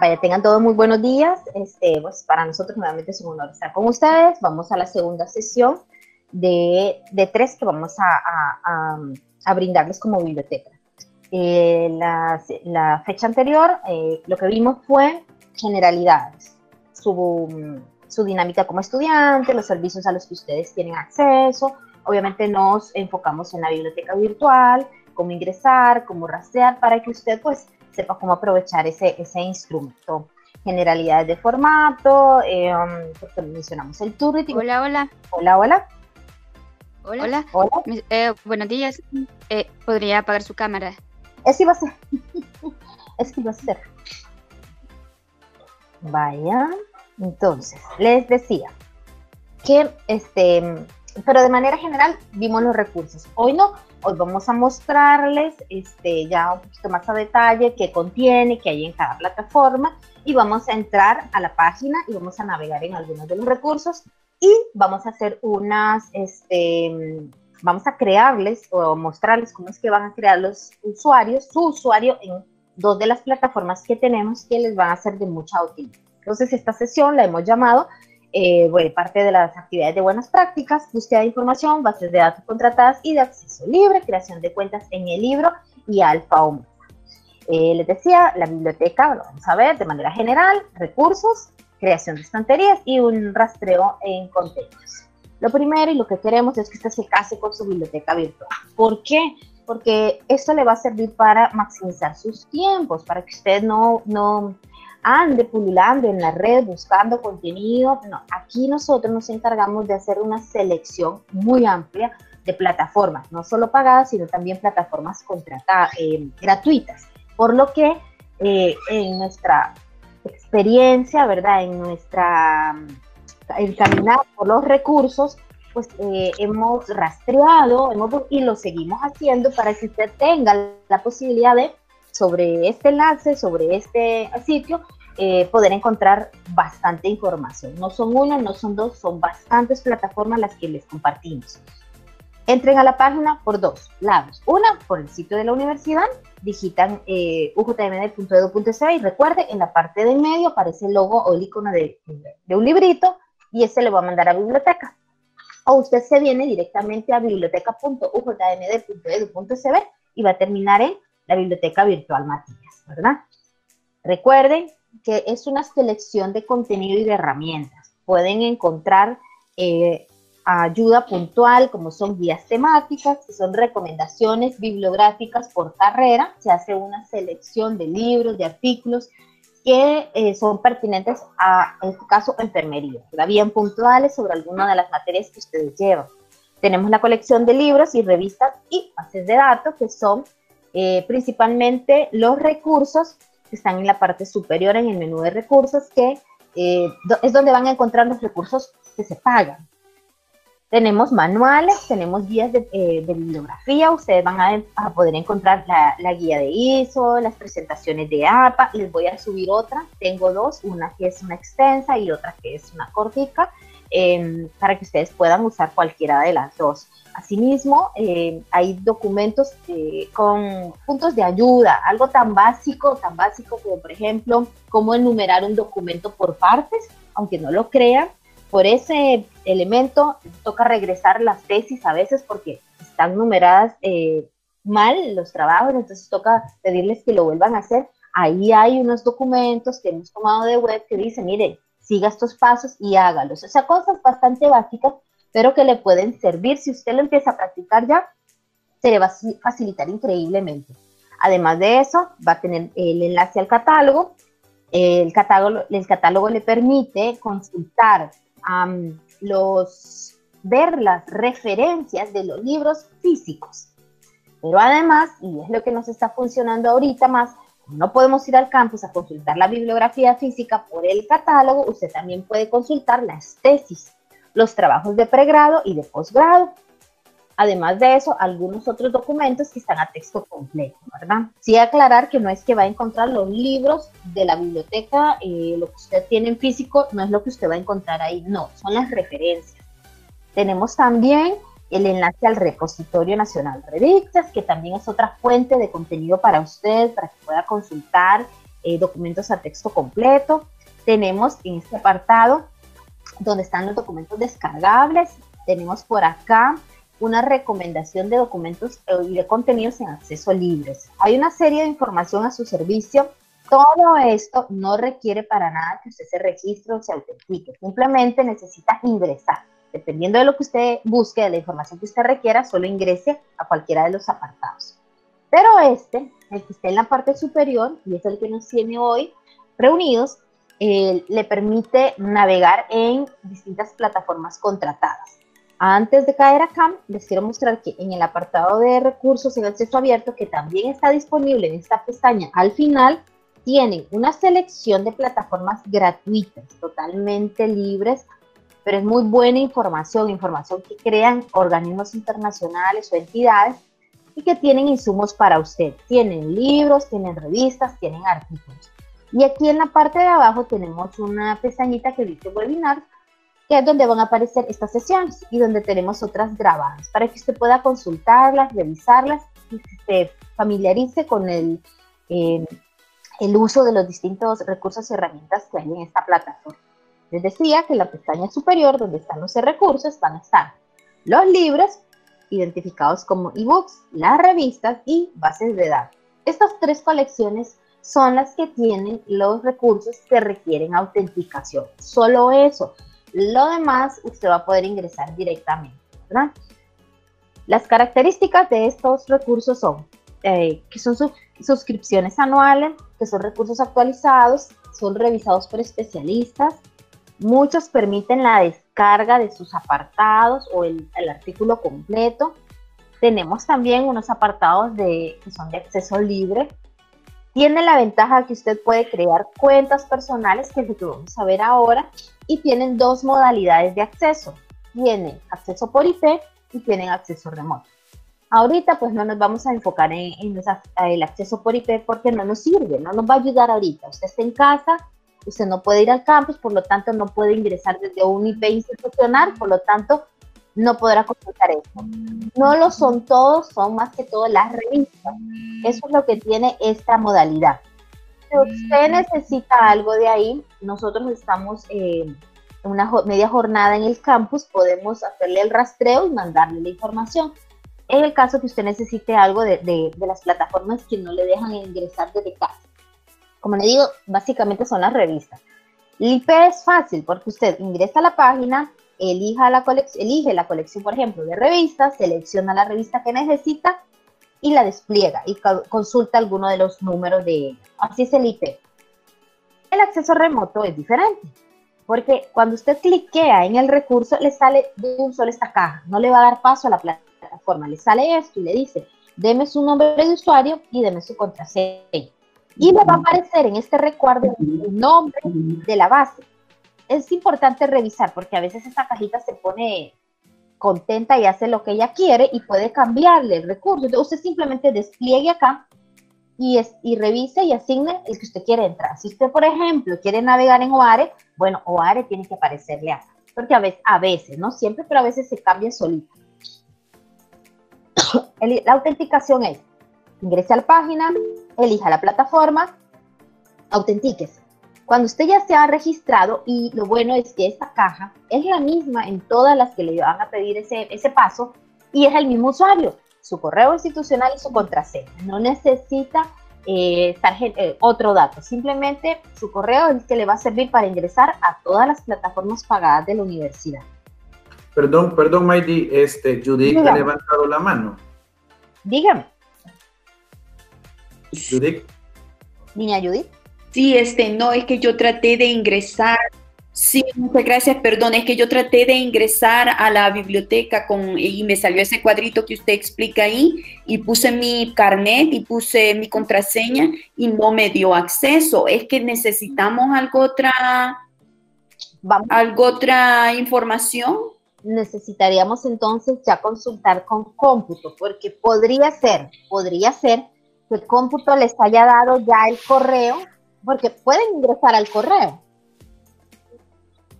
Vaya, tengan todos muy buenos días. Este, pues para nosotros nuevamente es un honor estar con ustedes. Vamos a la segunda sesión de, de tres que vamos a, a, a, brindarles como biblioteca. Eh, la, la, fecha anterior eh, lo que vimos fue generalidades, su, su dinámica como estudiante, los servicios a los que ustedes tienen acceso. Obviamente nos enfocamos en la biblioteca virtual, cómo ingresar, cómo rastrear, para que usted pues sepa cómo aprovechar ese, ese instrumento. Generalidades de formato, eh, um, mencionamos el Turret. Hola, hola. Hola, hola. Hola. Hola. Eh, buenos días. Eh, ¿Podría apagar su cámara? Es iba a ser. es que iba a ser. Vaya. Entonces, les decía que este pero de manera general vimos los recursos. Hoy no, hoy vamos a mostrarles este, ya un poquito más a detalle qué contiene, qué hay en cada plataforma y vamos a entrar a la página y vamos a navegar en algunos de los recursos y vamos a hacer unas, este, vamos a crearles o mostrarles cómo es que van a crear los usuarios, su usuario en dos de las plataformas que tenemos que les van a ser de mucha utilidad. Entonces esta sesión la hemos llamado eh, parte de las actividades de buenas prácticas, búsqueda de información, bases de datos contratadas y de acceso libre, creación de cuentas en el libro y alfa o eh, les decía, la biblioteca, lo vamos a ver de manera general, recursos, creación de estanterías y un rastreo en contenidos. Lo primero y lo que queremos es que usted se case con su biblioteca virtual. ¿Por qué? Porque esto le va a servir para maximizar sus tiempos, para que usted no, no ande pululando en la red buscando contenido. No, aquí nosotros nos encargamos de hacer una selección muy amplia de plataformas, no solo pagadas, sino también plataformas contratadas, eh, gratuitas. Por lo que eh, en nuestra experiencia, ¿verdad? En nuestra caminar por los recursos, pues eh, hemos rastreado hemos, y lo seguimos haciendo para que usted tenga la posibilidad de sobre este enlace, sobre este sitio, eh, poder encontrar bastante información. No son una, no son dos, son bastantes plataformas las que les compartimos. Entren a la página por dos lados. Una, por el sitio de la universidad, digitan eh, ujmd.edu.ca y recuerde, en la parte de medio aparece el logo o el icono de, de un librito y ese le va a mandar a biblioteca. O usted se viene directamente a biblioteca.ujmd.edu.cb y va a terminar en la biblioteca virtual Matías, ¿verdad? Recuerden que es una selección de contenido y de herramientas. Pueden encontrar eh, ayuda puntual, como son guías temáticas, que son recomendaciones bibliográficas por carrera. Se hace una selección de libros, de artículos que eh, son pertinentes a, en este caso, enfermería, bien puntuales sobre alguna de las materias que ustedes llevan. Tenemos la colección de libros y revistas y bases de datos, que son eh, principalmente los recursos que están en la parte superior en el menú de recursos, que eh, es donde van a encontrar los recursos que se pagan. Tenemos manuales, tenemos guías de, eh, bibliografía, ustedes van a, poder encontrar la, la, guía de ISO, las presentaciones de APA, les voy a subir otra, tengo dos, una que es una extensa y otra que es una cortica, Em, para que ustedes puedan usar cualquiera de las dos. Asimismo, eh, hay documentos eh, con puntos de ayuda, algo tan básico, tan básico como por ejemplo, cómo enumerar un documento por partes, aunque no lo crean. Por ese elemento toca regresar las tesis a veces porque están numeradas eh, mal los trabajos, entonces toca pedirles que lo vuelvan a hacer. Ahí hay unos documentos que hemos tomado de web que dicen, mire, siga estos pasos y hágalos. O sea, cosas bastante básicas, pero que le pueden servir. Si usted lo empieza a practicar ya, se le va a facilitar increíblemente. Además de eso, va a tener el enlace al catálogo. El catálogo, el catálogo le permite consultar los, ver las referencias de los libros físicos. Pero además, y es lo que nos está funcionando ahorita más, no podemos ir al campus a consultar la bibliografía física por el catálogo, usted también puede consultar las tesis, los trabajos de pregrado y de posgrado. Además de eso, algunos otros documentos que están a texto completo, ¿verdad? Sí aclarar que no es que va a encontrar los libros de la biblioteca, eh, lo que usted tiene en físico no es lo que usted va a encontrar ahí, no, son las referencias. Tenemos también el enlace al repositorio nacional Redictas, que también es otra fuente de contenido para usted, para que pueda consultar eh, documentos a texto completo. Tenemos en este apartado donde están los documentos descargables. Tenemos por acá una recomendación de documentos y de contenidos en acceso libres. Hay una serie de información a su servicio. Todo esto no requiere para nada que usted se registre o se autentique. Simplemente necesita ingresar. Dependiendo de lo que usted busque, de la información que usted requiera, solo ingrese a cualquiera de los apartados. Pero este, el que está en la parte superior, y es el que nos tiene hoy reunidos, eh, le permite navegar en distintas plataformas contratadas. Antes de caer acá, les quiero mostrar que en el apartado de recursos en acceso abierto, que también está disponible en esta pestaña al final, tienen una selección de plataformas gratuitas, totalmente libres, pero es muy buena información, información que crean organismos internacionales o entidades y que tienen insumos para usted. Tienen libros, tienen revistas, tienen artículos. Y aquí en la parte de abajo tenemos una pestañita que dice webinar, que es donde van a aparecer estas sesiones y donde tenemos otras grabadas para que usted pueda consultarlas, revisarlas y se familiarice con el, eh, el uso de los distintos recursos y herramientas que hay en esta plataforma. Les decía que en la pestaña superior, donde están los recursos, van a estar los libros, identificados como ebooks, las revistas y bases de datos. Estas tres colecciones son las que tienen los recursos que requieren autenticación. Solo eso. Lo demás usted va a poder ingresar directamente, ¿verdad? Las características de estos recursos son eh, que son suscripciones anuales, que son recursos actualizados, son revisados por especialistas, muchos permiten la descarga carga de sus apartados o el, artículo completo. Tenemos también unos apartados de, que son de acceso libre. Tiene la ventaja que usted puede crear cuentas personales, que es lo que vamos a ver ahora, y tienen dos modalidades de acceso. Tienen acceso por IP y tienen acceso remoto. Ahorita pues no nos vamos a enfocar en, en el acceso por IP porque no nos sirve, no nos va a ayudar ahorita. Usted está en casa, usted no puede ir al campus, por lo tanto no puede ingresar desde un IP institucional, por lo tanto no podrá consultar esto. No lo son todos, son más que todo las revistas. Eso es lo que tiene esta modalidad. Si usted necesita algo de ahí, nosotros estamos eh, en una media jornada en el campus, podemos hacerle el rastreo y mandarle la información. En el caso que usted necesite algo de, de las plataformas que no le dejan ingresar desde casa. Como le digo, básicamente son las revistas. IP es fácil porque usted ingresa a la página, elija la elige la colección, por ejemplo, de revistas, selecciona la revista que necesita y la despliega y consulta alguno de los números de ella. Así es el IP. El acceso remoto es diferente, porque cuando usted cliquea en el recurso, le sale de un solo esta caja, no le va a dar paso a la plataforma, le sale esto y le dice, deme su nombre de usuario y deme su contraseña y me va a aparecer en este recuerdo el nombre de la base. Es importante revisar porque a veces esta cajita se pone contenta y hace lo que ella quiere y puede cambiarle el recurso. Entonces usted simplemente despliegue acá y, es, y revise y asigne el que usted quiere entrar. Si usted, por ejemplo, quiere navegar en OARE, bueno, OARE tiene que aparecerle acá. Porque a veces, a veces, no siempre, pero a veces se cambia solito. la autenticación es, ingrese a la página, elija la plataforma, autentíquese. Cuando usted ya se ha registrado, y lo bueno es que esta caja es la misma en todas las que le van a pedir ese, ese paso, y es el mismo usuario, su correo institucional y su contraseña. No necesita eh, eh, otro dato, simplemente su correo es el que le va a servir para ingresar a todas las plataformas pagadas de la universidad. Perdón, perdón, Maidi, este, Judith ha levantado la mano. Dígame. Judith. Niña Judith. Sí, este, no, es que yo traté de ingresar. Sí, muchas gracias, perdón, es que yo traté de ingresar a la biblioteca con, y me salió ese cuadrito que usted explica ahí y puse mi carnet y puse mi contraseña y no me dio acceso. Es que necesitamos algo otra, algo otra información. Necesitaríamos entonces ya consultar con cómputo, porque podría ser, podría ser que el cómputo les haya dado ya el correo, porque pueden ingresar al correo.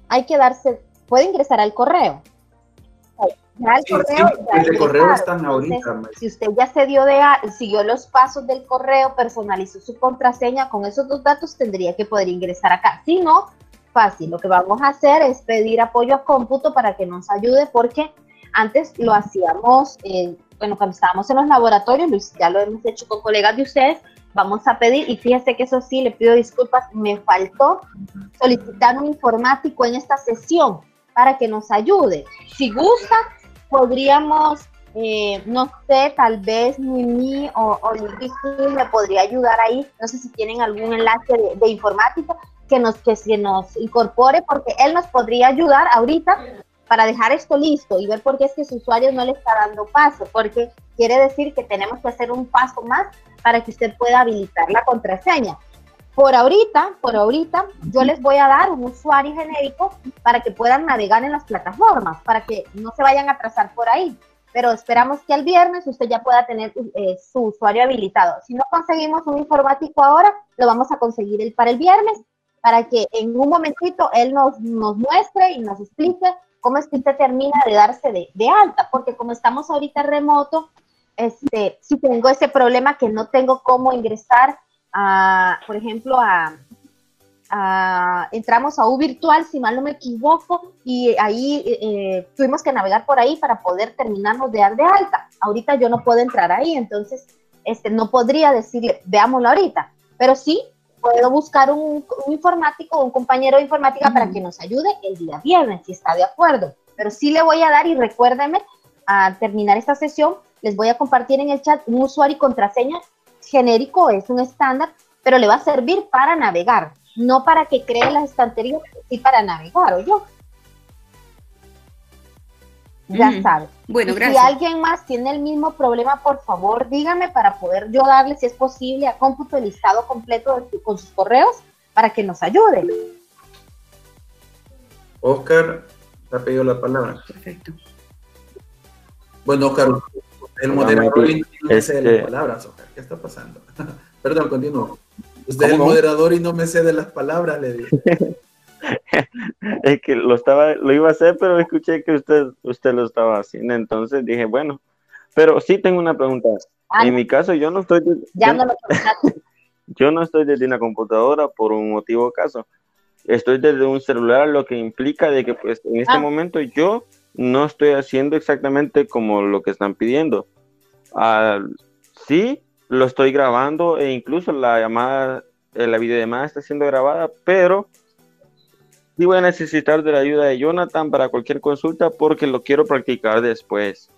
Hay que darse, puede ingresar al correo. el correo, están ahorita. Si usted ya se dio de, siguió los pasos del correo, personalizó su contraseña, con esos dos datos tendría que poder ingresar acá. Si no, fácil. Lo que vamos a hacer es pedir apoyo a cómputo para que nos ayude porque antes lo hacíamos, eh, bueno, cuando estábamos en los laboratorios, ya lo hemos hecho con colegas de ustedes, vamos a pedir, y fíjese que eso sí, le pido disculpas, me faltó solicitar un informático en esta sesión para que nos ayude. Si gusta, podríamos, eh, no sé, tal vez Mimi o, o me podría ayudar ahí, no sé si tienen algún enlace de, de informática que nos, que se nos incorpore, porque él nos podría ayudar ahorita para dejar esto listo y ver por qué es que su usuario no le está dando paso, porque quiere decir que tenemos que hacer un paso más para que usted pueda habilitar la contraseña. Por ahorita, por ahorita, yo les voy a dar un usuario genérico para que puedan navegar en las plataformas, para que no se vayan a atrasar por ahí. Pero esperamos que el viernes usted ya pueda tener eh, su usuario habilitado. Si no conseguimos un informático ahora, lo vamos a conseguir el, para el viernes, para que en un momentito él nos, nos muestre y nos explique cómo es que usted termina de darse de, de alta, porque como estamos ahorita remoto, este, si tengo ese problema que no tengo cómo ingresar, a, por ejemplo, a, entramos a U virtual, si mal no me equivoco, y ahí eh, tuvimos que navegar por ahí para poder terminarnos de dar de alta. Ahorita yo no puedo entrar ahí, entonces este, no podría decirle, veámoslo ahorita, pero sí puedo buscar un, informático, un compañero de informática para que nos ayude el día viernes, si está de acuerdo. Pero sí le voy a dar y recuérdeme, al terminar esta sesión, les voy a compartir en el chat un usuario y contraseña genérico, es un estándar, pero le va a servir para navegar, no para que cree las estanterías, sí para navegar, ¿o yo? Ya sabe. Bueno, gracias. Si alguien más tiene el mismo problema, por favor, dígame para poder yo darle, si es posible, a cómputo el listado completo con sus correos para que nos ayude. Oscar, te ha pedido la palabra. Perfecto. Bueno, Oscar, el moderador y no me cede las palabras, ¿Qué está pasando? Perdón, continúo. Usted es el moderador y no me cede las palabras, le digo. es que lo estaba, lo iba a hacer, pero escuché que usted, usted lo estaba haciendo, entonces dije, bueno, pero sí tengo una pregunta. Ah, en mi caso, yo no estoy, ya no yo no estoy desde una computadora por un motivo caso. Estoy desde un celular, lo que implica de que pues en este ah. momento yo no estoy haciendo exactamente como lo que están pidiendo. Ah, sí, lo estoy grabando e incluso la llamada, eh, la videollamada está siendo grabada, pero sí voy a necesitar de la ayuda de Jonathan para cualquier consulta porque lo quiero practicar después.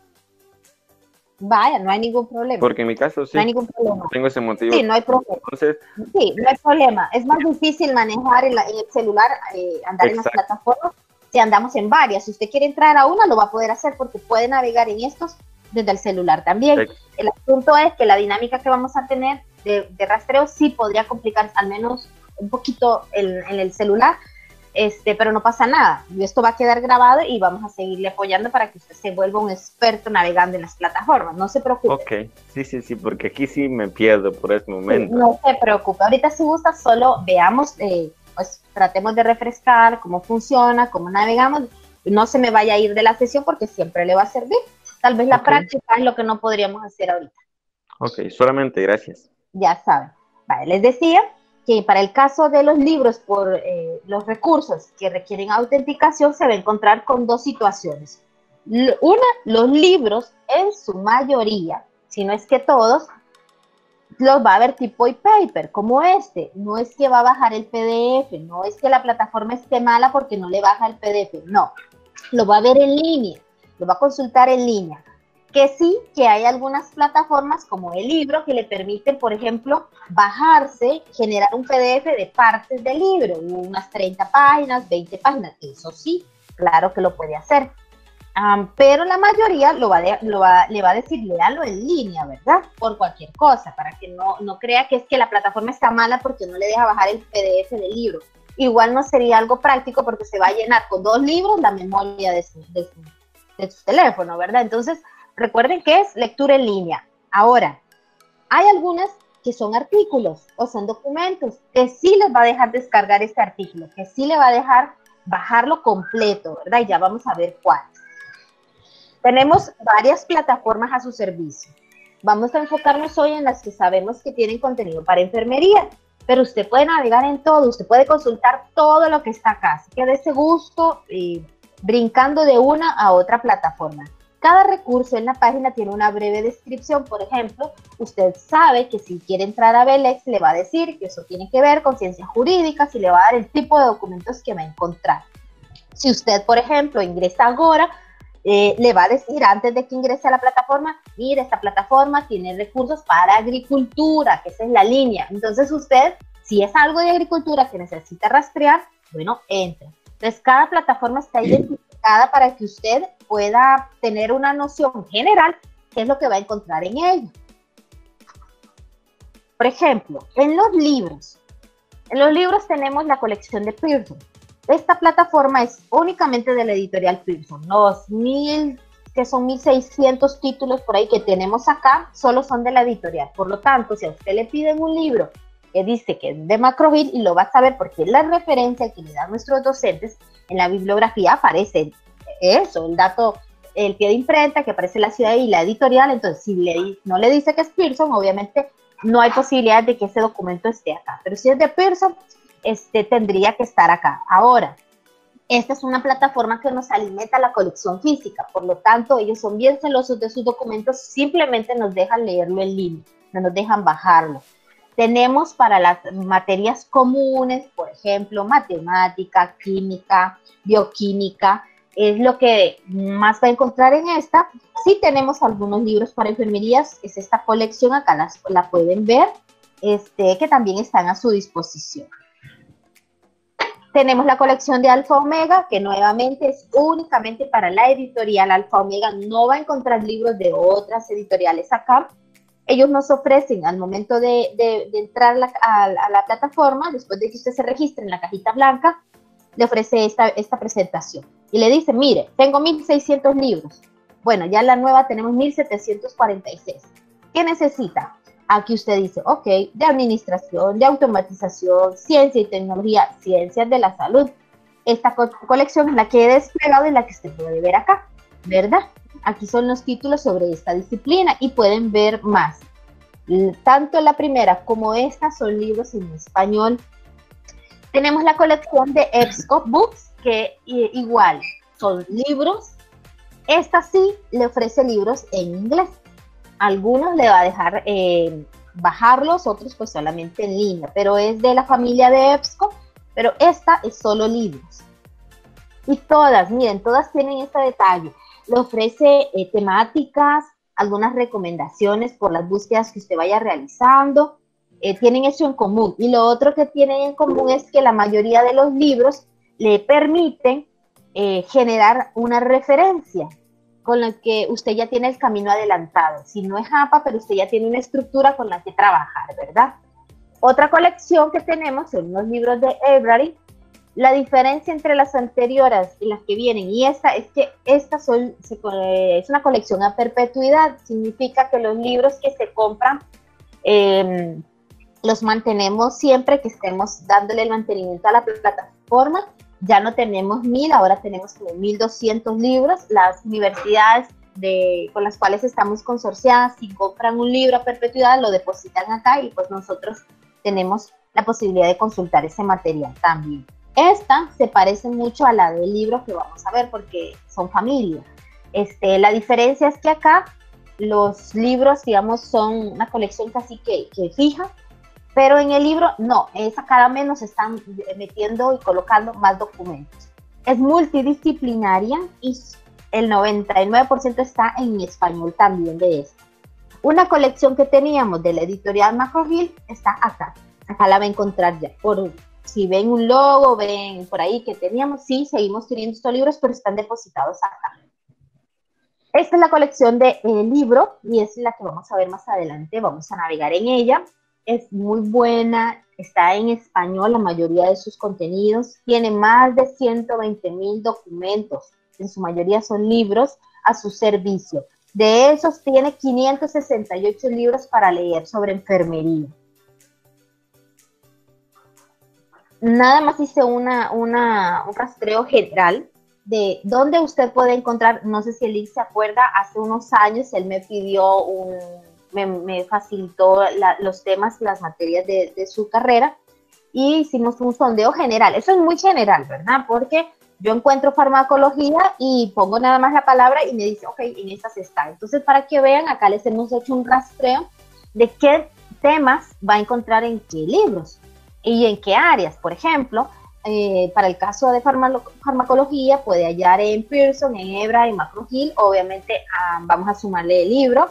Vaya, no hay ningún problema. Porque en mi caso sí. No hay ningún problema. Tengo ese motivo. Sí, no hay problema. Entonces, sí, no hay problema. Es más difícil manejar en, el celular, eh, andar en las plataformas si andamos en varias. Si usted quiere entrar a una, lo va a poder hacer porque puede navegar en estos desde el celular también. El asunto es que la dinámica que vamos a tener de, rastreo sí podría complicarse al menos un poquito en, el celular, este, pero no pasa nada. Esto va a quedar grabado y vamos a seguirle apoyando para que usted se vuelva un experto navegando en las plataformas. No se preocupe. Ok, sí, sí, sí, porque aquí sí me pierdo por este momento. no se preocupe. Ahorita si gusta, solo veamos eh, pues tratemos de refrescar cómo funciona, cómo navegamos. No se me vaya a ir de la sesión porque siempre le va a servir. Tal vez la práctica es lo que no podríamos hacer ahorita. Ok, solamente gracias. Ya saben. Vale, les decía que para el caso de los libros por eh, los recursos que requieren autenticación se va a encontrar con dos situaciones. Una, los libros en su mayoría, si no es que todos, los va a ver tipo e-paper, como este. No es que va a bajar el PDF, no es que la plataforma esté mala porque no le baja el PDF, no. Lo va a ver en línea, lo va a consultar en línea. Que sí, que hay algunas plataformas como el libro que le permiten, por ejemplo, bajarse, generar un PDF de partes del libro, unas 30 páginas, 20 páginas. Eso sí, claro que lo puede hacer pero la mayoría lo va, lo va, le va a decir, léalo en línea, ¿verdad? Por cualquier cosa, para que no, no crea que es que la plataforma está mala porque no le deja bajar el PDF del libro. Igual no sería algo práctico porque se va a llenar con dos libros la memoria de su, de su, de su teléfono, ¿verdad? Entonces, recuerden que es lectura en línea. Ahora, hay algunas que son artículos o son documentos que sí les va a dejar descargar este artículo, que sí le va a dejar bajarlo completo, ¿verdad? Y ya vamos a ver cuál. Tenemos varias plataformas a su servicio. Vamos a enfocarnos hoy en las que sabemos que tienen contenido para enfermería, pero usted puede navegar en todo, usted puede consultar todo lo que está acá, así que de ese gusto, eh, brincando de una a otra plataforma. Cada recurso en la página tiene una breve descripción. Por ejemplo, usted sabe que si quiere entrar a Belex, le va a decir que eso tiene que ver con ciencias jurídicas y le va a dar el tipo de documentos que va a encontrar. Si usted, por ejemplo, ingresa ahora, eh, le va a decir antes de que ingrese a la plataforma, mire, esta plataforma tiene recursos para agricultura, que esa es la línea. Entonces usted, si es algo de agricultura que necesita rastrear, bueno, entra. Entonces cada plataforma está identificada para que usted pueda tener una noción general qué es lo que va a encontrar en ella. Por ejemplo, en los libros, en los libros tenemos la colección de Pearson. Esta plataforma es únicamente de la editorial Pearson. Los mil, que son 1600 títulos por ahí que tenemos acá, solo son de la editorial. Por lo tanto, si a usted le piden un libro que dice que es de Macroville y lo va a saber porque la referencia que le dan nuestros docentes en la bibliografía aparece eso, el dato, el pie de imprenta que aparece en la ciudad y la editorial, entonces si no le dice que es Pearson, obviamente no hay posibilidad de que ese documento esté acá, pero si es de Pearson, este, tendría que estar acá. Ahora, esta es una plataforma que nos alimenta la colección física, por lo tanto, ellos son bien celosos de sus documentos, simplemente nos dejan leerlo en línea, no nos dejan bajarlo. Tenemos para las materias comunes, por ejemplo, matemática, química, bioquímica, es lo que más va a encontrar en esta. Sí tenemos algunos libros para enfermerías, es esta colección, acá las, la pueden ver, este, que también están a su disposición. Tenemos la colección de Alfa Omega, que nuevamente es únicamente para la editorial Alfa Omega. No va a encontrar libros de otras editoriales acá. Ellos nos ofrecen al momento de, entrar a, la plataforma, después de que usted se registre en la cajita blanca, le ofrece esta, esta presentación y le dice, mire, tengo 1.600 libros. Bueno, ya la nueva tenemos 1.746. ¿Qué necesita? Aquí usted dice, ok, de administración, de automatización, ciencia y tecnología, ciencias de la salud. Esta colección es la que he desplegado y la que usted puede ver acá, ¿verdad? Aquí son los títulos sobre esta disciplina y pueden ver más. Tanto la primera como esta son libros en español. Tenemos la colección de EBSCO Books, que igual son libros. Esta sí le ofrece libros en inglés. Algunos le va a dejar eh, bajarlos, otros pues solamente en línea, pero es de la familia de EBSCO, pero esta es solo libros. Y todas, miren, todas tienen este detalle. Le ofrece eh, temáticas, algunas recomendaciones por las búsquedas que usted vaya realizando. Eh, tienen eso en común. Y lo otro que tienen en común es que la mayoría de los libros le permiten eh, generar una referencia con la que usted ya tiene el camino adelantado. Si no es APA, pero usted ya tiene una estructura con la que trabajar, ¿verdad? Otra colección que tenemos son los libros de Ebrary. La diferencia entre las anteriores y las que vienen y esta es que esta son, es una colección a perpetuidad. Significa que los libros que se compran em, los mantenemos siempre que estemos dándole el mantenimiento a la plataforma ya no tenemos mil, ahora tenemos como 1200 libros. Las universidades de, con las cuales estamos consorciadas, si compran un libro a perpetuidad, lo depositan acá y pues nosotros tenemos la posibilidad de consultar ese material también. Esta se parece mucho a la del libro que vamos a ver porque son familia. Este, la diferencia es que acá los libros, digamos, son una colección casi que, que fija, pero en el libro, no, esa cada menos están metiendo y colocando más documentos. Es multidisciplinaria y el 99% está en español también de esto. Una colección que teníamos de la editorial Macroville está acá. Acá la va a encontrar ya. Por, si ven un logo, ven por ahí que teníamos, sí, seguimos teniendo estos libros, pero están depositados acá. Esta es la colección de eh, libro y es la que vamos a ver más adelante. Vamos a navegar en ella es muy buena, está en español la mayoría de sus contenidos, tiene más de 120 mil documentos, en su mayoría son libros a su servicio. De esos tiene 568 libros para leer sobre enfermería. Nada más hice una, un rastreo general de dónde usted puede encontrar, no sé si el se acuerda, hace unos años él me pidió un, me, facilitó los temas, las materias de, su carrera y hicimos un sondeo general. Eso es muy general, ¿verdad? Porque yo encuentro farmacología y pongo nada más la palabra y me dice, ok, en estas está. Entonces, para que vean, acá les hemos hecho un rastreo de qué temas va a encontrar en qué libros y en qué áreas. Por ejemplo, eh, para el caso de farmacología, puede hallar en Pearson, en Hebra, en McGraw-Hill. Obviamente, ah, vamos a sumarle el libro.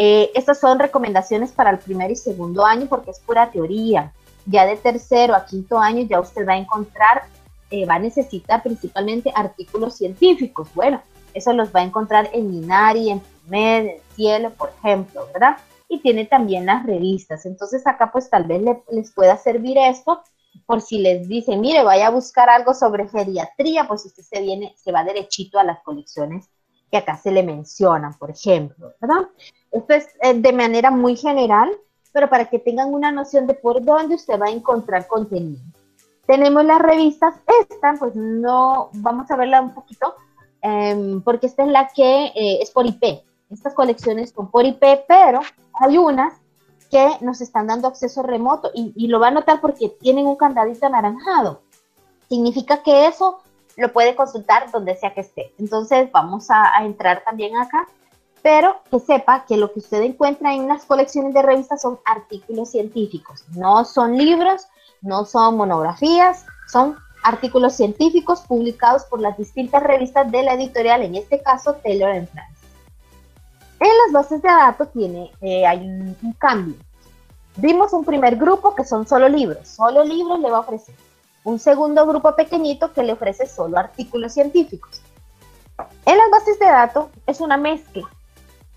Eh, estas son recomendaciones para el primer y segundo año porque es pura teoría. Ya de tercero a quinto año ya usted va a encontrar, eh, va a necesitar principalmente artículos científicos. Bueno, eso los va a encontrar en Minari, en PubMed, en Cielo, por ejemplo, ¿verdad? Y tiene también las revistas. Entonces acá pues tal vez les pueda servir esto por si les dice, mire, vaya a buscar algo sobre geriatría, pues usted se viene, se va derechito a las colecciones que acá se le mencionan, por ejemplo, ¿verdad? Esto es eh, de manera muy general, pero para que tengan una noción de por dónde usted va a encontrar contenido. Tenemos las revistas, esta, pues no, vamos a verla un poquito, em, porque esta es la que eh, es por IP. Estas colecciones son por IP, pero hay unas que nos están dando acceso remoto y, lo va a notar porque tienen un candadito anaranjado. Significa que eso lo puede consultar donde sea que esté. Entonces vamos a, entrar también acá, pero que sepa que lo que usted encuentra en las colecciones de revistas son artículos científicos, no son libros, no son monografías, son artículos científicos publicados por las distintas revistas de la editorial, en este caso Taylor France. En las bases de datos tiene, eh, hay un, cambio. Vimos un primer grupo que son solo libros, solo libros le va a ofrecer. Un segundo grupo pequeñito que le ofrece solo artículos científicos. En las bases de datos es una mezcla.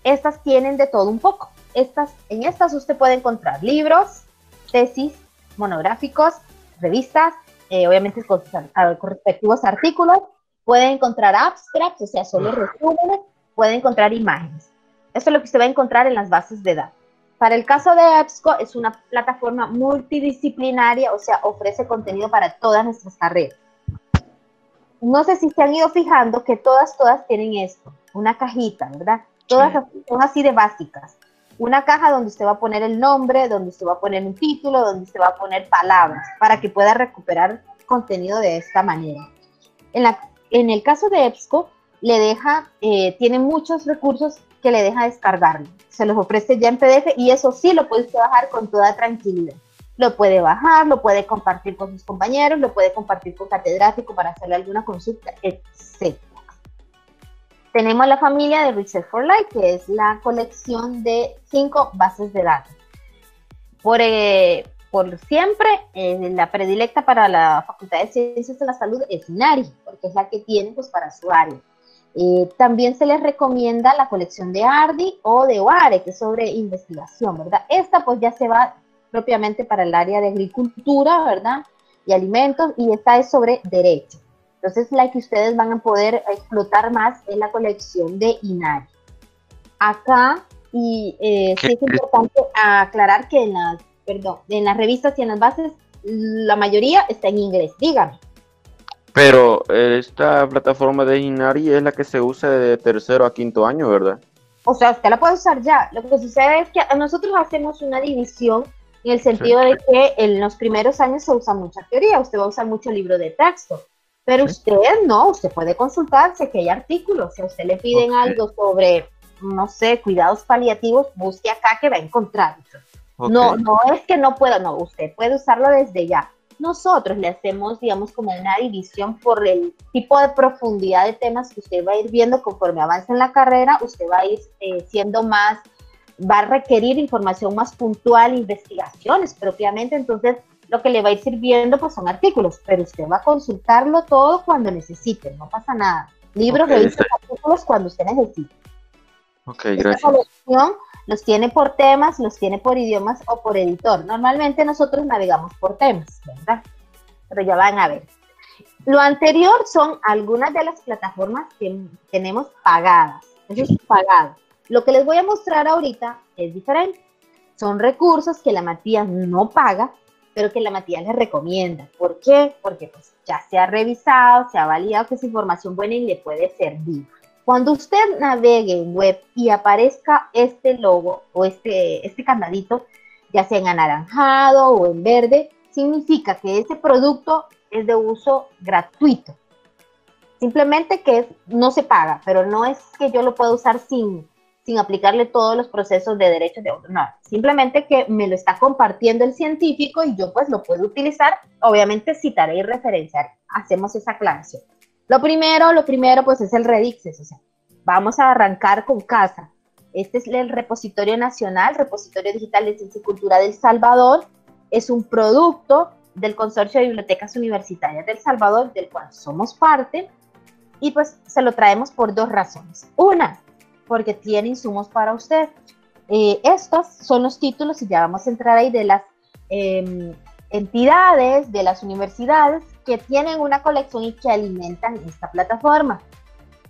Estas tienen de todo un poco. Estas, en estas usted puede encontrar libros, tesis, monográficos, revistas, eh, obviamente con, con respectivos artículos. Puede encontrar abstracts, o sea, solo resúmenes. Puede encontrar imágenes. Esto es lo que usted va a encontrar en las bases de datos. Para el caso de EBSCO, es una plataforma multidisciplinaria, o sea, ofrece contenido para todas nuestras carreras. No sé si se han ido fijando que todas, todas tienen esto, una cajita, ¿verdad? Todas son así de básicas. Una caja donde usted va a poner el nombre, donde usted va a poner un título, donde usted va a poner palabras, para que pueda recuperar contenido de esta manera. En, la, en el caso de EBSCO, le deja, eh, tiene muchos recursos que le deja descargarlo. Se los ofrece ya en PDF y eso sí lo puede bajar con toda tranquilidad. Lo puede bajar, lo puede compartir con sus compañeros, lo puede compartir con catedrático para hacerle alguna consulta, etc. Tenemos la familia de Research for Life, que es la colección de cinco bases de datos. Por, eh, por siempre, eh, la predilecta para la Facultad de Ciencias de la Salud es NARI, porque es la que tiene pues, para su área. Eh, también se les recomienda la colección de Ardi o de OARE, que es sobre investigación, ¿verdad? Esta pues ya se va propiamente para el área de agricultura, ¿verdad? Y alimentos, y esta es sobre derecho. Entonces, la que ustedes van a poder explotar más es la colección de INARI. Acá, y eh, sí es importante aclarar que en las, perdón, en las revistas y en las bases, la mayoría está en inglés. Dígame. Pero esta plataforma de Inari es la que se usa de tercero a quinto año, ¿verdad? O sea, usted la puede usar ya. Lo que sucede es que nosotros hacemos una división en el sentido de que en los primeros años se usa mucha teoría, usted va a usar mucho libro de texto, pero usted no, usted puede consultarse que hay artículos. Si a usted le piden algo sobre, no sé, cuidados paliativos, busque acá que va a encontrar. No, no es que no pueda, no, usted puede usarlo desde ya nosotros le hacemos, digamos, como una división por el tipo de profundidad de temas que usted va a ir viendo conforme avanza en la carrera, usted va a ir eh, siendo más, va a requerir información más puntual, investigaciones propiamente, entonces lo que le va a ir sirviendo pues son artículos, pero usted va a consultarlo todo cuando necesite, no pasa nada. Libros, revistas, artículos cuando usted necesite. Ok, gracias los tiene por temas, los tiene por idiomas o por editor. Normalmente nosotros navegamos por temas, ¿verdad? Pero ya van a ver. Lo anterior son algunas de las plataformas que tenemos pagadas. Eso es pagado. Lo que les voy a mostrar ahorita es diferente. Son recursos que la Matías no paga, pero que la Matías les recomienda. ¿Por qué? Porque pues, ya se ha revisado, se ha validado que es información buena y le puede servir. Cuando usted navegue en web y aparezca este logo o este, este candadito, ya sea en anaranjado o en verde, significa que ese producto es de uso gratuito. Simplemente que no se paga, pero no es que yo lo pueda usar sin, sin aplicarle todos los procesos de derechos de autor. No, simplemente que me lo está compartiendo el científico y yo pues lo puedo utilizar. Obviamente citaré y referenciar. Hacemos esa aclaración. Lo primero, lo primero pues es el Redixes, o sea, vamos a arrancar con casa. Este es el repositorio nacional, repositorio digital de ciencia y cultura del Salvador. Es un producto del Consorcio de Bibliotecas Universitarias del Salvador, del cual somos parte, y pues se lo traemos por dos razones. Una, porque tiene insumos para usted. Eh, estos son los títulos, y ya vamos a entrar ahí, de las em, entidades, de las universidades que tienen una colección y que alimentan esta plataforma.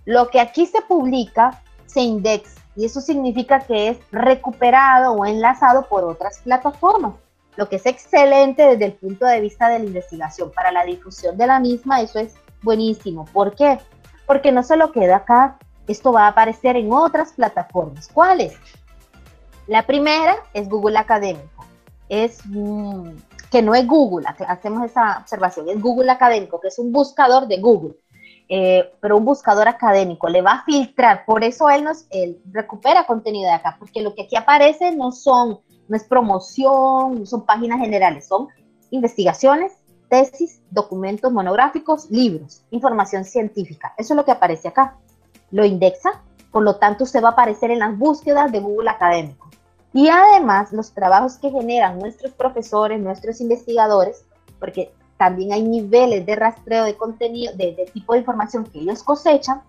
Lo que aquí se publica se indexa y eso significa que es recuperado o enlazado por otras plataformas, lo que es excelente desde el punto de vista de la investigación. Para la difusión de la misma, eso es buenísimo. ¿Por qué? Porque no solo queda acá, esto va a aparecer en otras plataformas. ¿Cuáles? La primera es Google Académico. Es que no es Google, hacemos esa observación, es Google Académico, que es un buscador de Google. Eh, pero un buscador académico le va a filtrar, por eso él nos él recupera contenido de acá, porque lo que aquí aparece no son, no es promoción, no son páginas generales, son investigaciones, tesis, documentos monográficos, libros, información científica. Eso es lo que aparece acá lo indexa, por lo tanto usted va a aparecer en las búsquedas de Google Académico. Y además los trabajos que generan nuestros profesores, nuestros investigadores, porque también hay niveles de rastreo de contenido, de, tipo de información que ellos cosechan,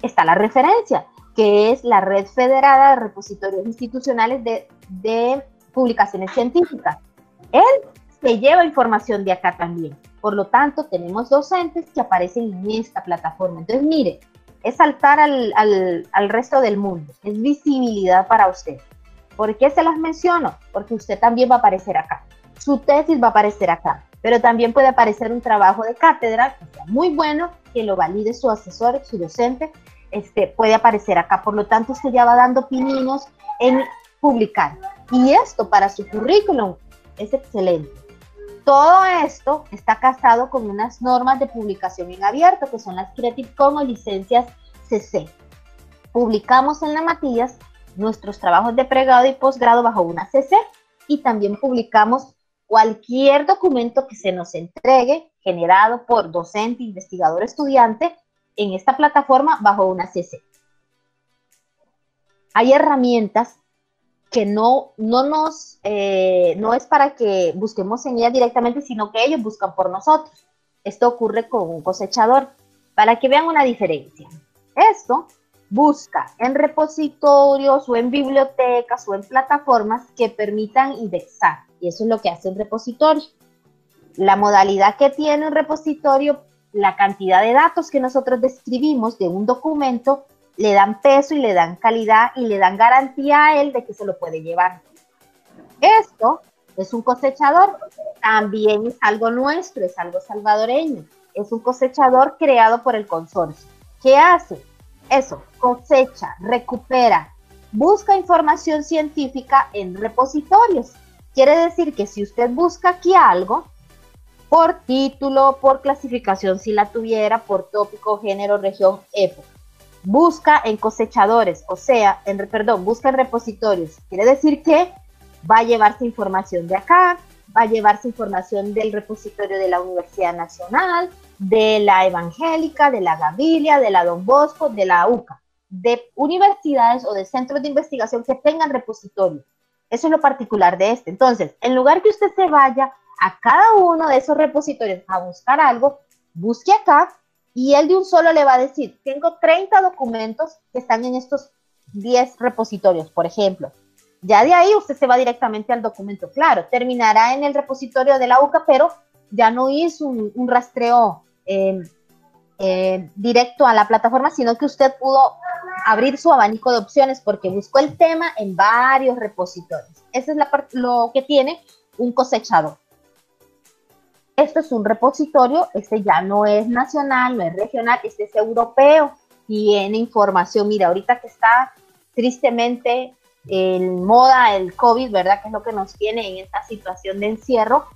está la referencia, que es la red federada de repositorios institucionales de, de publicaciones científicas. Él se lleva información de acá también. Por lo tanto, tenemos docentes que aparecen en esta plataforma. Entonces, mire, es saltar al, al, resto del mundo, es visibilidad para usted. ¿Por qué se las menciono? Porque usted también va a aparecer acá. Su tesis va a aparecer acá, pero también puede aparecer un trabajo de cátedra que sea muy bueno, que lo valide su asesor, su docente, este, puede aparecer acá. Por lo tanto, usted ya va dando pininos en publicar. Y esto para su currículum es excelente. Todo esto está casado con unas normas de publicación en abierto, que son las Creative Commons licencias CC. Publicamos en la Matías nuestros trabajos de pregrado y posgrado bajo una CC y también publicamos cualquier documento que se nos entregue generado por docente, investigador, estudiante en esta plataforma bajo una CC. Hay herramientas que no, no nos, eh, no es para que busquemos en ella directamente, sino que ellos buscan por nosotros. Esto ocurre con un cosechador, para que vean una diferencia. Esto busca en repositorios o en bibliotecas o en plataformas que permitan indexar, y eso es lo que hace un repositorio. La modalidad que tiene un repositorio, la cantidad de datos que nosotros describimos de un documento, le dan peso y le dan calidad y le dan garantía a él de que se lo puede llevar. Esto es un cosechador, también es algo nuestro, es algo salvadoreño. Es un cosechador creado por el consorcio. ¿Qué hace? Eso, cosecha, recupera, busca información científica en repositorios. Quiere decir que si usted busca aquí algo, por título, por clasificación, si la tuviera, por tópico, género, región, época, busca en cosechadores, o sea, en, perdón, busca en repositorios. Quiere decir que va a llevarse información de acá, va a llevarse información del repositorio de la Universidad Nacional, de la Evangélica, de la Gavilia, de la Don Bosco, de la UCA, de universidades o de centros de investigación que tengan repositorio. Eso es lo particular de este. Entonces, en lugar que usted se vaya a cada uno de esos repositorios a buscar algo, busque acá y él de un solo le va a decir, tengo 30 documentos que están en estos 10 repositorios, por ejemplo. Ya de ahí usted se va directamente al documento. Claro, terminará en el repositorio de la UCA, pero ya no hizo un, rastreo eh, eh, directo a la plataforma, sino que usted pudo abrir su abanico de opciones porque buscó el tema en varios repositorios. Eso es la lo que tiene un cosechador. Esto es un repositorio, este ya no es nacional, no es regional, este es europeo, tiene información, mira, ahorita que está tristemente en moda el COVID, ¿verdad? Que es lo que nos tiene en esta situación de encierro,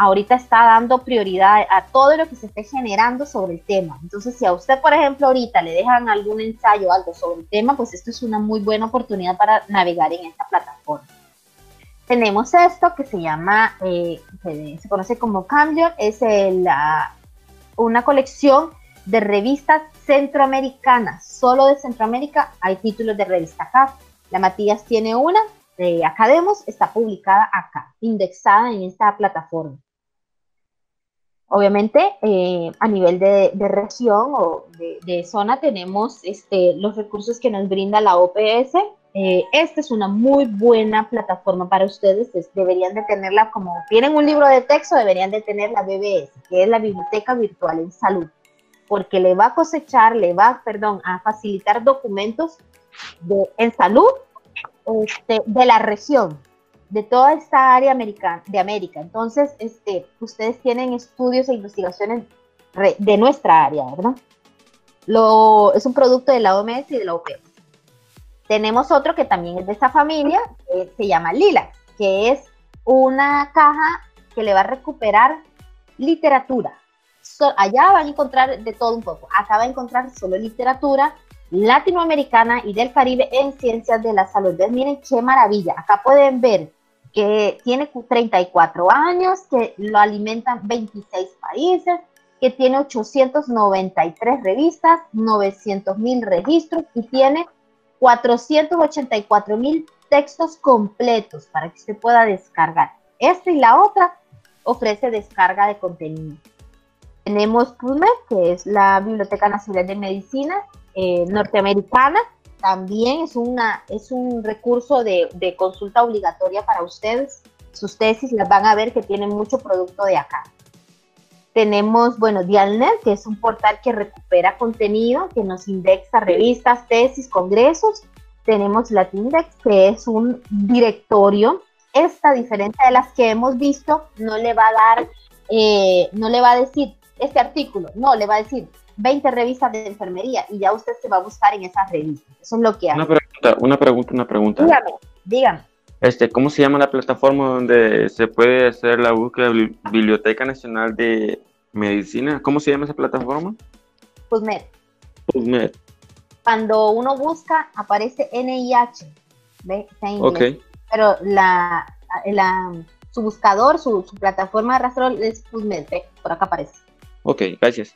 ahorita está dando prioridad a todo lo que se esté generando sobre el tema. Entonces, si a usted, por ejemplo, ahorita le dejan algún ensayo o algo sobre el tema, pues esto es una muy buena oportunidad para navegar en esta plataforma. Tenemos esto que se llama, eh, se, conoce como Cambion, es una colección de revistas centroamericanas. Solo de Centroamérica hay títulos de revista acá. La Matías tiene una de Academos, está publicada acá, indexada en esta plataforma. Obviamente, eh, a nivel de, región o de, zona, tenemos este, los recursos que nos brinda la OPS. Eh, esta es una muy buena plataforma para ustedes. deberían de tenerla como tienen un libro de texto, deberían de tener la BBS, que es la Biblioteca Virtual en Salud, porque le va a cosechar, le va, perdón, a facilitar documentos en salud este, de la región de toda esta área americana, de América. Entonces, este, ustedes tienen estudios e investigaciones de nuestra área, ¿verdad? Lo, es un producto de la OMS y de la. Tenemos otro que también es de esta familia, que se llama Lila, que es una caja que le va a recuperar literatura. allá van a encontrar de todo un poco. Acá va a encontrar solo literatura latinoamericana y del Caribe en ciencias de la salud. Miren qué maravilla. Acá pueden ver que tiene 34 años, que lo alimentan 26 países, que tiene 893 revistas, 900 mil registros y tiene 484 mil textos completos para que usted pueda descargar. Esta y la otra ofrece descarga de contenido. Tenemos PubMed, que es la Biblioteca Nacional de Medicina eh, norteamericana, también es, una, es un recurso de, consulta obligatoria para ustedes. Sus tesis las van a ver que tienen mucho producto de acá. Tenemos, bueno, Dialnet, que es un portal que recupera contenido, que nos indexa revistas, tesis, congresos. Tenemos Latindex, que es un directorio. Esta, diferencia de las que hemos visto, no le va a dar, eh, no le va a decir este artículo, no, le va a decir 20 revistas de enfermería y ya usted se va a buscar en esas revistas. Eso es lo que hace. Una pregunta, una pregunta, una pregunta. Dígame, dígame. Este, ¿Cómo se llama la plataforma donde se puede hacer la búsqueda de Biblioteca Nacional de Medicina? ¿Cómo se llama esa plataforma? PubMed. PubMed. Cuando uno busca, aparece NIH. ¿Ve? Está en inglés. Pero la, la, su buscador, su, su plataforma de rastreo es PubMed. Por acá aparece. Ok, gracias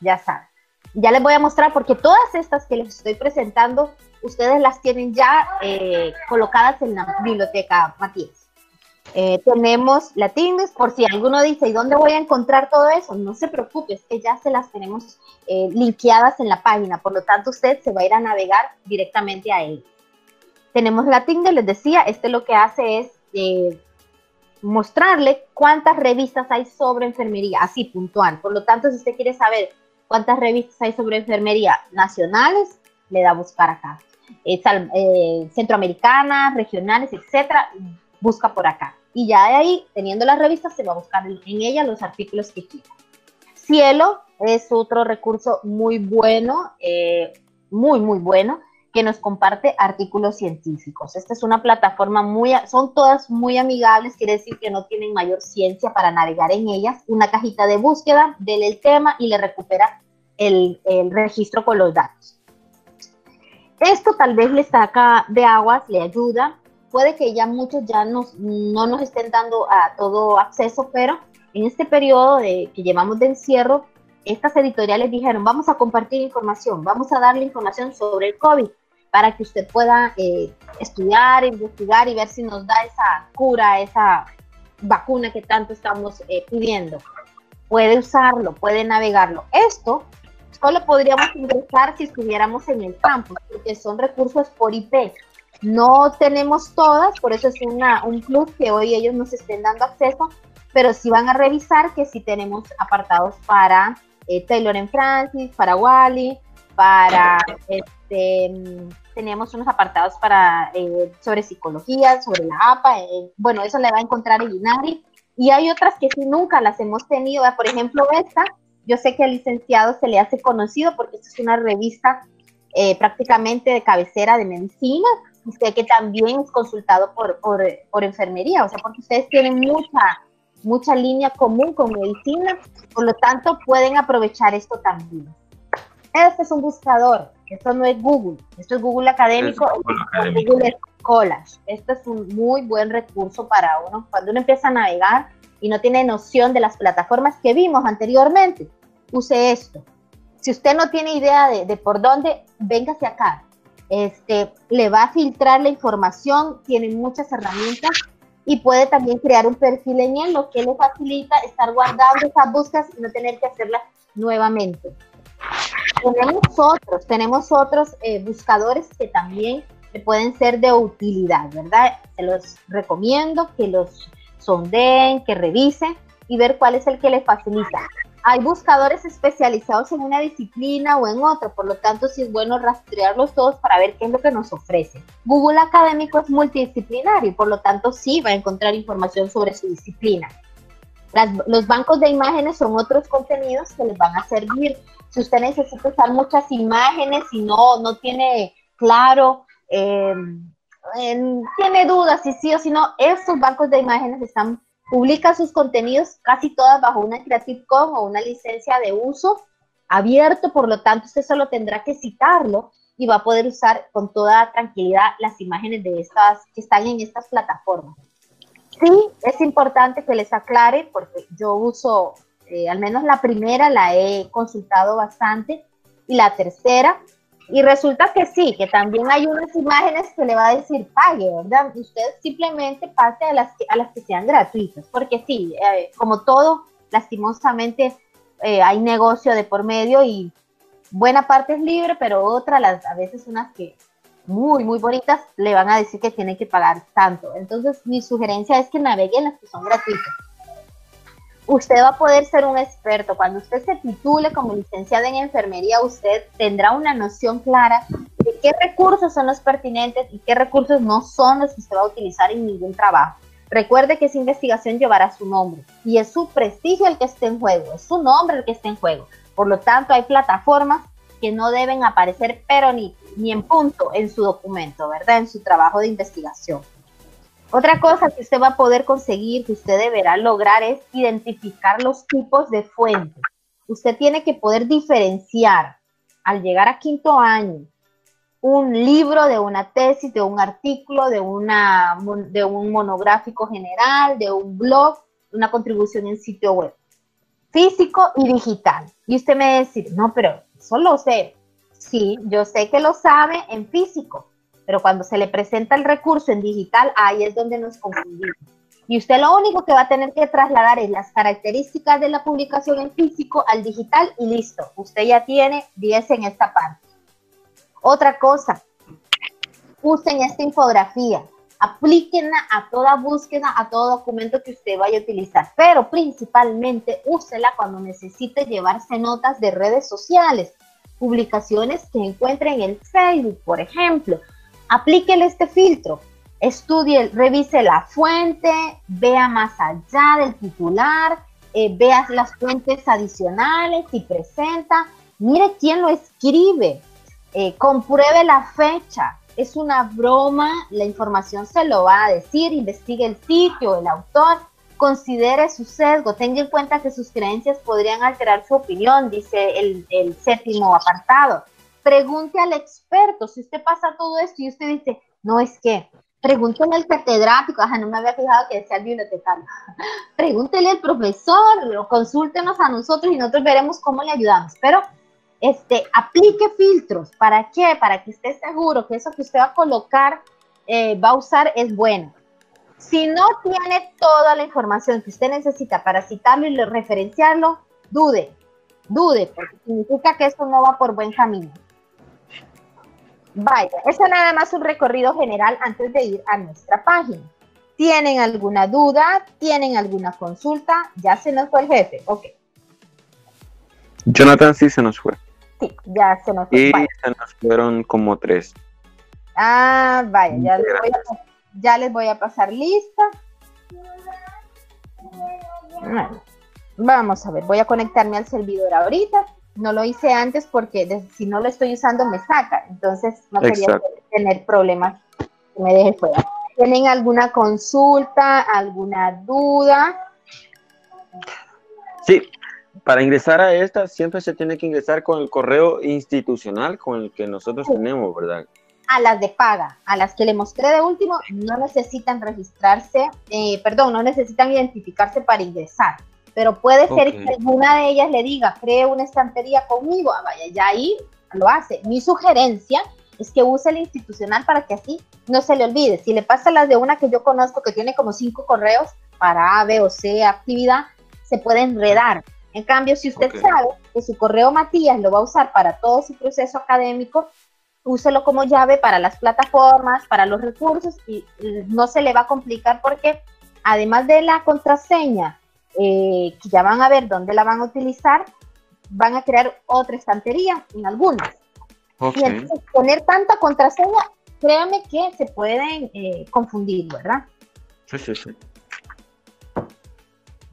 ya saben. Ya les voy a mostrar porque todas estas que les estoy presentando, ustedes las tienen ya eh, colocadas en la biblioteca, Matías. Eh, tenemos Latines, por si alguno dice, ¿y dónde voy a encontrar todo eso? No se preocupe, es que ya se las tenemos eh, linkeadas en la página, por lo tanto usted se va a ir a navegar directamente a él. Tenemos Latinde, les decía, este lo que hace es eh, mostrarle cuántas revistas hay sobre enfermería, así puntual. Por lo tanto, si usted quiere saber cuántas revistas hay sobre enfermería nacionales, le da a buscar acá. Eh, centroamericanas, regionales, etcétera, busca por acá. Y ya de ahí, teniendo las revistas, se va a buscar en, ellas los artículos que quiera. Cielo es otro recurso muy bueno, eh, muy, muy bueno, que nos comparte artículos científicos. Esta es una plataforma muy, son todas muy amigables, quiere decir que no tienen mayor ciencia para navegar en ellas. Una cajita de búsqueda, dele el tema y le recupera el, registro con los datos. Esto tal vez le saca de aguas, le ayuda. Puede que ya muchos ya nos, no nos estén dando a todo acceso, pero en este periodo de, que llevamos de encierro, estas editoriales dijeron, vamos a compartir información, vamos a darle información sobre el COVID para que usted pueda eh, estudiar, investigar y ver si nos da esa cura, esa vacuna que tanto estamos eh, pidiendo. Puede usarlo, puede navegarlo. Esto solo podríamos ingresar si estuviéramos en el campus, porque son recursos por IP. No tenemos todas, por eso es una, un plus que hoy ellos nos estén dando acceso, pero sí van a revisar que sí tenemos apartados para eh, Taylor en Francis, para Wally, para este, teníamos unos apartados para eh, sobre psicología, sobre la APA, eh, bueno, eso le va a encontrar en Inari, Y hay otras que sí nunca las hemos tenido. Por ejemplo, esta, yo sé que al licenciado se le hace conocido porque esta es una revista eh, prácticamente de cabecera de medicina. Usted que también es consultado por, por, por enfermería, o sea, porque ustedes tienen mucha, mucha línea común con medicina, por lo tanto pueden aprovechar esto también. Este es un buscador, esto no es Google, esto es Google Académico, es Google, College. Esto es un muy buen recurso para uno cuando uno empieza a navegar y no tiene noción de las plataformas que vimos anteriormente. Use esto. Si usted no tiene idea de, por dónde, véngase acá. Este, le va a filtrar la información, tiene muchas herramientas y puede también crear un perfil en él, lo que le facilita estar guardando esas búsquedas y no tener que hacerlas nuevamente. Tenemos otros, tenemos otros eh, buscadores que también pueden ser de utilidad, ¿verdad? Se los recomiendo que los sondeen, que revisen y ver cuál es el que les facilita. Hay buscadores especializados en una disciplina o en otra, por lo tanto sí es bueno rastrearlos todos para ver qué es lo que nos ofrece. Google Académico es multidisciplinario, por lo tanto sí va a encontrar información sobre su disciplina. los bancos de imágenes son otros contenidos que les van a servir. Si usted necesita usar muchas imágenes y no, no tiene claro eh, tiene dudas si sí o si no, estos bancos de imágenes están, publican sus contenidos casi todas bajo una Creative Commons o una licencia de uso abierto, por lo tanto usted solo tendrá que citarlo y va a poder usar con toda tranquilidad las imágenes de estas que están en estas plataformas. Sí, es importante que les aclare porque yo uso, eh, al menos la primera la he consultado bastante y la tercera y resulta que sí, que también hay unas imágenes que le va a decir pague, ¿verdad? Usted simplemente pase a las a las que sean gratuitas, porque sí, eh, como todo, lastimosamente eh, hay negocio de por medio y buena parte es libre, pero otra, las, a veces unas que muy, muy bonitas, le van a decir que tiene que pagar tanto. Entonces, mi sugerencia es que navegue en las que son gratuitas usted va a poder ser un experto. Cuando usted se titule como licenciada en enfermería, usted tendrá una noción clara de qué recursos son los pertinentes y qué recursos no son los que usted va a utilizar en ningún trabajo. Recuerde que esa investigación llevará su nombre y es su prestigio el que esté en juego, es su nombre el que esté en juego. Por lo tanto, hay plataformas que no deben aparecer, pero ni, ni en punto en su documento, ¿verdad? En su trabajo de investigación. Otra cosa que usted va a poder conseguir, que usted deberá lograr, es identificar los tipos de fuentes. Usted tiene que poder diferenciar al llegar a quinto año un libro de una tesis, de un artículo, de, una, de un monográfico general, de un blog, una contribución en sitio web, físico y digital. Y usted me dice, no, pero eso lo sé. Sí, yo sé que lo sabe en físico, pero cuando se le presenta el recurso en digital, ahí es donde nos confundimos. Y usted lo único que va a tener que trasladar es las características de la publicación en físico al digital y listo. Usted ya tiene 10 en esta parte. Otra cosa, usen esta infografía, aplíquenla a toda búsqueda, a todo documento que usted vaya a utilizar, pero principalmente úsela cuando necesite llevarse notas de redes sociales, publicaciones que encuentren en el Facebook, por ejemplo, aplíquele este filtro, estudie, revise la fuente, vea más allá del titular, eh, vea las fuentes adicionales y presenta, mire quién lo escribe, eh, compruebe la fecha, es una broma, la información se lo va a decir, investigue el sitio, el autor, considere su sesgo, tenga en cuenta que sus creencias podrían alterar su opinión, dice el, el séptimo apartado pregunte al experto. Si usted pasa todo esto y usted dice, no es que, pregúntele al catedrático, ajá, no me había fijado que decía el bibliotecario. Pregúntele al profesor, consúltenos a nosotros y nosotros veremos cómo le ayudamos. Pero este, aplique filtros. ¿Para qué? Para que esté seguro que eso que usted va a colocar, eh, va a usar, es bueno. Si no tiene toda la información que usted necesita para citarlo y referenciarlo, dude, dude, porque significa que esto no va por buen camino. Vaya, eso nada más un recorrido general antes de ir a nuestra página. ¿Tienen alguna duda? ¿Tienen alguna consulta? Ya se nos fue el jefe, ok. Jonathan sí se nos fue. Sí, ya se nos fue. Y se nos fueron como tres. Ah, vaya, ya les, voy a, ya les voy a pasar lista. vamos a ver, voy a conectarme al servidor ahorita. No lo hice antes porque si no lo estoy usando me saca. Entonces no quería tener problemas que me deje fuera. ¿Tienen alguna consulta, alguna duda? Sí, para ingresar a esta siempre se tiene que ingresar con el correo institucional con el que nosotros tenemos, ¿verdad? A las de paga, a las que le mostré de último, no necesitan registrarse, eh, perdón, no necesitan identificarse para ingresar, pero puede ser que alguna de ellas le diga, cree una estantería conmigo, ah, vaya, ya ahí lo hace. Mi sugerencia es que use el institucional para que así no se le olvide. Si le pasa las de una que yo conozco que tiene como cinco correos para A, B o C actividad, se puede enredar. En cambio, si usted sabe que su correo Matías lo va a usar para todo su proceso académico, úselo como llave para las plataformas, para los recursos y no se le va a complicar porque además de la contraseña, eh, que ya van a ver dónde la van a utilizar, van a crear otra estantería en algunas. Y entonces poner tanta contraseña, créanme que se pueden eh, confundir, ¿verdad? Sí, sí, sí.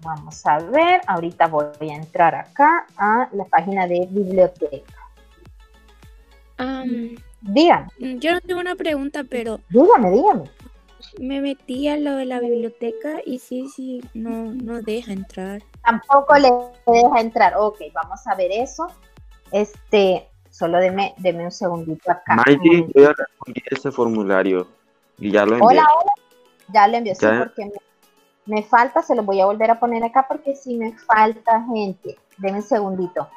Vamos a ver, ahorita voy a entrar acá a la página de biblioteca. Um, dígame. Yo no tengo una pregunta, pero... Dígame, dígame. Me metí a lo de la biblioteca y sí, sí, no, no deja entrar. Tampoco le deja entrar. Ok, vamos a ver eso. Este, solo deme, deme un segundito acá. Maiti, yo ya respondí ese formulario y ya lo envié. Hola, hola. Ya lo envié, sí, porque me me falta, se lo voy a volver a poner acá porque si me falta gente. Denme un segundito.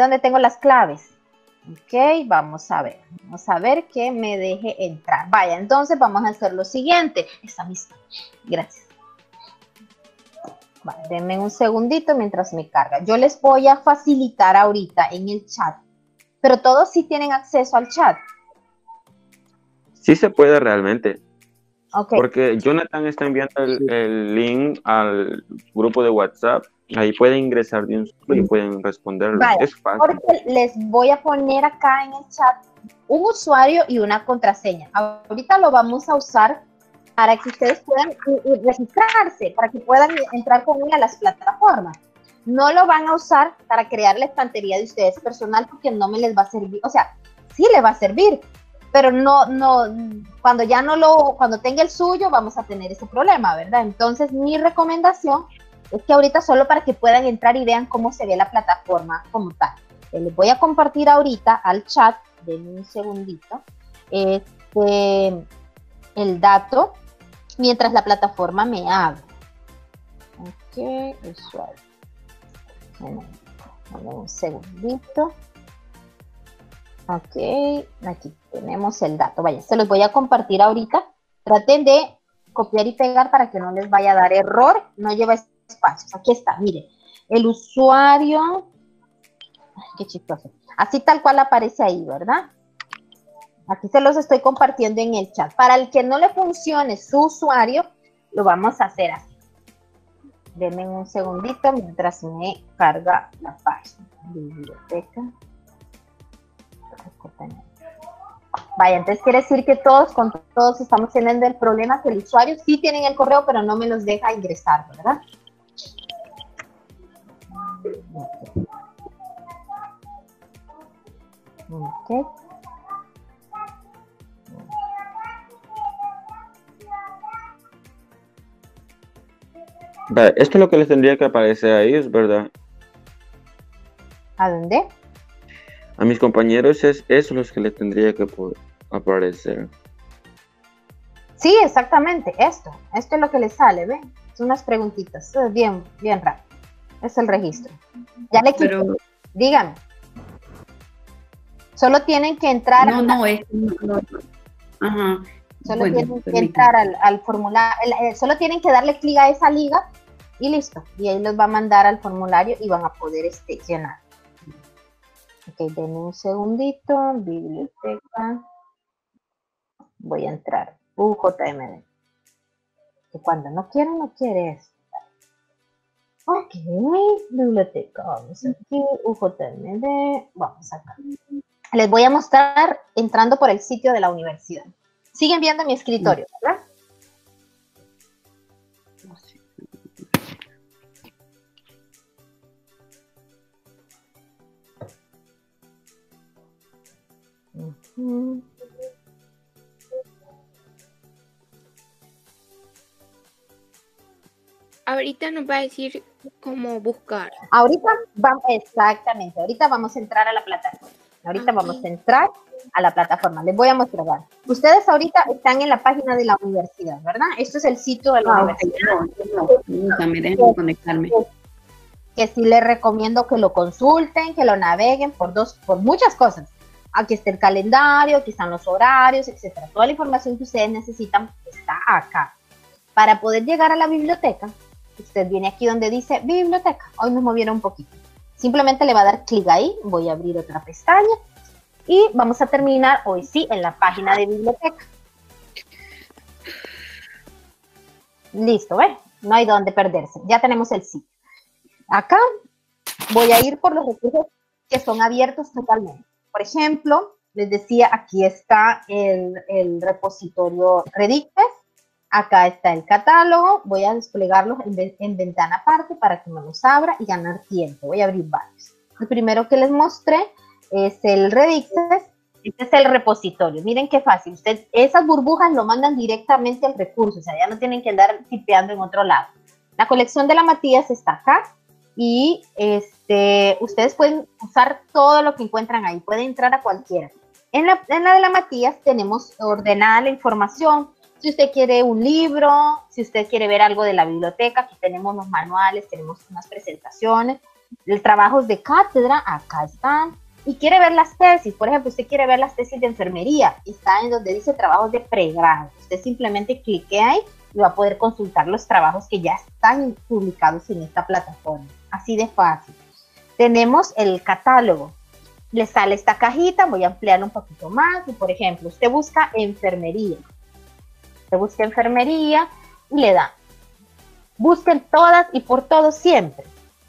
¿Dónde tengo las claves? Ok, vamos a ver. Vamos a ver que me deje entrar. Vaya, entonces vamos a hacer lo siguiente. Esta misma. Gracias denme un segundito mientras me carga. Yo les voy a facilitar ahorita en el chat, pero todos sí tienen acceso al chat. Sí se puede realmente. Porque Jonathan está enviando el, link al grupo de WhatsApp. Ahí pueden ingresar de un y pueden responder. es fácil. Porque les voy a poner acá en el chat un usuario y una contraseña. Ahorita lo vamos a usar para que ustedes puedan registrarse, para que puedan entrar con una a las plataformas. No lo van a usar para crear la estantería de ustedes personal porque no me les va a servir, o sea, sí le va a servir, pero no, no, cuando ya no lo, cuando tenga el suyo vamos a tener ese problema, ¿verdad? Entonces mi recomendación es que ahorita solo para que puedan entrar y vean cómo se ve la plataforma como tal. Eh, les voy a compartir ahorita al chat, denme un segundito, este, el dato mientras la plataforma me abre. Ok, usuario. un segundito. Ok, aquí tenemos el dato. Vaya, se los voy a compartir ahorita. Traten de copiar y pegar para que no les vaya a dar error. No lleva espacios. Aquí está, mire. El usuario. qué chistoso. Así tal cual aparece ahí, ¿verdad? Aquí se los estoy compartiendo en el chat. Para el que no le funcione su usuario, lo vamos a hacer así. Denme un segundito mientras me carga la página. Biblioteca. Vaya, entonces quiere decir que todos con todos estamos teniendo el problema que el usuario sí tienen el correo, pero no me los deja ingresar, ¿verdad? Okay. esto es lo que les tendría que aparecer ahí, es verdad. ¿A dónde? A mis compañeros es eso los que les tendría que aparecer. Sí, exactamente, esto. Esto es lo que les sale, ¿ven? Son unas preguntitas, bien, bien rápido. Es el registro. Ya le quito. Díganme. Solo tienen que entrar. No, no, es. Ajá. Solo tienen que entrar al, formulario, eh, solo tienen que darle clic a esa liga y listo. Y ahí los va a mandar al formulario y van a poder este, llenar. Ok, denme un segundito. Biblioteca. Voy a entrar. UJMD. Que cuando no quiere, no quiere eso. Ok, biblioteca, vamos aquí, UJMD, vamos acá. Les voy a mostrar entrando por el sitio de la universidad. Siguen viendo mi escritorio, ¿verdad? Ahorita nos va a decir cómo buscar. Ahorita vamos, exactamente, ahorita vamos a entrar a la plataforma. Ahorita vamos a entrar a la plataforma. Les voy a mostrar. Ustedes ahorita están en la página de la universidad, ¿verdad? Esto es el sitio de la ah, universidad. No, no, conectarme. Que sí les recomiendo que lo consulten, que lo naveguen por dos, por muchas cosas. Aquí está el calendario, aquí están los horarios, etcétera. Toda la información que ustedes necesitan está acá. Para poder llegar a la biblioteca, usted viene aquí donde dice biblioteca. Hoy nos movieron un poquito. Simplemente le va a dar clic ahí. Voy a abrir otra pestaña. Y vamos a terminar hoy sí en la página de biblioteca. Listo, ¿ven? No hay donde perderse. Ya tenemos el sitio. Acá voy a ir por los recursos que son abiertos totalmente. Por ejemplo, les decía, aquí está el, repositorio Redictes, acá está el catálogo, voy a desplegarlos en, ventana aparte para que me los abra y ganar tiempo, voy a abrir varios. El primero que les mostré es el Redictes, este es el repositorio, miren qué fácil, Usted, esas burbujas lo mandan directamente al recurso, o sea, ya no tienen que andar tipeando en otro lado. La colección de la Matías está acá, y este, ustedes pueden usar todo lo que encuentran ahí, pueden entrar a cualquiera. En la, en la de la Matías tenemos ordenada la información. Si usted quiere un libro, si usted quiere ver algo de la biblioteca, aquí tenemos los manuales, tenemos unas presentaciones, trabajos de cátedra, acá están. Y quiere ver las tesis, por ejemplo, usted quiere ver las tesis de enfermería, está en donde dice trabajos de pregrado. Usted simplemente clique ahí y va a poder consultar los trabajos que ya están publicados en esta plataforma así de fácil. Tenemos el catálogo. Le sale esta cajita, voy a ampliar un poquito más. Por ejemplo, usted busca enfermería. Usted busca enfermería y le da. Busquen todas y por todos siempre.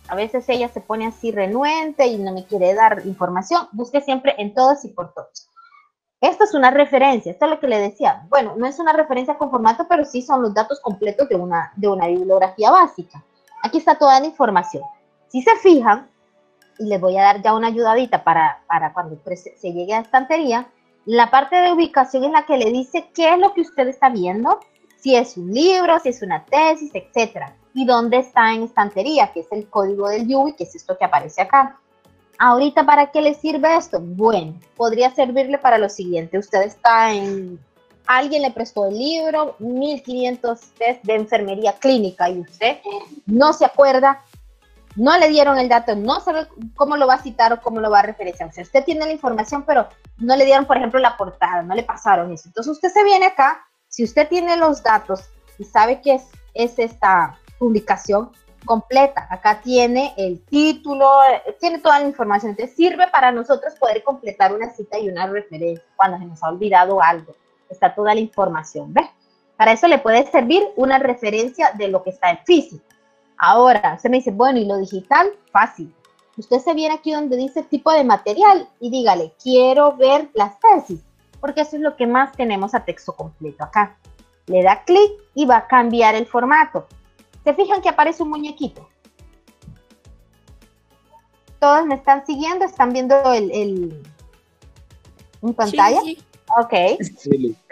A veces ella se pone así renuente y no me quiere dar información. Busque siempre en todos y por todos. Esto es una referencia, esto es lo que le decía. Bueno, no es una referencia con formato, pero sí son los datos completos de una, de una bibliografía básica. Aquí está toda la información. Si se fijan, y les voy a dar ya una ayudadita para, para cuando se llegue a estantería, la parte de ubicación es la que le dice qué es lo que usted está viendo, si es un libro, si es una tesis, etcétera, y dónde está en estantería, que es el código del UI, que es esto que aparece acá. Ahorita, ¿para qué le sirve esto? Bueno, podría servirle para lo siguiente. Usted está en alguien le prestó el libro, 1500 test de enfermería clínica y usted no se acuerda, no le dieron el dato, no sabe cómo lo va a citar o cómo lo va a referenciar. O usted tiene la información, pero no le dieron, por ejemplo, la portada, no le pasaron eso. Entonces usted se viene acá, si usted tiene los datos y sabe que es, es esta publicación completa, acá tiene el título, tiene toda la información. Entonces sirve para nosotros poder completar una cita y una referencia cuando se nos ha olvidado algo está toda la información, ¿ves? Para eso le puede servir una referencia de lo que está en físico. Ahora, usted me dice, bueno, ¿y lo digital? Fácil. Usted se viene aquí donde dice tipo de material y dígale, quiero ver las tesis, porque eso es lo que más tenemos a texto completo acá. Le da clic y va a cambiar el formato. ¿Se fijan que aparece un muñequito? Todos me están siguiendo, están viendo el, el en pantalla. Sí, sí. Ok.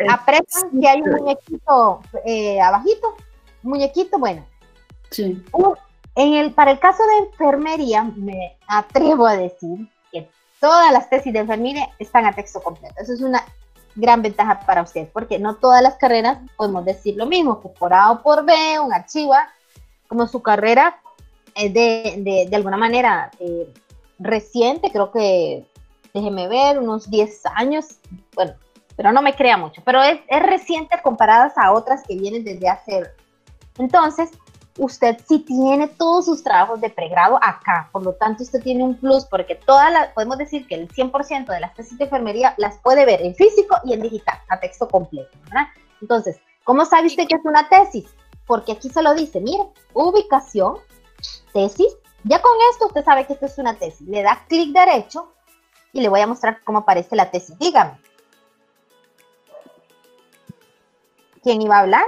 Apretan si hay un muñequito eh, abajito. Muñequito, bueno. Sí. En el, para el caso de enfermería, me atrevo a decir que todas las tesis de enfermería están a texto completo. Eso es una gran ventaja para usted, porque no todas las carreras podemos decir lo mismo, que por A o por B, un archivo, como su carrera es de, de, alguna manera eh, reciente, creo que, déjeme ver, unos 10 años, bueno, pero no me crea mucho, pero es, es reciente comparadas a otras que vienen desde hace. Entonces, usted sí tiene todos sus trabajos de pregrado acá, por lo tanto usted tiene un plus porque todas las, podemos decir que el 100% de las tesis de enfermería las puede ver en físico y en digital, a texto completo, ¿verdad? Entonces, ¿cómo sabe usted que es una tesis? Porque aquí se lo dice, mire, ubicación, tesis. Ya con esto usted sabe que esto es una tesis. Le da clic derecho y le voy a mostrar cómo aparece la tesis. Dígame. ¿Quién iba a hablar?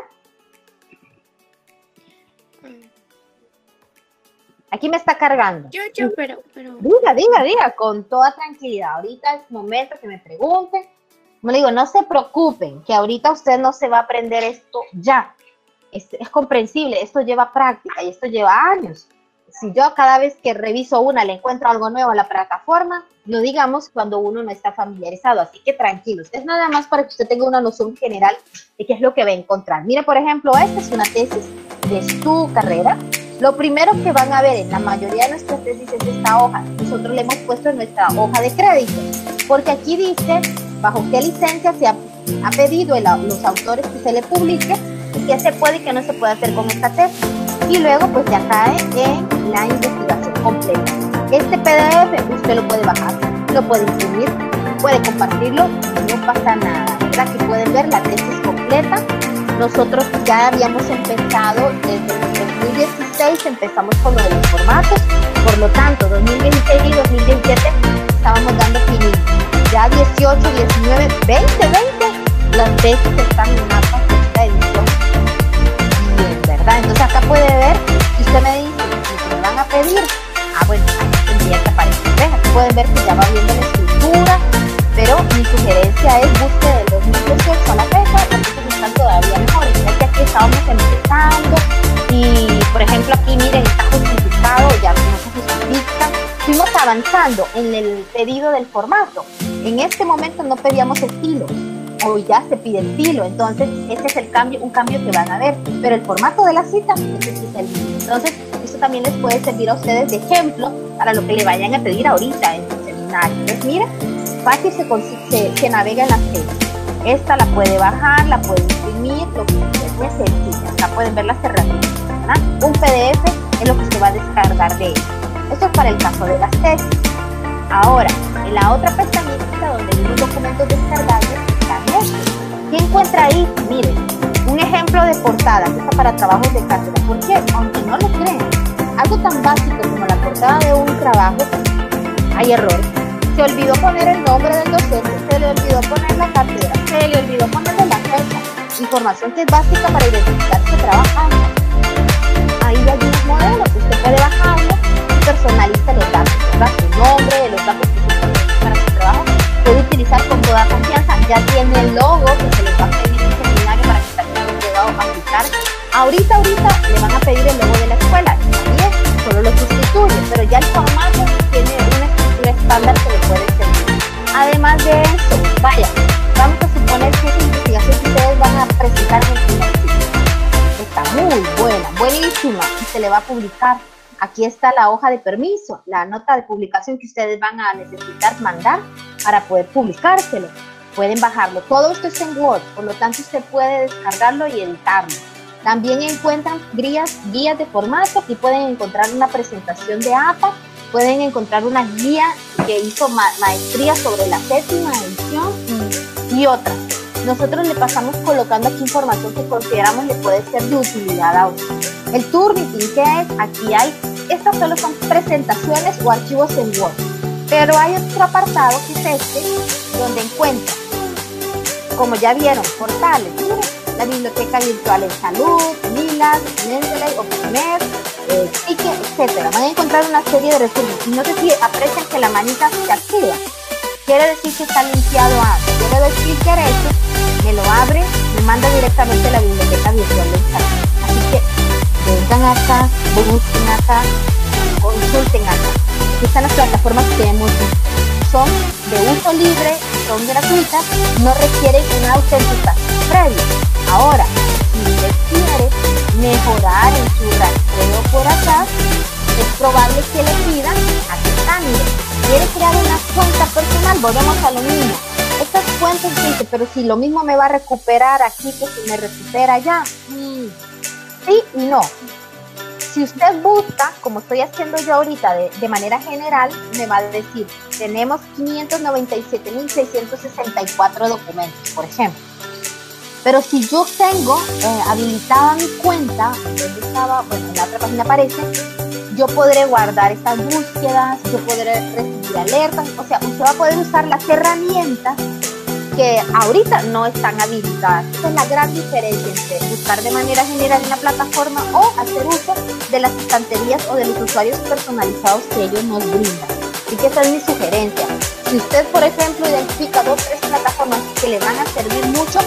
Aquí me está cargando. Yo, yo, pero, pero. Diga, diga, diga, con toda tranquilidad. Ahorita es momento que me pregunten. Me digo, no se preocupen, que ahorita usted no se va a aprender esto ya. Es, es comprensible, esto lleva práctica y esto lleva años. Si yo cada vez que reviso una le encuentro algo nuevo a la plataforma, lo digamos cuando uno no está familiarizado. Así que tranquilos, es nada más para que usted tenga una noción general de qué es lo que va a encontrar. Mire, por ejemplo, esta es una tesis de su carrera lo primero que van a ver en la mayoría de nuestras tesis es esta hoja. Nosotros le hemos puesto en nuestra hoja de crédito, porque aquí dice bajo qué licencia se ha, pedido los autores que se le publique y qué se puede y qué no se puede hacer con esta tesis. Y luego pues ya cae en la investigación completa. Este PDF usted lo puede bajar, lo puede imprimir, puede compartirlo, no pasa nada. ¿Verdad? Que pueden ver la tesis completa. Nosotros ya habíamos empezado desde 2016 empezamos con lo de los formatos, por lo tanto 2016 y 2017 estábamos dando fin. Ya 18, 19, 20, 20, las veces están en una esta edición. Bien, ¿verdad? Entonces acá puede ver, si usted me dice que me van a pedir, ah bueno, aquí tendría que aparecer. Aquí pueden ver que ya va viendo la estructura, pero mi sugerencia es busque del 2018 a la fecha, estábamos empezando y por ejemplo aquí miren está justificado ya no se justifica. Fuimos avanzando en el pedido del formato. En este momento no pedíamos estilo hoy ya se pide estilo entonces ese es el cambio un cambio que van a ver pero el formato de la cita es el mismo entonces eso también les puede servir a ustedes de ejemplo para lo que le vayan a pedir ahorita en su seminario. Entonces mira fácil se, se, navega en la serie esta la puede bajar, la puede imprimir, lo que es sencilla. Acá pueden ver las herramientas. Un PDF es lo que se va a descargar de él. Esto es para el caso de las tesis. Ahora, en la otra pestañita donde hay unos documentos descargables, están ¿Qué encuentra ahí? Miren, un ejemplo de portada que está para trabajos de cátedra. ¿Por qué? Aunque no lo crean, algo tan básico como la portada de un trabajo, hay errores se olvidó poner el nombre del docente, se le olvidó poner la cartera, se le olvidó ponerle la fecha. Información que es básica para identificar que trabajando. Ahí hay un modelo que usted puede bajarlo y personaliza los datos, Su nombre, los datos que ponen para su trabajo. Puede utilizar con toda confianza. Ya tiene el logo que se le va a pedir en el seminario para que también lo pueda aplicar. Ahorita, ahorita le van a pedir el logo de la escuela. También solo lo sustituye, pero ya el formato tiene una estándar que le puede servir. Además de eso, vaya, vamos a suponer que esa investigación que ustedes van a presentar en el primer está muy buena, buenísima y se le va a publicar. Aquí está la hoja de permiso, la nota de publicación que ustedes van a necesitar mandar para poder publicárselo. Pueden bajarlo. Todo esto es en Word, por lo tanto usted puede descargarlo y editarlo. También encuentran guías, guías de formato. y pueden encontrar una presentación de APA pueden encontrar una guía que hizo maestría sobre la séptima edición y otras. Nosotros le pasamos colocando aquí información que consideramos le puede ser de utilidad a usted. El Turnitin, ¿qué es? Aquí hay, estas solo son presentaciones o archivos en Word, pero hay otro apartado que es este, donde encuentra, como ya vieron, portales, la biblioteca virtual en salud, Lilas, Mendeley, OpenNet, eh, etcétera. Van a encontrar una serie de recursos. Y no sé si aprecian que la manita se activa. Quiere decir que está limpiado antes. Yo le doy clic derecho, me lo abre, me manda directamente la biblioteca virtual de salud. Así que vengan acá, busquen acá, consulten acá. Están las plataformas que hemos visto. Son de uso libre, son gratuitas, no requieren una autenticación previa. Ahora, si usted quiere mejorar en su rastreo por acá, es probable que le pidan, aquí está, mire, quiere crear una cuenta personal, volvemos a lo mismo. Estas cuentas dice, pero si lo mismo me va a recuperar aquí que si me recupera allá. Mm, sí y no. Si usted busca, como estoy haciendo yo ahorita de, de manera general, me va a decir, tenemos 597.664 documentos, por ejemplo. Pero si yo tengo eh, habilitada mi cuenta, donde estaba, bueno, en la otra página aparece, yo podré guardar estas búsquedas, yo podré recibir alertas, o sea, usted va a poder usar las herramientas que ahorita no están habilitadas. Esa es la gran diferencia entre buscar de manera general en la plataforma o hacer uso de las estanterías o de los usuarios personalizados que ellos nos brindan. Así que esa es mi sugerencia. Si usted, por ejemplo, identifica dos o tres plataformas que le van a servir mucho,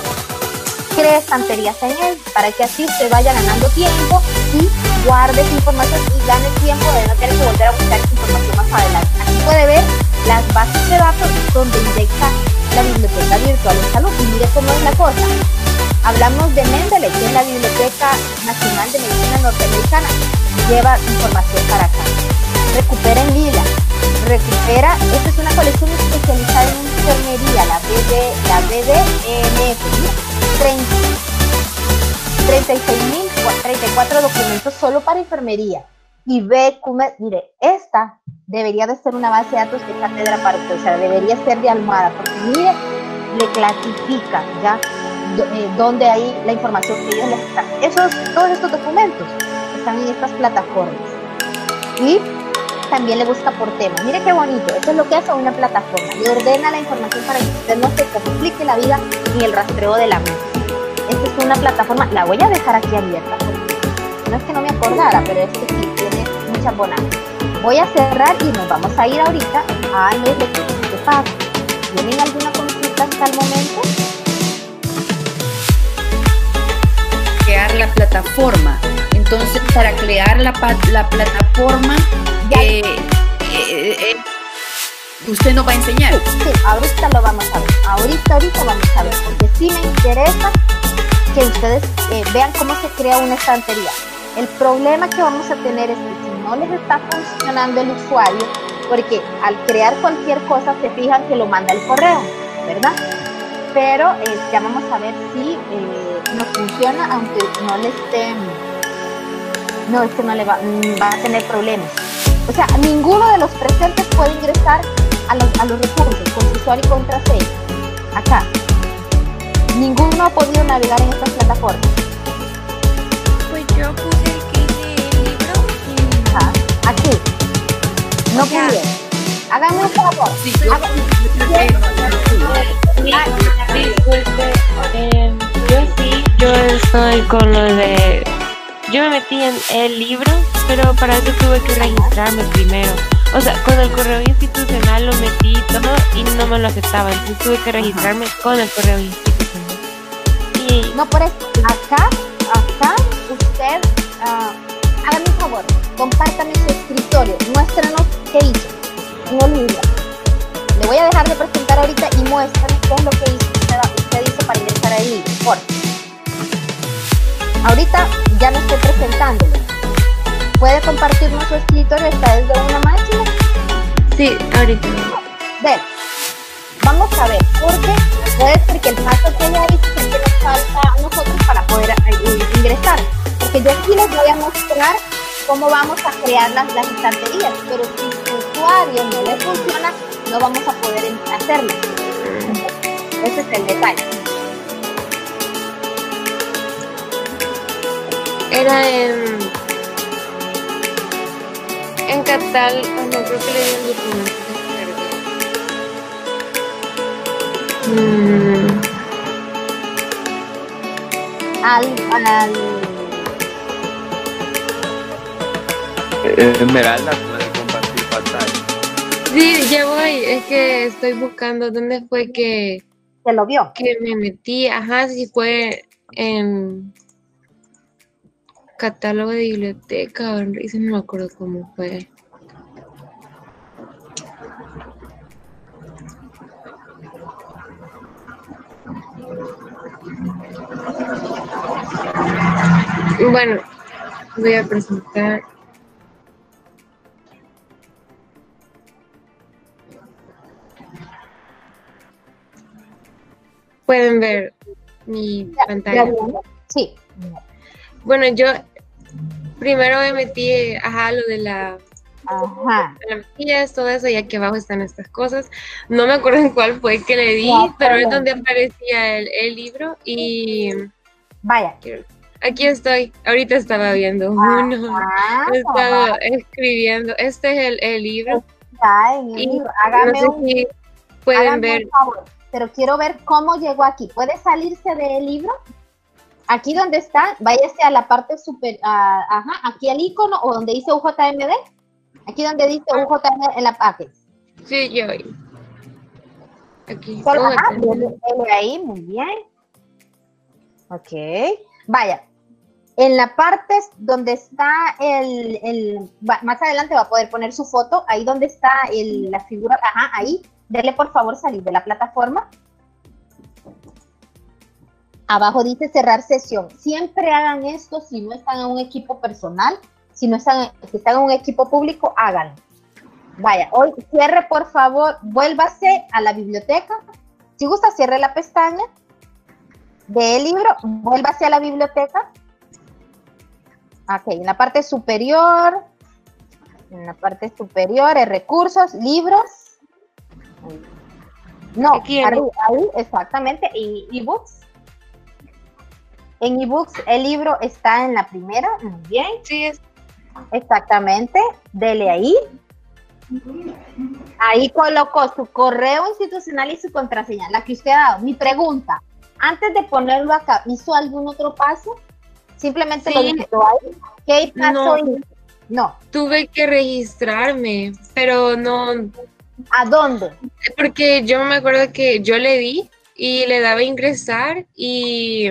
cree estanterías en él para que así usted vaya ganando tiempo y guarde esa información y gane tiempo de no tener que volver a buscar esa información más adelante. Aquí puede ver las bases de datos donde indica la Biblioteca Virtual de Salud. Y mire cómo es la cosa. Hablamos de Mendeley, que es la Biblioteca Nacional de Medicina Norteamericana. Lleva información para acá. Recupera en Lila. Recupera, esta es una colección especializada en enfermería, la, BD, la BDNF. 36.034 documentos solo para enfermería y ve, mire, esta debería de ser una base de datos de cátedra para usted, o sea, debería ser de almohada, porque mire, le clasifica ya eh, donde hay la información que ellos les están. Esos, todos estos documentos están en estas plataformas. Y también le busca por tema. Mire qué bonito, eso es lo que hace una plataforma. Le ordena la información para que usted no se complique la vida ni el rastreo de la mente. Esta es una plataforma, la voy a dejar aquí abierta no es que no me acordara, pero es que sí, tiene muchas bonanzas. Voy a cerrar y nos vamos a ir ahorita a los requisitos de pago. ¿Tienen alguna consulta hasta el momento? Crear la plataforma. Entonces, para crear la, la plataforma, eh, eh, eh, usted nos va a enseñar. Sí, ahorita lo vamos a ver. Ahorita, ahorita vamos a ver, porque sí me interesa que ustedes vean cómo se crea una estantería. El problema que vamos a tener es que si no les está funcionando el usuario, porque al crear cualquier cosa se fijan que lo manda el correo, ¿verdad? Pero ya vamos a ver si nos funciona, aunque no le esté, no, es que no le va, mm, va a tener problemas. O sea, ninguno de los presentes puede ingresar a los, a los recursos con su usuario y contraseña. Acá. Ninguno ha podido navegar en estas plataformas. Pues yo puse el que el libro. Ajá. Aquí. No pude. Háganme un favor. Sí, yo, Disculpe, yo sí, yo estoy con lo de yo me metí en el libro, pero para eso tuve que registrarme primero. O sea, con el correo institucional lo metí todo y no me lo aceptaba. Entonces tuve que registrarme con el correo institucional. Y... No, por eso, acá, acá, usted, uh, hágame un favor, compártame su escritorio, muéstranos qué hizo el libro. Le voy a dejar de presentar ahorita y muéstranos qué es lo que hizo usted, usted hizo para ingresar libro. Por Ahorita ya no estoy presentándolo. ¿Puede compartirnos su escritorio? ¿Está desde una máquina? Sí, ahorita. Vamos a ver, porque puede ser que el paso que visto es que nos falta a nosotros para poder eh, ingresar. Porque yo aquí les voy a mostrar cómo vamos a crear las, las estanterías, pero si su usuario no le funciona, no vamos a poder hacerlo. Ese es el detalle. Era en. En Catal, cuando creo que le di el documento mm. Al. al... Esmeralda puede compartir pantalla. Sí, ya voy. Es que estoy buscando dónde fue que. ¿Se lo vio? Que me metí. Ajá, sí fue en catálogo de biblioteca, no me acuerdo cómo fue. Bueno, voy a presentar. Pueden ver mi pantalla. Sí. Bueno, yo primero me metí, ajá, lo de la Ajá. Las todo eso, y aquí abajo están estas cosas. No me acuerdo en cuál fue que le di, pero es donde aparecía el, libro y... Vaya. aquí estoy. Ahorita estaba viendo uno. estaba escribiendo. Este es el, el libro. Hágame un, pueden ver. pero quiero ver cómo llegó aquí. ¿Puede salirse del libro? Aquí donde está, váyase a la parte super, ajá, aquí al icono o donde dice UJMD. Aquí donde dice ah. UJMD en la parte. Sí, yo. Aquí. Solo, ahí, muy bien. Ok. Vaya. En la parte donde está el, el, más adelante va a poder poner su foto, ahí donde está el, la figura, ajá, ahí, dele por favor salir de la plataforma. Abajo dice cerrar sesión. Siempre hagan esto si no están en un equipo personal, si no están, si están en un equipo público, háganlo. Vaya, hoy cierre por favor, vuélvase a la biblioteca. Si gusta, cierre la pestaña del libro, vuélvase a la biblioteca. Ok, en la parte superior, en la parte superior, recursos, libros. No, ahí, ahí, exactamente, y ebooks. En ebooks, el libro está en la primera, muy bien. Sí, es. Exactamente, dele ahí. Ahí colocó su correo institucional y su contraseña, la que usted ha dado. Mi pregunta, antes de ponerlo acá, ¿hizo algún otro paso? Simplemente lo digitó ahí. ¿Qué pasó? No, no. Tuve que registrarme, pero no. ¿A dónde? Porque yo me acuerdo que yo le di y le daba ingresar y,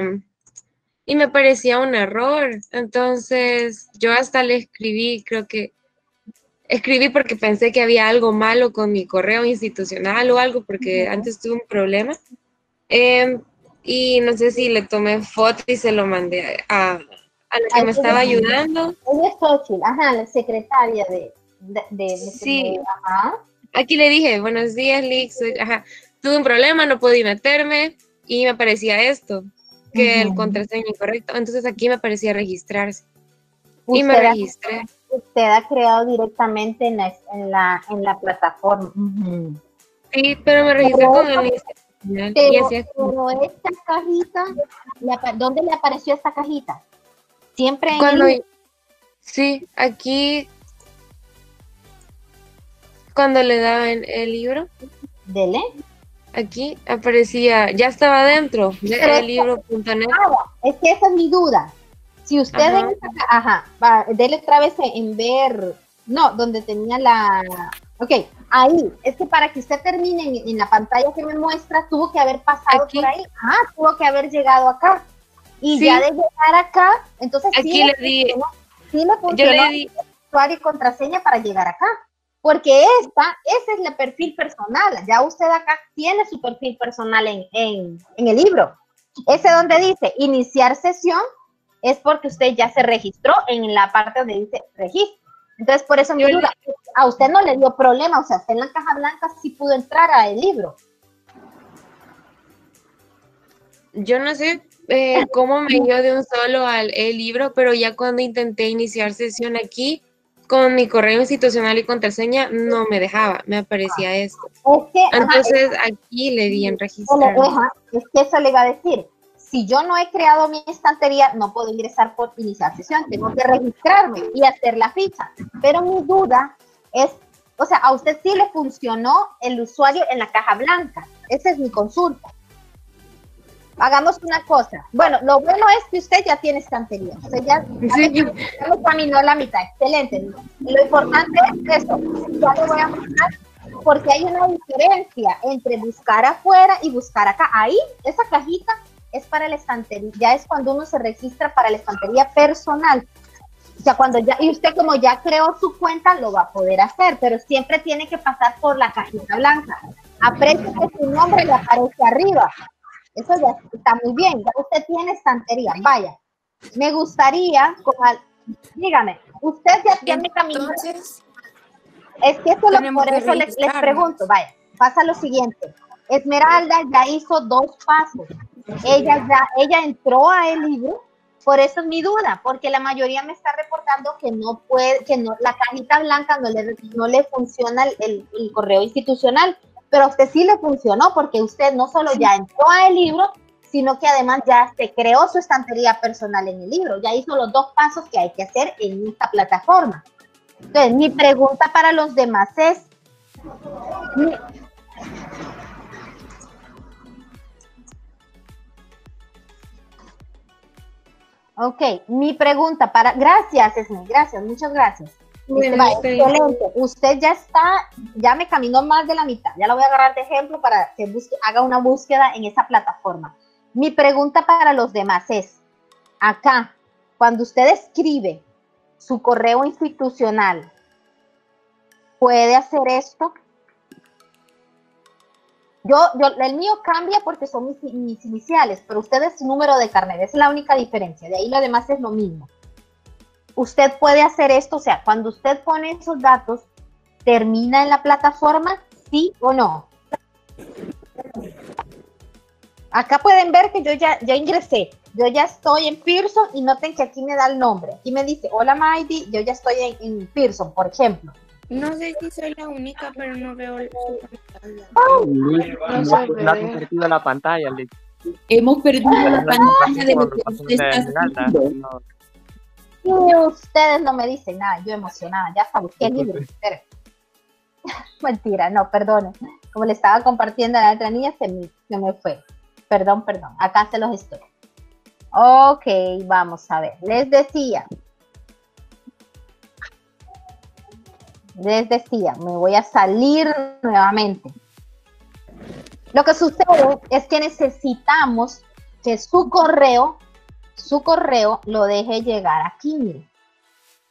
y me parecía un error. Entonces yo hasta le escribí, creo que escribí porque pensé que había algo malo con mi correo institucional o algo, porque antes tuve un problema. Em, y no sé si le tomé foto y se lo mandé a, a la que me estaba ayudando. es Xochitl, ajá, la secretaria de... de, sí, ajá. Aquí le dije, buenos días, Lix, ajá, tuve un problema, no podía meterme y me aparecía esto, que el contraseña incorrecto. Entonces aquí me aparecía registrarse. Y me registré usted ha creado directamente en la, en la, en la plataforma. Sí, pero me registré con el pero, pero esta cajita, ¿dónde le apareció esta cajita? Siempre en cuando, Sí, aquí cuando le daban el libro. Dele. Aquí aparecía, ya estaba dentro de libro.net. Es que esa es mi duda. Si usted ajá, va, dele otra vez en ver, no, donde tenía la, ok, ahí, es que para que usted termine en, la pantalla que me muestra, tuvo que haber pasado por ahí, ah, tuvo que haber llegado acá. Y ya de llegar acá, entonces Aquí sí le, di, sí le funcionó usuario y contraseña para llegar acá. Porque esta, ese es el perfil personal. Ya usted acá tiene su perfil personal en, en, el libro. Ese donde dice iniciar sesión, es porque usted ya se registró en la parte donde dice registro. Entonces, por eso mi duda, a usted no le dio problema, o sea, en la caja blanca sí pudo entrar al libro. Yo no sé eh, cómo me dio de un solo al el libro, pero ya cuando intenté iniciar sesión aquí, con mi correo institucional y contraseña, no me dejaba, me aparecía esto. Entonces, aquí le di en registrar. Es que eso le iba a decir si yo no he creado mi estantería, no puedo ingresar por iniciar sesión, tengo que registrarme y hacer la ficha. Pero mi duda es, o sea, a usted sí le funcionó el usuario en la caja blanca. Esa es mi consulta. Hagamos una cosa. Bueno, lo bueno es que usted ya tiene estantería. O sea, ya, ya, caminó la mitad. Excelente. Lo importante es eso. Ya le voy a mostrar porque hay una diferencia entre buscar afuera y buscar acá. Ahí, esa cajita es para la estantería, ya es cuando uno se registra para la estantería personal. O sea, cuando ya, y usted como ya creó su cuenta, lo va a poder hacer, pero siempre tiene que pasar por la cajita blanca. Aprecia que su nombre le aparece arriba. Eso ya está muy bien, ya usted tiene estantería. Vaya, me gustaría, dígame, usted ya tiene camino. Es que eso lo, por eso les, les pregunto, vaya, pasa lo siguiente. Esmeralda ya hizo dos pasos ella ya, ella entró a el libro, por eso es mi duda, porque la mayoría me está reportando que no puede, que no, la cajita blanca no le, no le funciona el, correo institucional, pero a usted sí le funcionó porque usted no solo ya entró a el libro, sino que además ya se creó su estantería personal en el libro, ya hizo los dos pasos que hay que hacer en esta plataforma. Entonces, mi pregunta para los demás es, Ok, mi pregunta para, gracias Esme, gracias, muchas gracias. Excelente. Usted ya está, ya me caminó más de la mitad. Ya lo voy a agarrar de ejemplo para que busque, haga una búsqueda en esa plataforma. Mi pregunta para los demás es, acá, cuando usted escribe su correo institucional, ¿puede hacer esto? Yo, yo, el mío cambia porque son mis, iniciales, pero usted es número de carnet, es la única diferencia. De ahí lo demás es lo mismo. Usted puede hacer esto, o sea, cuando usted pone esos datos, ¿termina en la plataforma? ¿Sí o no? Acá pueden ver que yo ya, ya ingresé. Yo ya estoy en Pearson y noten que aquí me da el nombre. Aquí me dice, hola Maidi, yo ya estoy en, en Pearson, por ejemplo. No sé si soy la única, pero no veo pantalla. no, no, ha perdido la pantalla, Liz. Hemos perdido la pantalla de lo que usted está Y ustedes no me dicen nada, yo emocionada, ya sabes qué libro. Mentira, no, perdón. Como le estaba compartiendo a la otra niña, se me, se me fue. Perdón, perdón. Acá se los estoy. Ok, vamos a ver. Les decía, les decía, me voy a salir nuevamente. Lo que sucede es que necesitamos que su correo, su correo lo deje llegar aquí.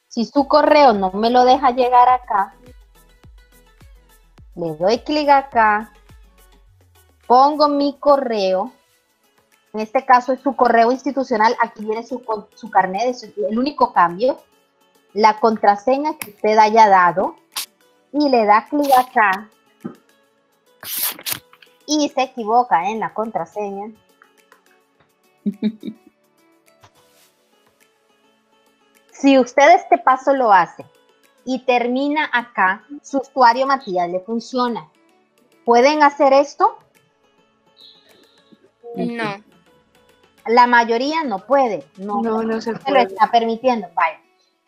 Si su correo no me lo deja llegar acá, le doy clic acá, pongo mi correo, en este caso es su correo institucional, aquí viene su, su carnet, el único cambio, la contraseña que usted haya dado y le da clic acá y se equivoca en la contraseña. si usted este paso lo hace y termina acá, su usuario Matías le funciona. ¿Pueden hacer esto? No. La mayoría no puede. No, no, no se, lo está permitiendo. Vaya.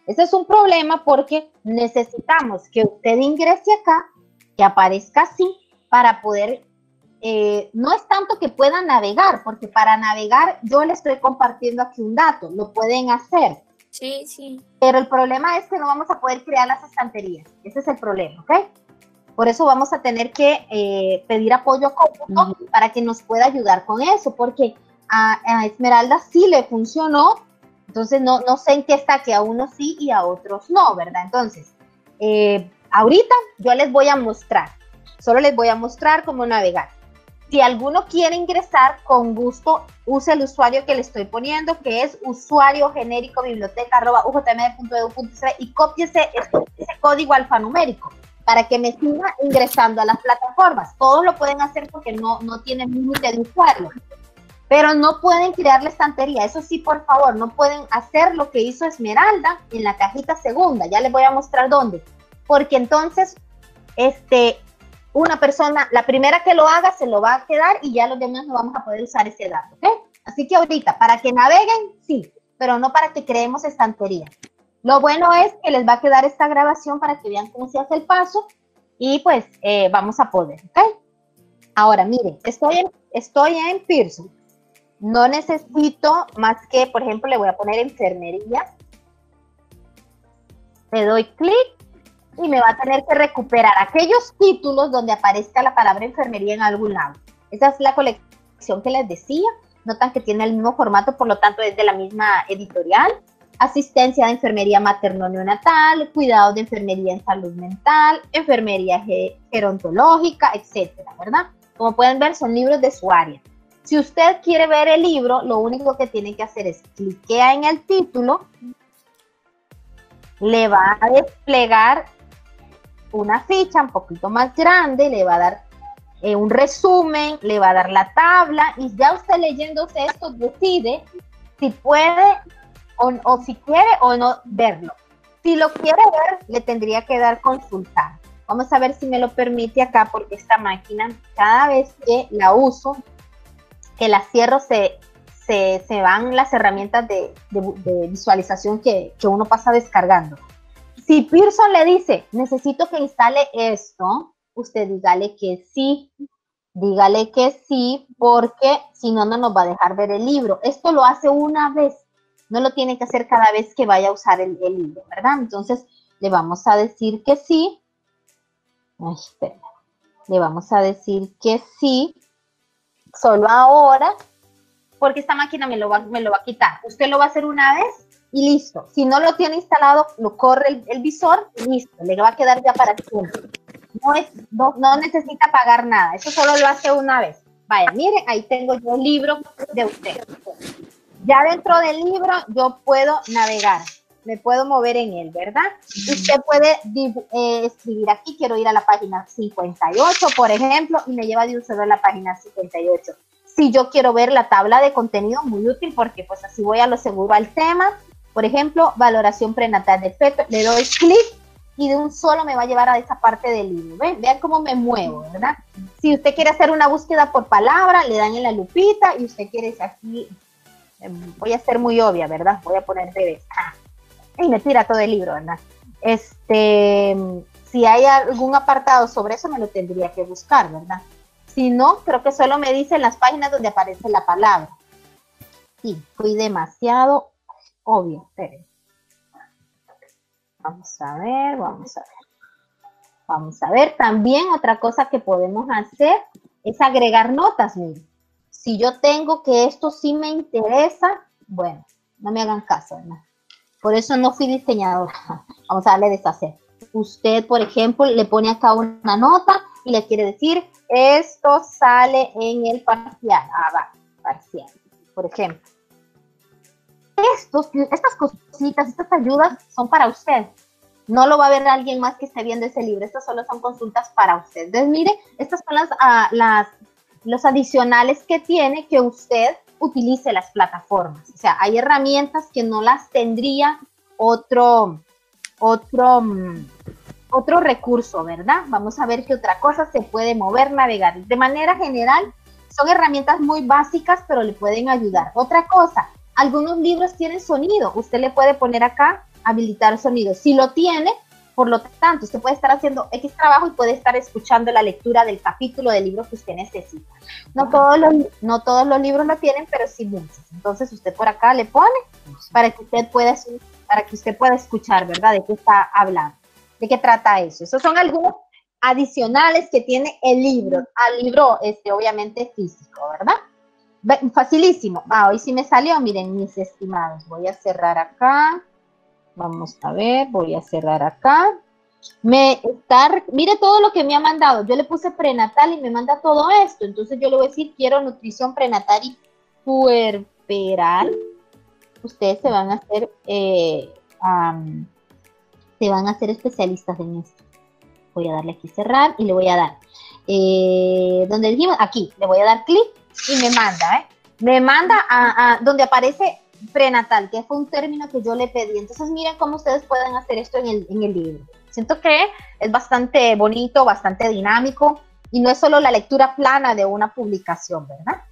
Ese es un problema porque necesitamos que usted ingrese acá, que aparezca así, para poder, eh, no es tanto que pueda navegar, porque para navegar yo le estoy compartiendo aquí un dato, lo pueden hacer. Sí, sí. Pero el problema es que no vamos a poder crear las estanterías. Ese es el problema, ¿ok? Por eso vamos a tener que eh, pedir apoyo a Cómputo para que nos pueda ayudar con eso, porque a Esmeralda sí le funcionó, entonces, no, no sé en qué está que a unos sí y a otros no, ¿verdad? Entonces, eh, ahorita yo les voy a mostrar, solo les voy a mostrar cómo navegar. Si alguno quiere ingresar, con gusto use el usuario que le estoy poniendo, que es usuario genérico biblioteca y cópiese ese, ese código alfanumérico para que me siga ingresando a las plataformas. Todos lo pueden hacer porque no, no tienen límite de usuario pero no pueden crear la estantería. Eso sí, por favor, no pueden hacer lo que hizo Esmeralda en la cajita segunda. Ya les voy a mostrar dónde. Porque entonces, este, una persona, la primera que lo haga se lo va a quedar y ya los demás no vamos a poder usar ese dato. ¿ok? Así que ahorita, para que naveguen, sí, pero no para que creemos estantería. Lo bueno es que les va a quedar esta grabación para que vean cómo se hace el paso y pues eh, vamos a poder, ¿ok? Ahora, miren, estoy en, estoy en Pearson. No necesito más que, por ejemplo, le voy a poner enfermería. Le doy clic y me va a tener que recuperar aquellos títulos donde aparezca la palabra enfermería en algún lado. Esa es la colección que les decía. Notan que tiene el mismo formato, por lo tanto es de la misma editorial. Asistencia de enfermería materno-neonatal, cuidados de enfermería en salud mental, enfermería gerontológica, etcétera, ¿verdad? Como pueden ver, son libros de su área. Si usted quiere ver el libro, lo único que tiene que hacer es cliquea en el título, le va a desplegar una ficha un poquito más grande, le va a dar eh, un resumen, le va a dar la tabla y ya usted leyéndose esto decide si puede o, si quiere o no verlo. Si lo quiere ver, le tendría que dar consultar. Vamos a ver si me lo permite acá porque esta máquina cada vez que la uso que la cierro se, se, van las herramientas de, visualización que, que, uno pasa descargando. Si Pearson le dice, necesito que instale esto, usted dígale que sí, dígale que sí, porque si no, no nos va a dejar ver el libro. Esto lo hace una vez, no lo tiene que hacer cada vez que vaya a usar el, libro, ¿verdad? Entonces, le vamos a decir que sí. Le vamos a decir que sí, solo ahora, porque esta máquina me lo, va, me lo va a quitar. Usted lo va a hacer una vez y listo. Si no lo tiene instalado, lo corre el, visor y listo, le va a quedar ya para siempre. No, es, no, no, necesita pagar nada, eso solo lo hace una vez. Vaya, mire, ahí tengo yo el libro de usted. Ya dentro del libro yo puedo navegar, me puedo mover en él, ¿verdad? Usted puede eh, escribir aquí, quiero ir a la página 58, por ejemplo, y me lleva de un solo a la página 58. Si yo quiero ver la tabla de contenido, muy útil porque pues así voy a lo seguro al tema. Por ejemplo, valoración prenatal de feto, le doy clic y de un solo me va a llevar a esa parte del libro. ¿Ven? Vean cómo me muevo, ¿verdad? Si usted quiere hacer una búsqueda por palabra, le dan en la lupita y usted quiere aquí, em, voy a ser muy obvia, ¿verdad? Voy a poner bebés. Ah, y me tira todo el libro, ¿verdad? Este, si hay algún apartado sobre eso, me lo tendría que buscar, ¿verdad? Si no, creo que solo me dice las páginas donde aparece la palabra. Sí, fui demasiado obvio. Vamos a ver, vamos a ver. Vamos a ver, también otra cosa que podemos hacer es agregar notas, miren. Si yo tengo que esto sí me interesa, bueno, no me hagan caso, ¿verdad? Por eso no fui diseñadora. Vamos a darle deshacer. Usted, por ejemplo, le pone acá una nota y le quiere decir, esto sale en el parcial. Ah, va, parcial, por ejemplo. Estas cositas, estas ayudas son para usted. No lo va a ver alguien más que esté viendo ese libro. Estas solo son consultas para usted. Entonces, mire, estas son las, ah, las, los adicionales que tiene que usted utilice las plataformas. O sea, hay herramientas que no las tendría otro, otro, mm, otro recurso, ¿verdad? Vamos a ver qué otra cosa se puede mover, navegar. De manera general, son herramientas muy básicas, pero le pueden ayudar. Otra cosa, algunos libros tienen sonido. Usted le puede poner acá, habilitar sonido. Si lo tiene, por lo tanto, usted puede estar haciendo X trabajo y puede estar escuchando la lectura del capítulo del libro que usted necesita. No todos los, no todos los libros lo tienen, pero sí muchos. Entonces usted por acá le pone para que usted pueda, para que usted pueda escuchar, ¿verdad? De qué está hablando, de qué trata eso. Esos son algunos adicionales que tiene el libro, al libro, este, obviamente físico, ¿verdad? Facilísimo. Ah, hoy sí me salió, miren, mis estimados. Voy a cerrar acá. Vamos a ver, voy a cerrar acá. Me estar, mire todo lo que me ha mandado. Yo le puse prenatal y me manda todo esto. Entonces yo le voy a decir, quiero nutrición prenatal y puerperal. Ustedes se van a hacer, eh, se van a hacer especialistas en esto. Voy a darle aquí cerrar y le voy a dar. Eh, donde dijimos, aquí, le voy a dar clic y me manda, ¿eh? Me manda a donde aparece prenatal, que fue un término que yo le pedí. Entonces miren cómo ustedes pueden hacer esto en el, en el libro. Siento que es bastante bonito, bastante dinámico y no es solo la lectura plana de una publicación, ¿verdad?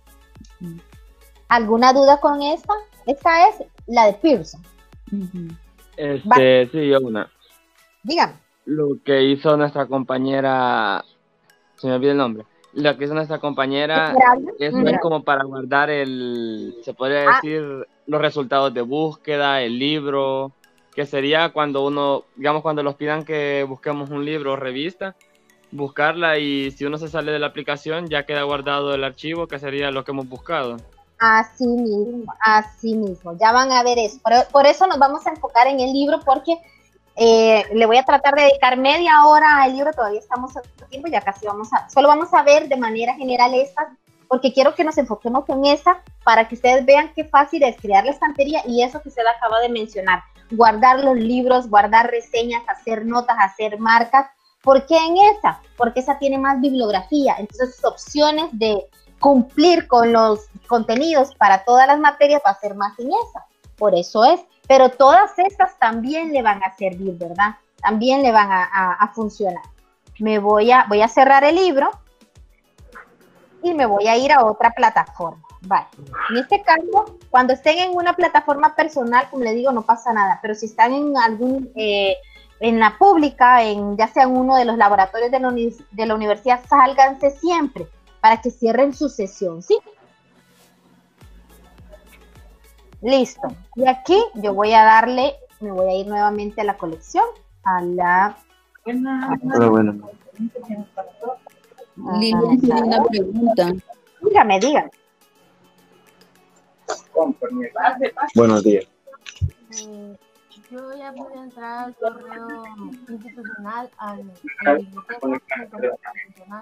¿Alguna duda con esta? Esta es la de Pearson. Este, sí, yo una. Dígame. Lo que hizo nuestra compañera, se me olvida el nombre, lo que hizo nuestra compañera es como para guardar el, se podría ah. decir, los resultados de búsqueda, el libro, que sería cuando uno, digamos, cuando los pidan que busquemos un libro o revista, buscarla y si uno se sale de la aplicación ya queda guardado el archivo, que sería lo que hemos buscado. Así mismo, así mismo, ya van a ver eso. Por, eso nos vamos a enfocar en el libro porque eh, le voy a tratar de dedicar media hora al libro, todavía estamos a tiempo, ya casi vamos a, solo vamos a ver de manera general estas porque quiero que nos enfoquemos en esa para que ustedes vean qué fácil es crear la estantería y eso que usted acaba de mencionar, guardar los libros, guardar reseñas, hacer notas, hacer marcas. ¿Por qué en esa? Porque esa tiene más bibliografía, entonces sus opciones de cumplir con los contenidos para todas las materias va a ser más en esa. Por eso es. Pero todas estas también le van a servir, ¿verdad? También le van a, funcionar. Me voy a, voy a cerrar el libro y me voy a ir a otra plataforma. Vale. En este caso, cuando estén en una plataforma personal, como le digo, no pasa nada, pero si están en algún, eh, en la pública, en ya sea en uno de los laboratorios de la, de la universidad, sálganse siempre para que cierren su sesión, ¿sí? Listo. Y aquí yo voy a darle, me voy a ir nuevamente a la colección, a la... Pero bueno. Lilian tiene una pregunta. Dígame, dígame. Buenos días. Eh, yo ya pude entrar al correo institucional al,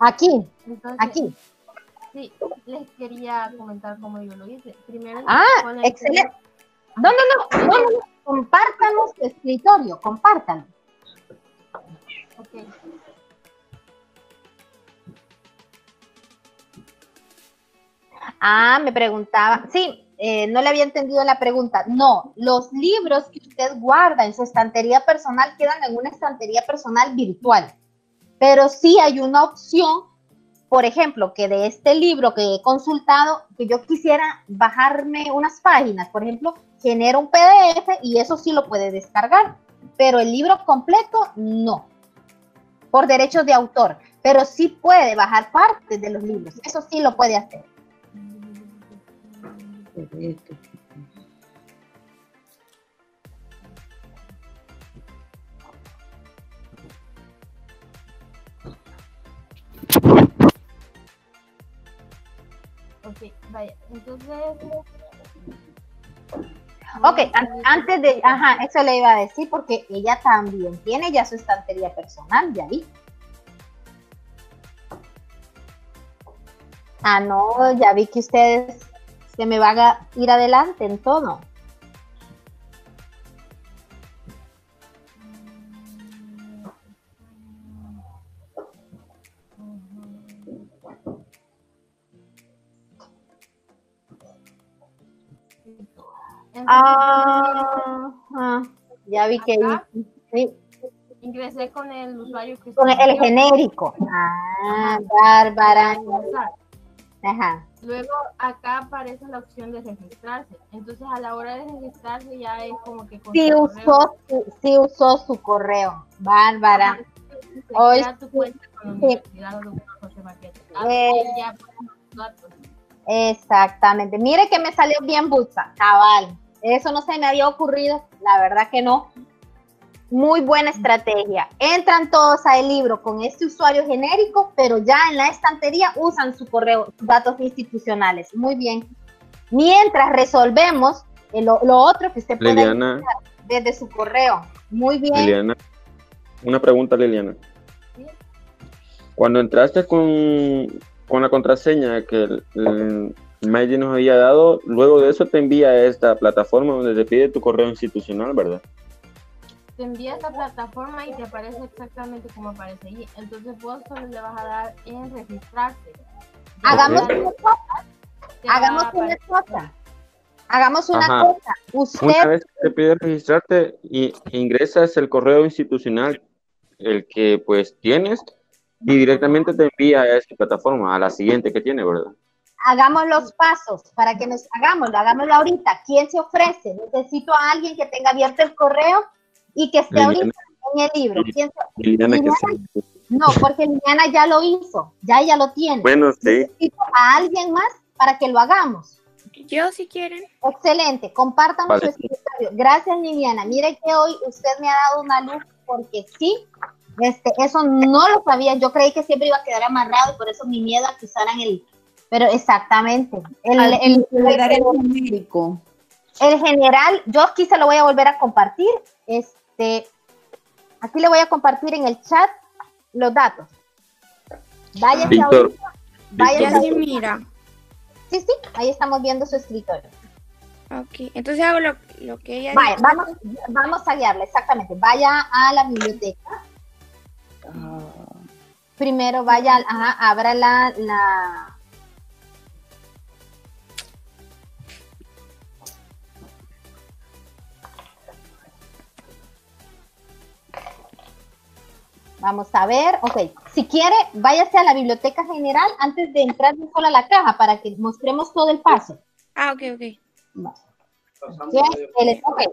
Aquí, aquí. Sí, les quería comentar cómo yo lo hice. Primero, ah, excelente. No, no, no, no, no, compártanos tu escritorio, compártanos. Ok. Ah, me preguntaba, sí, eh, no le había entendido la pregunta. No, los libros que usted guarda en su estantería personal quedan en una estantería personal virtual, pero sí hay una opción, por ejemplo, que de este libro que he consultado, que yo quisiera bajarme unas páginas, por ejemplo, genera un PDF y eso sí lo puede descargar, pero el libro completo no, por derechos de autor, pero sí puede bajar partes de los libros, eso sí lo puede hacer. Ok, antes de, ajá, eso le iba a decir porque ella también tiene ya su estantería personal, ya vi. Ah, no, ya vi que ustedes que me va a ir adelante en todo. Ah, ah, ya vi que ingresé con el usuario que con el genérico. Ah, Bárbara. Ajá. Luego acá aparece la opción de registrarse. Entonces a la hora de registrarse ya es como que... Sí usó, su, sí usó su correo, Bárbara. Hoy Exactamente. Mire que me salió bien Butsa, cabal. Eso no se me había ocurrido, la verdad que no. Muy buena estrategia. Entran todos al libro con este usuario genérico, pero ya en la estantería usan su correo, datos institucionales. Muy bien. Mientras resolvemos lo, otro que usted puede Liliana, desde su correo. Muy bien. Liliana, una pregunta, Liliana. Cuando entraste con, con la contraseña que el, el nos había dado, luego de eso te envía a esta plataforma donde te pide tu correo institucional, ¿verdad? te envía esta plataforma y te aparece exactamente como aparece allí. Entonces vos solo le vas a dar en registrarse. Hagamos una cosa. Hagamos una cosa. Hagamos una cosa. Usted... Una vez que te pide registrarte y ingresas el correo institucional, el que pues tienes, y directamente te envía a esta plataforma, a la siguiente que tiene, ¿verdad? Hagamos los pasos para que nos hagámoslo, hagámoslo ahorita. ¿Quién se ofrece? Necesito a alguien que tenga abierto el correo y que esté ahorita en el libro. no, porque Liliana ya lo hizo, ya ella lo tiene. Bueno, sí. a alguien más para que lo hagamos. Yo, si quieren. Excelente, compártanos su escritorio. Gracias, Liliana. Mire que hoy usted me ha dado una luz porque sí, este, eso no lo sabía. Yo creí que siempre iba a quedar amarrado y por eso mi miedo a que usaran el. Pero exactamente. El, el, el, el, el general, yo aquí se lo voy a volver a compartir. Es, este, aquí le voy a compartir en el chat los datos. Vaya Víctor, Vaya mira. Sí, sí, ahí estamos viendo su escritorio. Ok, entonces hago lo, que ella Vaya, vamos, vamos a guiarle, exactamente. Vaya a la biblioteca. Ah. Primero vaya, ajá, abra la, la, Vamos a ver, ok. si quiere, váyase a la biblioteca general antes de entrar solo a la caja para que mostremos todo el paso. Ah, ok, ok.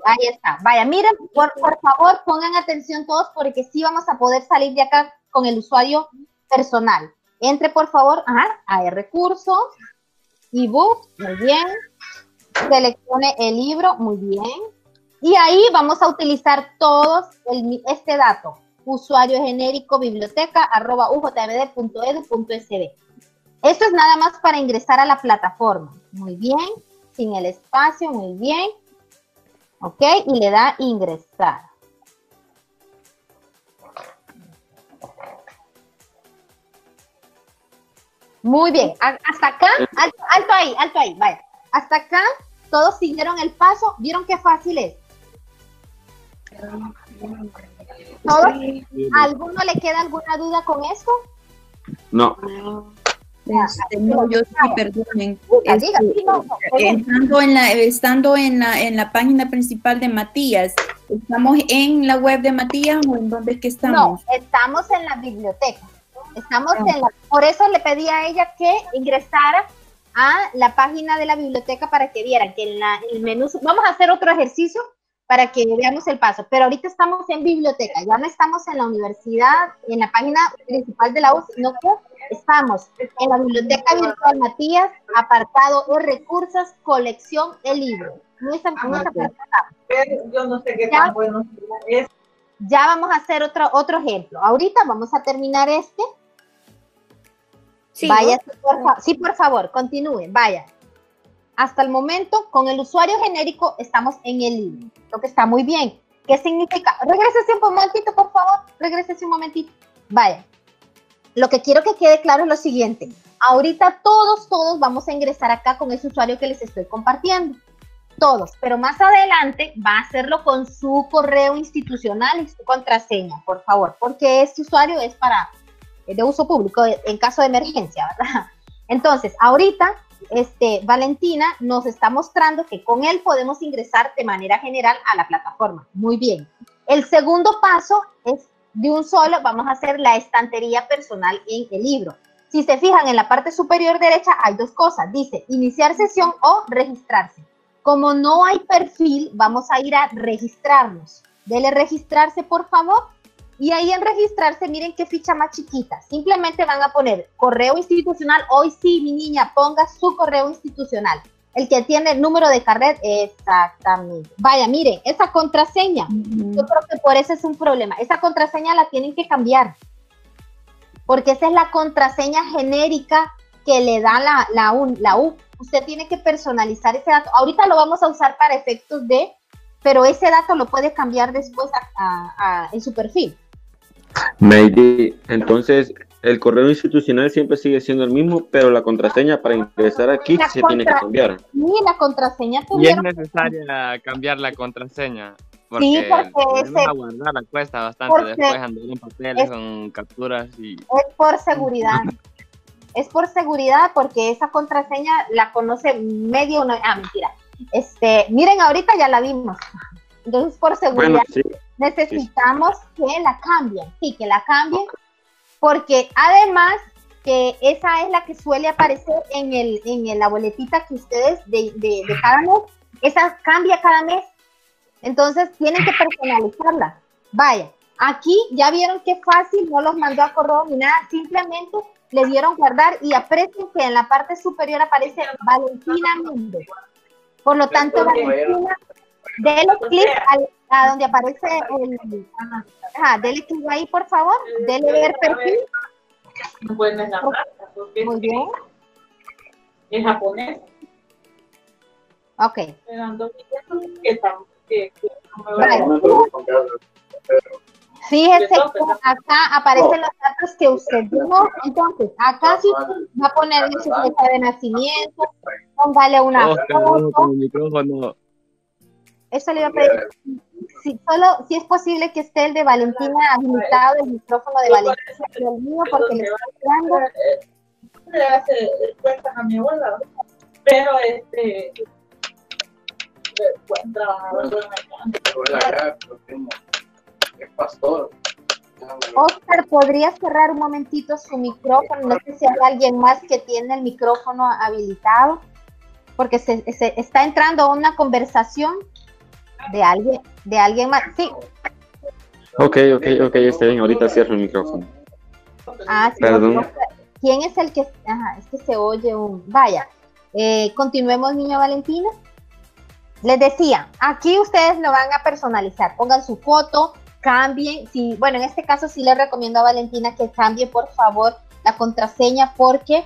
ahí está. Vaya, miren, por, por favor, pongan atención todos porque sí vamos a poder salir de acá con el usuario personal. Entre, por favor, ajá, a recursos, ebook, muy bien. Seleccione el libro, muy bien. Y ahí vamos a utilizar todos este dato. Usuario genérico biblioteca arroba ujtbd.edu.sb. Esto es nada más para ingresar a la plataforma. Muy bien. Sin el espacio, muy bien. Ok, y le da ingresar. Muy bien. Hasta acá, alto, alto ahí, alto ahí, vaya. Hasta acá, todos siguieron el paso. ¿Vieron qué fácil es? ¿Alguno le queda alguna duda con esto? No. Este, no, yo sí, perdonen. Este, estando en la, estando en la, en la página principal de Matías, ¿estamos en la web de Matías o en dónde es que estamos? No, estamos en la biblioteca. Estamos ah. en la, por eso le pedí a ella que ingresara a la página de la biblioteca para que vieran que en, la, el menú, vamos a hacer otro ejercicio para que veamos el paso. Pero ahorita estamos en biblioteca, ya no estamos en la universidad, en la página principal de la U, sino que estamos en la biblioteca virtual Matías, apartado de recursos, colección, el libro. Yo no sé qué tan bueno es. Ya vamos a hacer otro, otro ejemplo. Ahorita vamos a terminar este. Sí, vaya, por, sí, por favor, continúen, vaya hasta el momento, con el usuario genérico, estamos en el libro, lo que está muy bien. ¿Qué significa? Regrese un momentito, por favor. Regrese un momentito. Vaya. Lo que quiero que quede claro es lo siguiente. Ahorita todos, todos vamos a ingresar acá con ese usuario que les estoy compartiendo. Todos. Pero más adelante va a hacerlo con su correo institucional y su contraseña, por favor. Porque este usuario es para de uso público en caso de emergencia, ¿verdad? Entonces, ahorita este, Valentina nos está mostrando que con él podemos ingresar de manera general a la plataforma. Muy bien. El segundo paso es de un solo, vamos a hacer la estantería personal en el libro. Si se fijan en la parte superior derecha hay dos cosas, dice iniciar sesión o registrarse. Como no hay perfil, vamos a ir a registrarnos. Dele registrarse, por favor. Y ahí en registrarse, miren qué ficha más chiquita. Simplemente van a poner correo institucional. Hoy sí, mi niña, ponga su correo institucional. El que tiene el número de carnet, exactamente. Vaya, miren, esa contraseña, yo creo que por eso es un problema. Esa contraseña la tienen que cambiar. Porque esa es la contraseña genérica que le da la, la, la U. Usted tiene que personalizar ese dato. Ahorita lo vamos a usar para efectos de, pero ese dato lo puede cambiar después en su perfil. Maybe, entonces el correo institucional siempre sigue siendo el mismo, pero la contraseña para ingresar aquí se tiene que cambiar. Sí, la contraseña Y es necesaria cambiar la contraseña. Porque sí, porque ese, a guardar la cuesta bastante después andar en papeles con capturas y... Es por seguridad. es por seguridad porque esa contraseña la conoce medio una... Ah, mentira. Este, miren, ahorita ya la vimos. Entonces, por seguridad, necesitamos que la cambien, sí, que la cambien, porque además que esa es la que suele aparecer en, el, en la boletita que ustedes de, de, cada mes, esa cambia cada mes, entonces tienen que personalizarla. Vaya, aquí ya vieron qué fácil, no los mandó a correo ni nada, simplemente le dieron guardar y aprecien que en la parte superior aparece Valentina Méndez. Por lo tanto, Valentina Dele clic a donde aparece el. Ajá, dele clic ahí, por favor. Dele ver perfil. Muy bien. En japonés. Ok. Fíjese acá aparecen los datos que usted dijo. Entonces, acá si va a poner su fecha de nacimiento, póngale una foto. Eso le iba a pedir. Si, solo, si es posible que esté el de Valentina habilitado, el micrófono de Valentina y el mío, porque le estoy esperando. Le hace cuentas a mi abuela, pero este. Buen trabajador. Es pastor. Oscar, ¿podría cerrar un momentito su micrófono? No sé si hay alguien más que tiene el micrófono habilitado, porque se, está entrando una conversación de alguien, de alguien más. Sí. Ok, ok, ok, está bien. Ahorita cierro el micrófono. Ah, sí, Perdón. ¿Quién es el que, ajá, es que se oye un, vaya, eh, continuemos, niña Valentina. Les decía, aquí ustedes lo van a personalizar, pongan su foto, cambien, si, bueno, en este caso sí les recomiendo a Valentina que cambie por favor la contraseña porque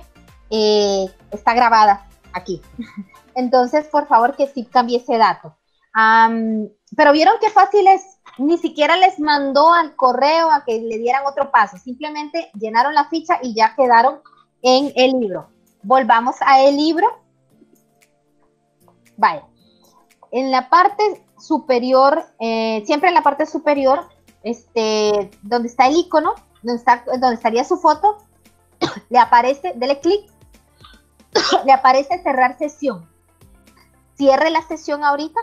eh, está grabada aquí. Entonces, por favor que sí cambie ese dato. Pero vieron qué fácil es, ni siquiera les mandó al correo a que le dieran otro paso, simplemente llenaron la ficha y ya quedaron en el libro. Volvamos a el libro. Vaya. En la parte superior, eh, siempre en la parte superior, este, donde está el icono, donde, está, donde estaría su foto, le aparece, dele clic, le aparece cerrar sesión. Cierre la sesión ahorita.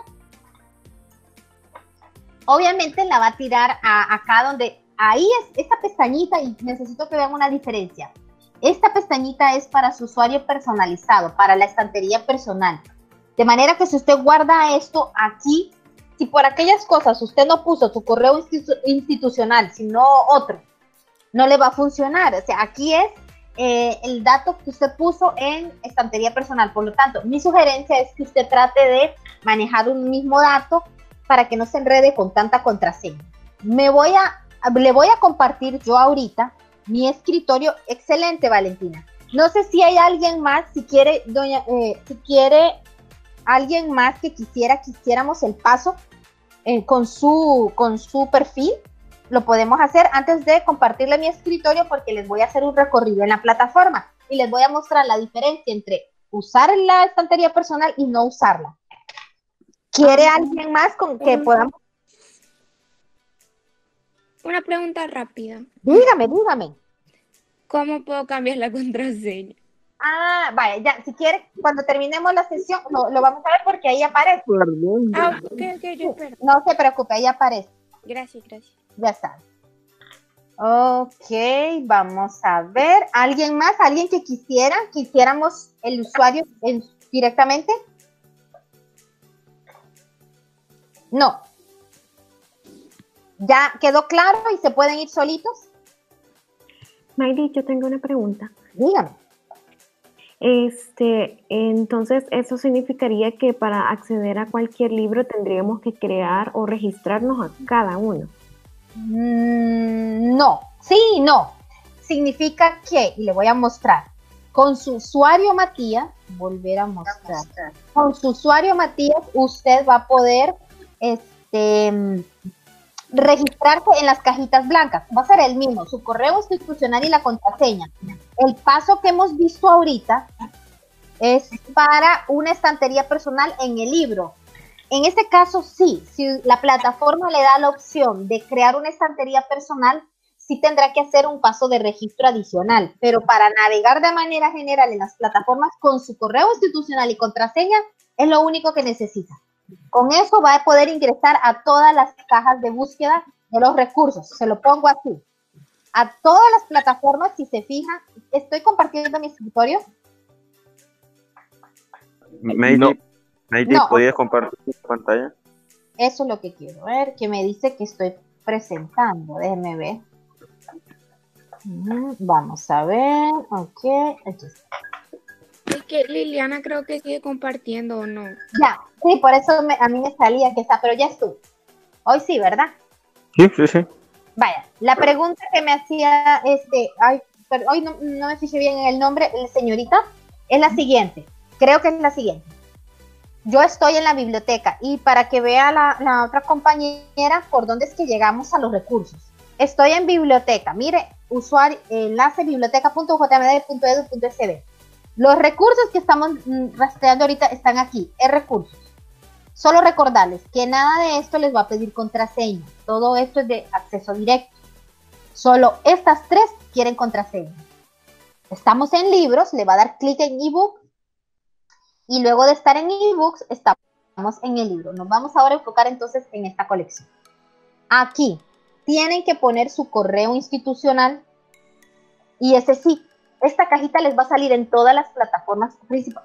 Obviamente la va a tirar a, acá donde, ahí es esta pestañita y necesito que vean una diferencia. Esta pestañita es para su usuario personalizado, para la estantería personal. De manera que si usted guarda esto aquí, si por aquellas cosas usted no puso su correo institucional, sino otro, no le va a funcionar. O sea, aquí es eh, el dato que usted puso en estantería personal. Por lo tanto, mi sugerencia es que usted trate de manejar un mismo dato para que no se enrede con tanta contraseña. Me voy a, le voy a compartir yo ahorita mi escritorio. Excelente, Valentina. No sé si hay alguien más, si quiere, doña, eh, si quiere alguien más que quisiera que hiciéramos el paso eh, con, su, con su perfil, lo podemos hacer antes de compartirle mi escritorio porque les voy a hacer un recorrido en la plataforma y les voy a mostrar la diferencia entre usar la estantería personal y no usarla. ¿Quiere alguien más con que podamos? Una pregunta rápida. Dígame, dígame. ¿Cómo puedo cambiar la contraseña? Ah, vaya, ya, si quiere, cuando terminemos la sesión, lo, lo vamos a ver porque ahí aparece. Ah, okay, okay, yo espero. No se preocupe, ahí aparece. Gracias, gracias. Ya está. Ok, vamos a ver. ¿Alguien más? ¿Alguien que quisiera? ¿Quisiéramos el usuario directamente? No. ¿Ya quedó claro y se pueden ir solitos? Mayri, yo tengo una pregunta. Dígame. Este, entonces, eso significaría que para acceder a cualquier libro tendríamos que crear o registrarnos a cada uno. Mm, no, sí y no. Significa que, y le voy a mostrar, con su usuario Matías, volver a mostrar, con su usuario Matías, usted va a poder este, registrarse en las cajitas blancas. Va a ser el mismo, su correo institucional y la contraseña. El paso que hemos visto ahorita es para una estantería personal en el libro. En este caso, sí, si la plataforma le da la opción de crear una estantería personal, sí tendrá que hacer un paso de registro adicional, pero para navegar de manera general en las plataformas con su correo institucional y contraseña, es lo único que necesita. Con eso va a poder ingresar a todas las cajas de búsqueda de los recursos. Se lo pongo así. A todas las plataformas, si se fijan, estoy compartiendo mi escritorio. Maybe, ¿podías compartir tu pantalla? Eso es lo que quiero ver, que me dice que estoy presentando. Déjenme ver. Vamos a ver. Ok, aquí está. Es que Liliana creo que sigue compartiendo o no. Ya, sí, por eso a mí me salía que está, pero ya estuvo. Hoy sí, ¿verdad? Sí, sí, sí. Vaya, la pregunta que me hacía este, ay, pero hoy no, me fijé bien en el nombre, señorita, es la siguiente. Creo que es la siguiente. Yo estoy en la biblioteca y para que vea la, la otra compañera por dónde es que llegamos a los recursos. Estoy en biblioteca. Mire, usuario, enlace biblioteca.jmd.edu.sb. Los recursos que estamos mm, rastreando ahorita están aquí, es recursos. Solo recordarles que nada de esto les va a pedir contraseña. Todo esto es de acceso directo. Solo estas tres quieren contraseña. Estamos en libros, le va a dar clic en ebook y luego de estar en ebooks estamos en el libro. Nos vamos ahora a enfocar entonces en esta colección. Aquí tienen que poner su correo institucional y ese sí, esta cajita les va a salir en todas las plataformas,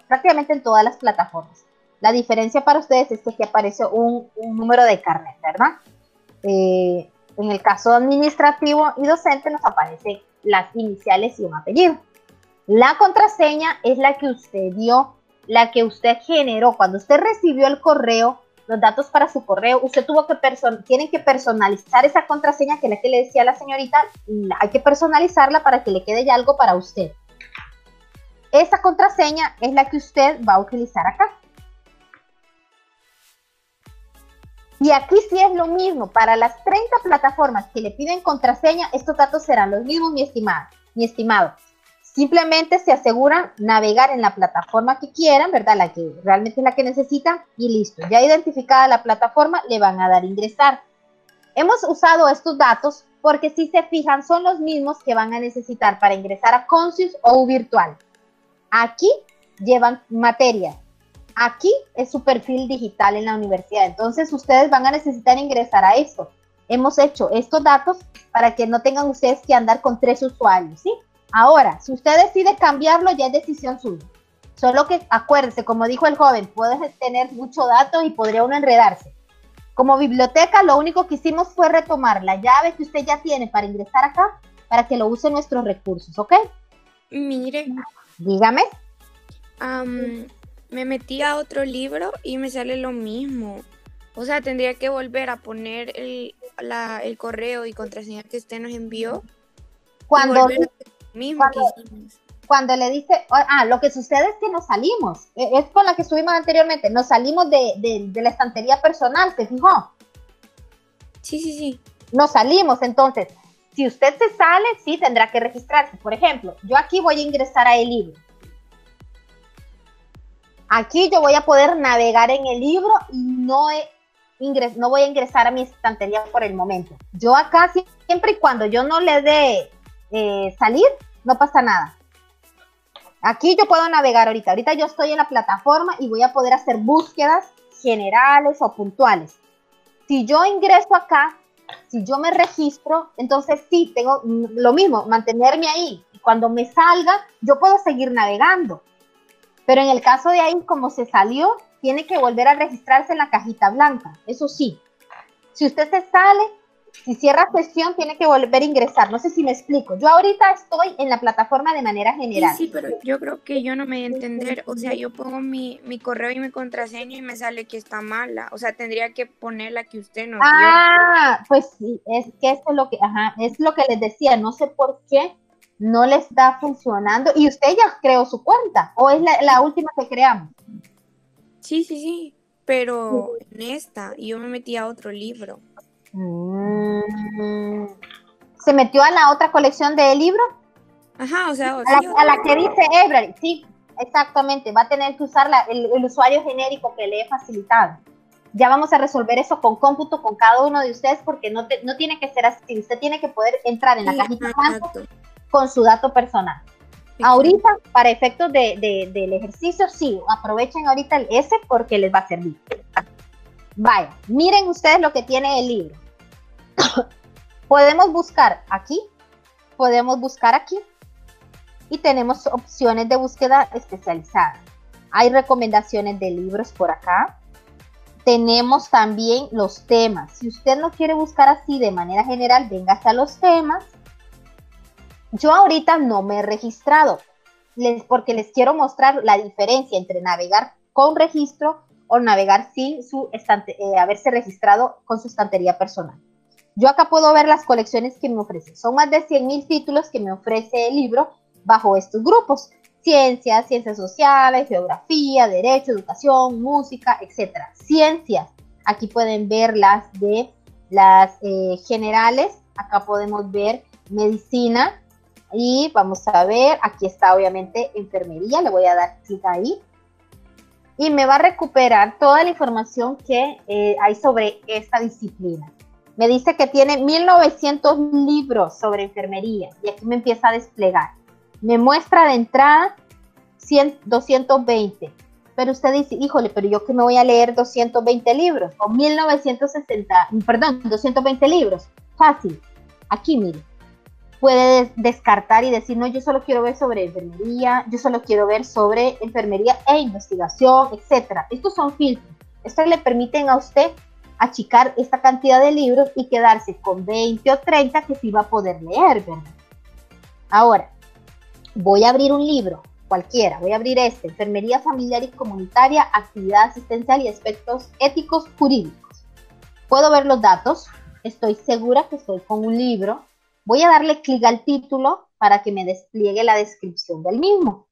prácticamente en todas las plataformas. La diferencia para ustedes es que aquí aparece un, número de carnet, ¿verdad? Eh, en el caso administrativo y docente nos aparecen las iniciales y un apellido. La contraseña es la que usted dio, la que usted generó. Cuando usted recibió el correo, los datos para su correo, usted tuvo que tienen que personalizar esa contraseña que es la que le decía la señorita, hay que personalizarla para que le quede ya algo para usted. Esa contraseña es la que usted va a utilizar acá. Y aquí sí es lo mismo, para las 30 plataformas que le piden contraseña, estos datos serán los mismos, mi estimado. Mi estimado. Simplemente se aseguran navegar en la plataforma que quieran, ¿verdad? La que realmente es la que necesitan y listo. Ya identificada la plataforma, le van a dar ingresar. Hemos usado estos datos porque si se fijan son los mismos que van a necesitar para ingresar a Conscious o Virtual. Aquí llevan materia. Aquí es su perfil digital en la universidad. Entonces ustedes van a necesitar ingresar a esto. Hemos hecho estos datos para que no tengan ustedes que andar con tres usuarios, ¿sí? Ahora, si usted decide cambiarlo, ya es decisión suya. Solo que acuérdese, como dijo el joven, puedes tener mucho dato y podría uno enredarse. Como biblioteca, lo único que hicimos fue retomar la llave que usted ya tiene para ingresar acá, para que lo use nuestros recursos, ¿ok? Mire. Dígame. Me metí a otro libro y me sale lo mismo. O sea, tendría que volver a poner el, el correo y contraseña que usted nos envió. Cuando, cuando, le dice, ah, lo que sucede es que nos salimos, e, es con la que estuvimos anteriormente, nos salimos de, la estantería personal, ¿se fijó? Sí, sí, sí. Nos salimos, entonces, si usted se sale, sí tendrá que registrarse. Por ejemplo, yo aquí voy a ingresar a el libro. Aquí yo voy a poder navegar en el libro y no, no voy a ingresar a mi estantería por el momento. Yo acá siempre y cuando yo no le dé eh, salir, no pasa nada. Aquí yo puedo navegar ahorita. Ahorita yo estoy en la plataforma y voy a poder hacer búsquedas generales o puntuales. Si yo ingreso acá, si yo me registro, entonces sí, tengo lo mismo, mantenerme ahí. Cuando me salga, yo puedo seguir navegando. Pero en el caso de ahí, como se salió, tiene que volver a registrarse en la cajita blanca. Eso sí. Si usted se sale, si cierra sesión, tiene que volver a ingresar. No sé si me explico. Yo ahorita estoy en la plataforma de manera general. Sí, pero yo creo que yo no me voy a entender. O sea, yo pongo mi, correo y mi contraseña y me sale que está mala. O sea, tendría que poner la que usted nos ah, pues sí, es que esto es lo que, ajá, es lo que les decía. No sé por qué no le está funcionando. Y usted ya creó su cuenta, o es la, última que creamos. Sí, sí, sí. Pero en esta, yo me metí a otro libro. Mm. ¿Se metió a la otra colección de libro? Ajá, o sea, a, la, que dice Everett, sí, exactamente. Va a tener que usar el, usuario genérico que le he facilitado. Ya vamos a resolver eso con cómputo con cada uno de ustedes porque no, no tiene que ser así. Usted tiene que poder entrar en la cajita con su dato personal. Ahorita, para efectos de, del ejercicio, sí, aprovechen ahorita el S porque les va a servir. Vaya, miren ustedes lo que tiene el libro. podemos buscar aquí, podemos buscar aquí y tenemos opciones de búsqueda especializadas. Hay recomendaciones de libros por acá. Tenemos también los temas. Si usted no quiere buscar así de manera general, venga a los temas. Yo ahorita no me he registrado porque les quiero mostrar la diferencia entre navegar con registro o navegar sin su eh, haberse registrado con su estantería personal. Yo acá puedo ver las colecciones que me ofrece. Son más de 100 mil títulos que me ofrece el libro bajo estos grupos. Ciencias, ciencias sociales, geografía, derecho, educación, música, etc. Ciencias. Aquí pueden ver las de las eh, generales. Acá podemos ver medicina. Y vamos a ver, aquí está obviamente enfermería. Le voy a dar clic ahí y me va a recuperar toda la información que eh, hay sobre esta disciplina. Me dice que tiene 1900 libros sobre enfermería y aquí me empieza a desplegar. Me muestra de entrada 220. Pero usted dice, híjole, pero yo que me voy a leer 220 libros o 1960, perdón, 220 libros. Fácil. Aquí, mire. Puede descartar y decir, no, yo solo quiero ver sobre enfermería, yo solo quiero ver sobre enfermería e investigación, etc. Estos son filtros. Estos le permiten a usted achicar esta cantidad de libros y quedarse con 20 o 30 que sí va a poder leer, ¿verdad? Ahora, voy a abrir un libro, cualquiera, voy a abrir este, Enfermería Familiar y Comunitaria, Actividad Asistencial y Aspectos Éticos Jurídicos. Puedo ver los datos, estoy segura que estoy con un libro. Voy a darle clic al título para que me despliegue la descripción del mismo.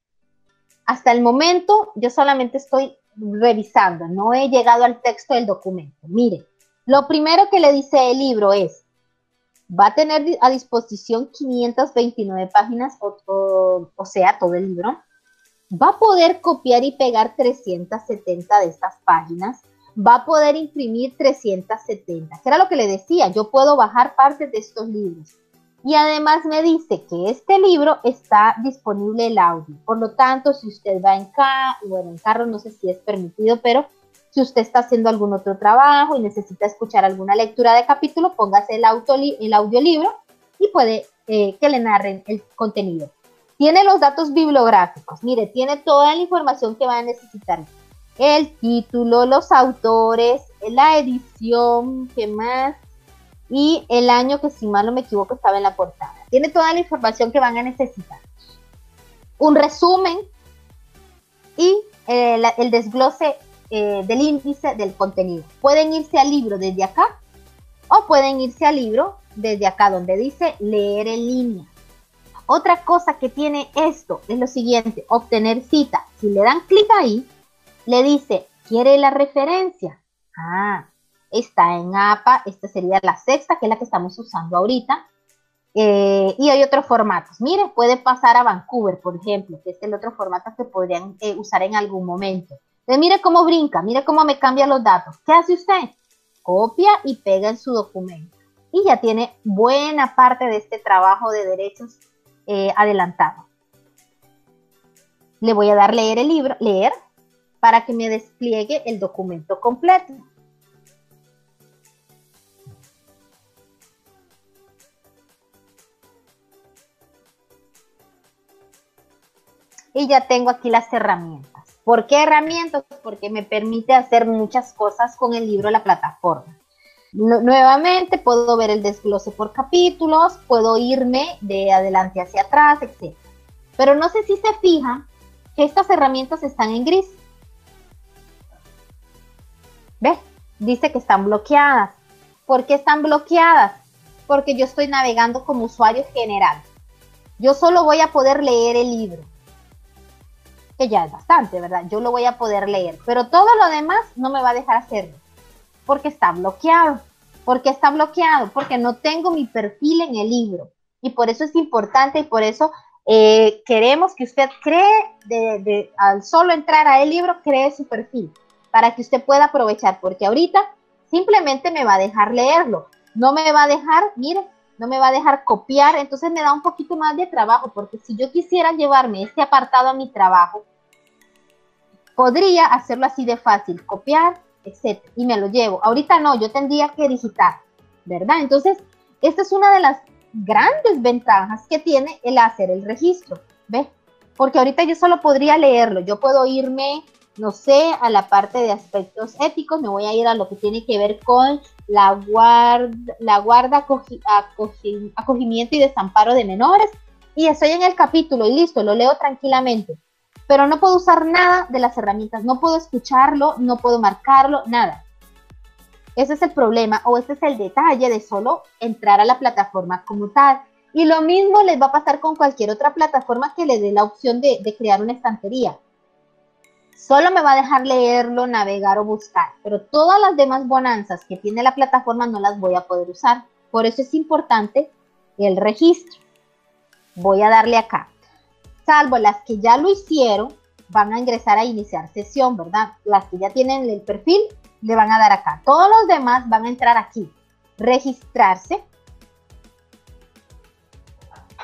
Hasta el momento yo solamente estoy revisando, no he llegado al texto del documento. Mire, lo primero que le dice el libro es, va a tener a disposición 529 páginas, o, sea, todo el libro. Va a poder copiar y pegar 370 de estas páginas. Va a poder imprimir 370, que era lo que le decía, yo puedo bajar partes de estos libros. Y además me dice que este libro está disponible el audio. Por lo tanto, si usted va en carro, bueno, en carro no sé si es permitido, pero si usted está haciendo algún otro trabajo y necesita escuchar alguna lectura de capítulo, póngase el, el audiolibro y puede eh, que le narren el contenido. Tiene los datos bibliográficos. Mire, tiene toda la información que va a necesitar. El título, los autores, la edición, ¿qué más? Y el año que si mal no me equivoco estaba en la portada. Tiene toda la información que van a necesitar. Un resumen y eh, el, desglose eh, del índice del contenido. Pueden irse al libro desde acá o pueden irse al libro desde acá donde dice leer en línea. Otra cosa que tiene esto es lo siguiente, obtener cita. Si le dan clic ahí, le dice, ¿quiere la referencia? Ah, está en APA, esta sería la sexta, que es la que estamos usando ahorita. Eh, y hay otros formatos. Mire, puede pasar a Vancouver, por ejemplo, que es el otro formato que podrían eh, usar en algún momento. Mire cómo brinca, mire cómo me cambia los datos. ¿Qué hace usted? Copia y pega en su documento. Y ya tiene buena parte de este trabajo de derechos eh, adelantado. Le voy a dar leer el libro, leer, para que me despliegue el documento completo. Y ya tengo aquí las herramientas. ¿Por qué herramientas? Porque me permite hacer muchas cosas con el libro la plataforma. nuevamente puedo ver el desglose por capítulos, puedo irme de adelante hacia atrás, etc. Pero no sé si se fijan que estas herramientas están en gris. ¿Ves? Dice que están bloqueadas. ¿Por qué están bloqueadas? Porque yo estoy navegando como usuario general. Yo solo voy a poder leer el libro ya es bastante, ¿verdad? Yo lo voy a poder leer, pero todo lo demás no me va a dejar hacerlo, porque está bloqueado. porque está bloqueado? Porque no tengo mi perfil en el libro. Y por eso es importante y por eso eh, queremos que usted cree, de, al solo entrar a el libro, cree su perfil, para que usted pueda aprovechar, porque ahorita simplemente me va a dejar leerlo. No me va a dejar, mire, no me va a dejar copiar, entonces me da un poquito más de trabajo, porque si yo quisiera llevarme este apartado a mi trabajo, podría hacerlo así de fácil, copiar, etcétera, y me lo llevo. Ahorita no, yo tendría que digitar, ¿verdad? Entonces, esta es una de las grandes ventajas que tiene el hacer el registro, ¿ves? Porque ahorita yo solo podría leerlo, yo puedo irme, no sé, a la parte de aspectos éticos, me voy a ir a lo que tiene que ver con la guarda, la guarda acogimiento y desamparo de menores, y estoy en el capítulo y listo, lo leo tranquilamente pero no puedo usar nada de las herramientas, no puedo escucharlo, no puedo marcarlo, nada. Ese es el problema o ese es el detalle de solo entrar a la plataforma como tal. Y lo mismo les va a pasar con cualquier otra plataforma que le dé la opción de, de crear una estantería. Solo me va a dejar leerlo, navegar o buscar, pero todas las demás bonanzas que tiene la plataforma no las voy a poder usar. Por eso es importante el registro. Voy a darle acá salvo las que ya lo hicieron, van a ingresar a iniciar sesión, ¿verdad? Las que ya tienen el perfil, le van a dar acá. Todos los demás van a entrar aquí, registrarse,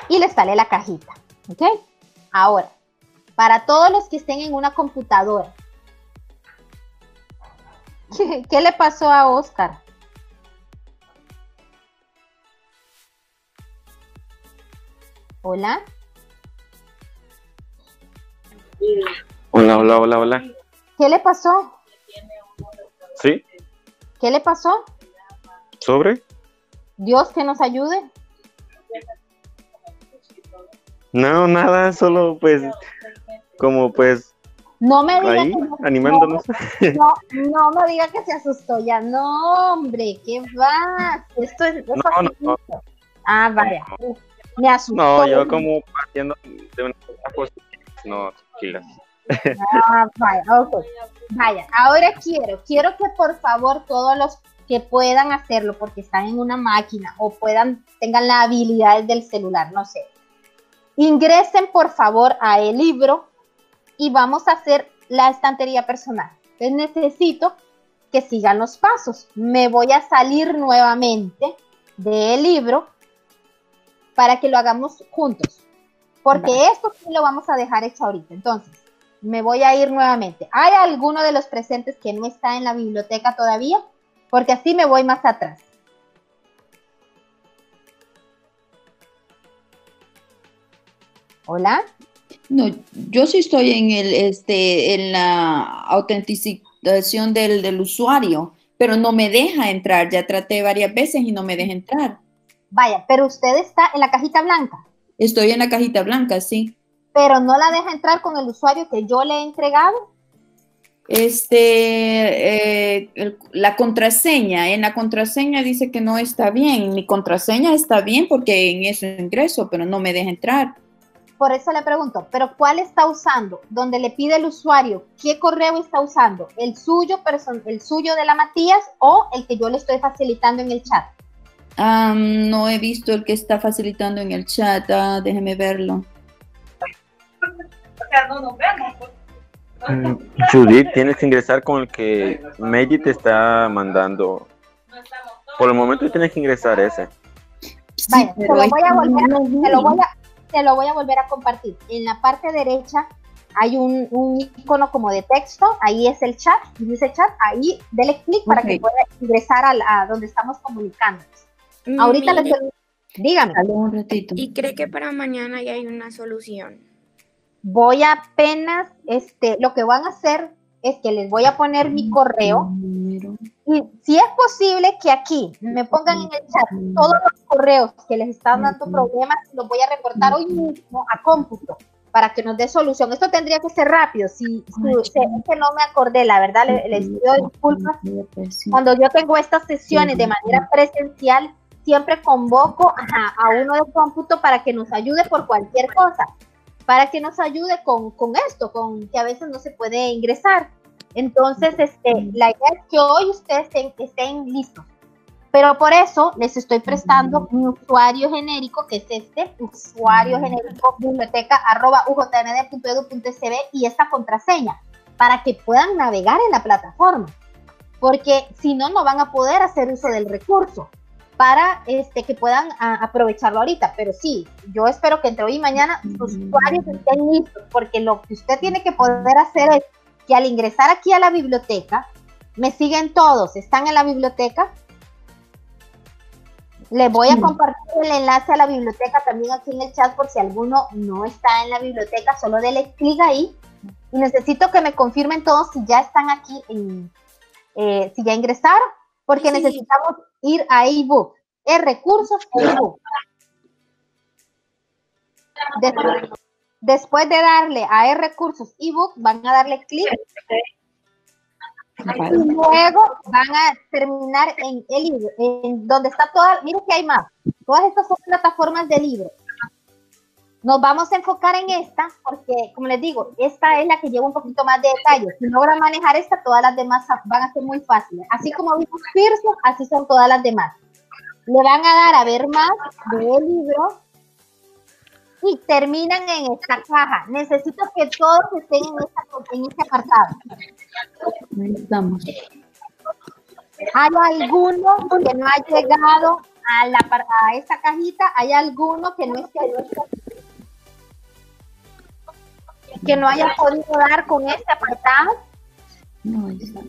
y les sale la cajita, ¿ok? Ahora, para todos los que estén en una computadora, ¿qué, le pasó a Oscar? Hola. Hola, hola, hola, hola. ¿Qué le pasó? ¿Sí? ¿Qué le pasó? ¿Sobre? Dios que nos ayude. No, nada, solo pues, como pues. No me diga ahí, animándonos. No, no me diga que se asustó ya. No, hombre, ¿qué va? Esto es. No, no, no. Ah, vaya. Me asustó. No, yo como haciendo de una cosa, no, tranquilas. Ah, vaya. Vaya, ahora quiero, quiero que por favor todos los que puedan hacerlo porque están en una máquina o puedan, tengan la habilidad del celular, no sé. Ingresen por favor a el libro y vamos a hacer la estantería personal. Entonces necesito que sigan los pasos. Me voy a salir nuevamente del libro para que lo hagamos juntos. Porque esto sí lo vamos a dejar hecho ahorita. Entonces, me voy a ir nuevamente. ¿Hay alguno de los presentes que no está en la biblioteca todavía? Porque así me voy más atrás. Hola. No, yo sí estoy en el este en la autenticación del, del usuario, pero no me deja entrar. Ya traté varias veces y no me deja entrar. Vaya, pero usted está en la cajita blanca. Estoy en la cajita blanca, sí pero no la deja entrar con el usuario que yo le he entregado. Este, eh, la contraseña, en la contraseña dice que no está bien. Mi contraseña está bien porque en eso ingreso, pero no me deja entrar. Por eso le pregunto, ¿pero cuál está usando? Donde le pide el usuario, ¿qué correo está usando? ¿El suyo, el suyo de la Matías o el que yo le estoy facilitando en el chat? No he visto el que está facilitando en el chat, ah, déjeme verlo no nos vemos. Pues. Mm, Judith, tienes que ingresar con el que Meiji te está mandando. Por el momento tienes que ingresar ese. Vale, te lo, voy a volver, te, lo voy a, te lo voy a volver a compartir. En la parte derecha hay un, un, icono como de texto, ahí es el chat, y dice chat, ahí dele clic para que pueda ingresar a, a, donde estamos comunicando. Mm, Ahorita le dígame. Un ratito. ¿Y cree que para mañana ya hay una solución? voy apenas, este, lo que van a hacer es que les voy a poner mi correo y si es posible que aquí me pongan en el chat todos los correos que les están dando problemas, los voy a reportar hoy mismo a cómputo para que nos dé solución. Esto tendría que ser rápido. Si, es que no me acordé, la verdad, les, pido disculpas. Cuando yo tengo estas sesiones de manera presencial, siempre convoco a uno de cómputo para que nos ayude por cualquier cosa para que nos ayude con, con, esto, con que a veces no se puede ingresar. Entonces, este, la idea es que hoy ustedes estén, estén listos. Pero por eso les estoy prestando mi usuario genérico, que es este, usuario genérico biblioteca arroba ujnd.edu.cb y esta contraseña, para que puedan navegar en la plataforma. Porque si no, no van a poder hacer uso del recurso para este, que puedan aprovecharlo ahorita. Pero sí, yo espero que entre hoy y mañana sus usuarios estén listos, porque lo que usted tiene que poder hacer es que al ingresar aquí a la biblioteca, me siguen todos, están en la biblioteca. Les voy a compartir el enlace a la biblioteca también aquí en el chat por si alguno no está en la biblioteca, solo denle clic ahí. Y necesito que me confirmen todos si ya están aquí, en, eh, si ya ingresaron, porque necesitamos ir a ebook, es recursos ebook. Después, de darle a e recursos ebook, van a darle clic. Y luego van a terminar en el libro, en donde está toda, miren que hay más, todas estas son plataformas de libros. Nos vamos a enfocar en esta porque, como les digo, esta es la que lleva un poquito más de detalle. Si logran manejar esta, todas las demás van a ser muy fáciles. Así como vimos Pearson, así son todas las demás. Le van a dar a ver más del libro y terminan en esta caja. Necesito que todos estén en, esta, en este apartado. Ahí estamos. ¿Hay alguno que no ha llegado a, la, a esta cajita? ¿Hay alguno que no esté que no haya podido dar con este apartado? No, está.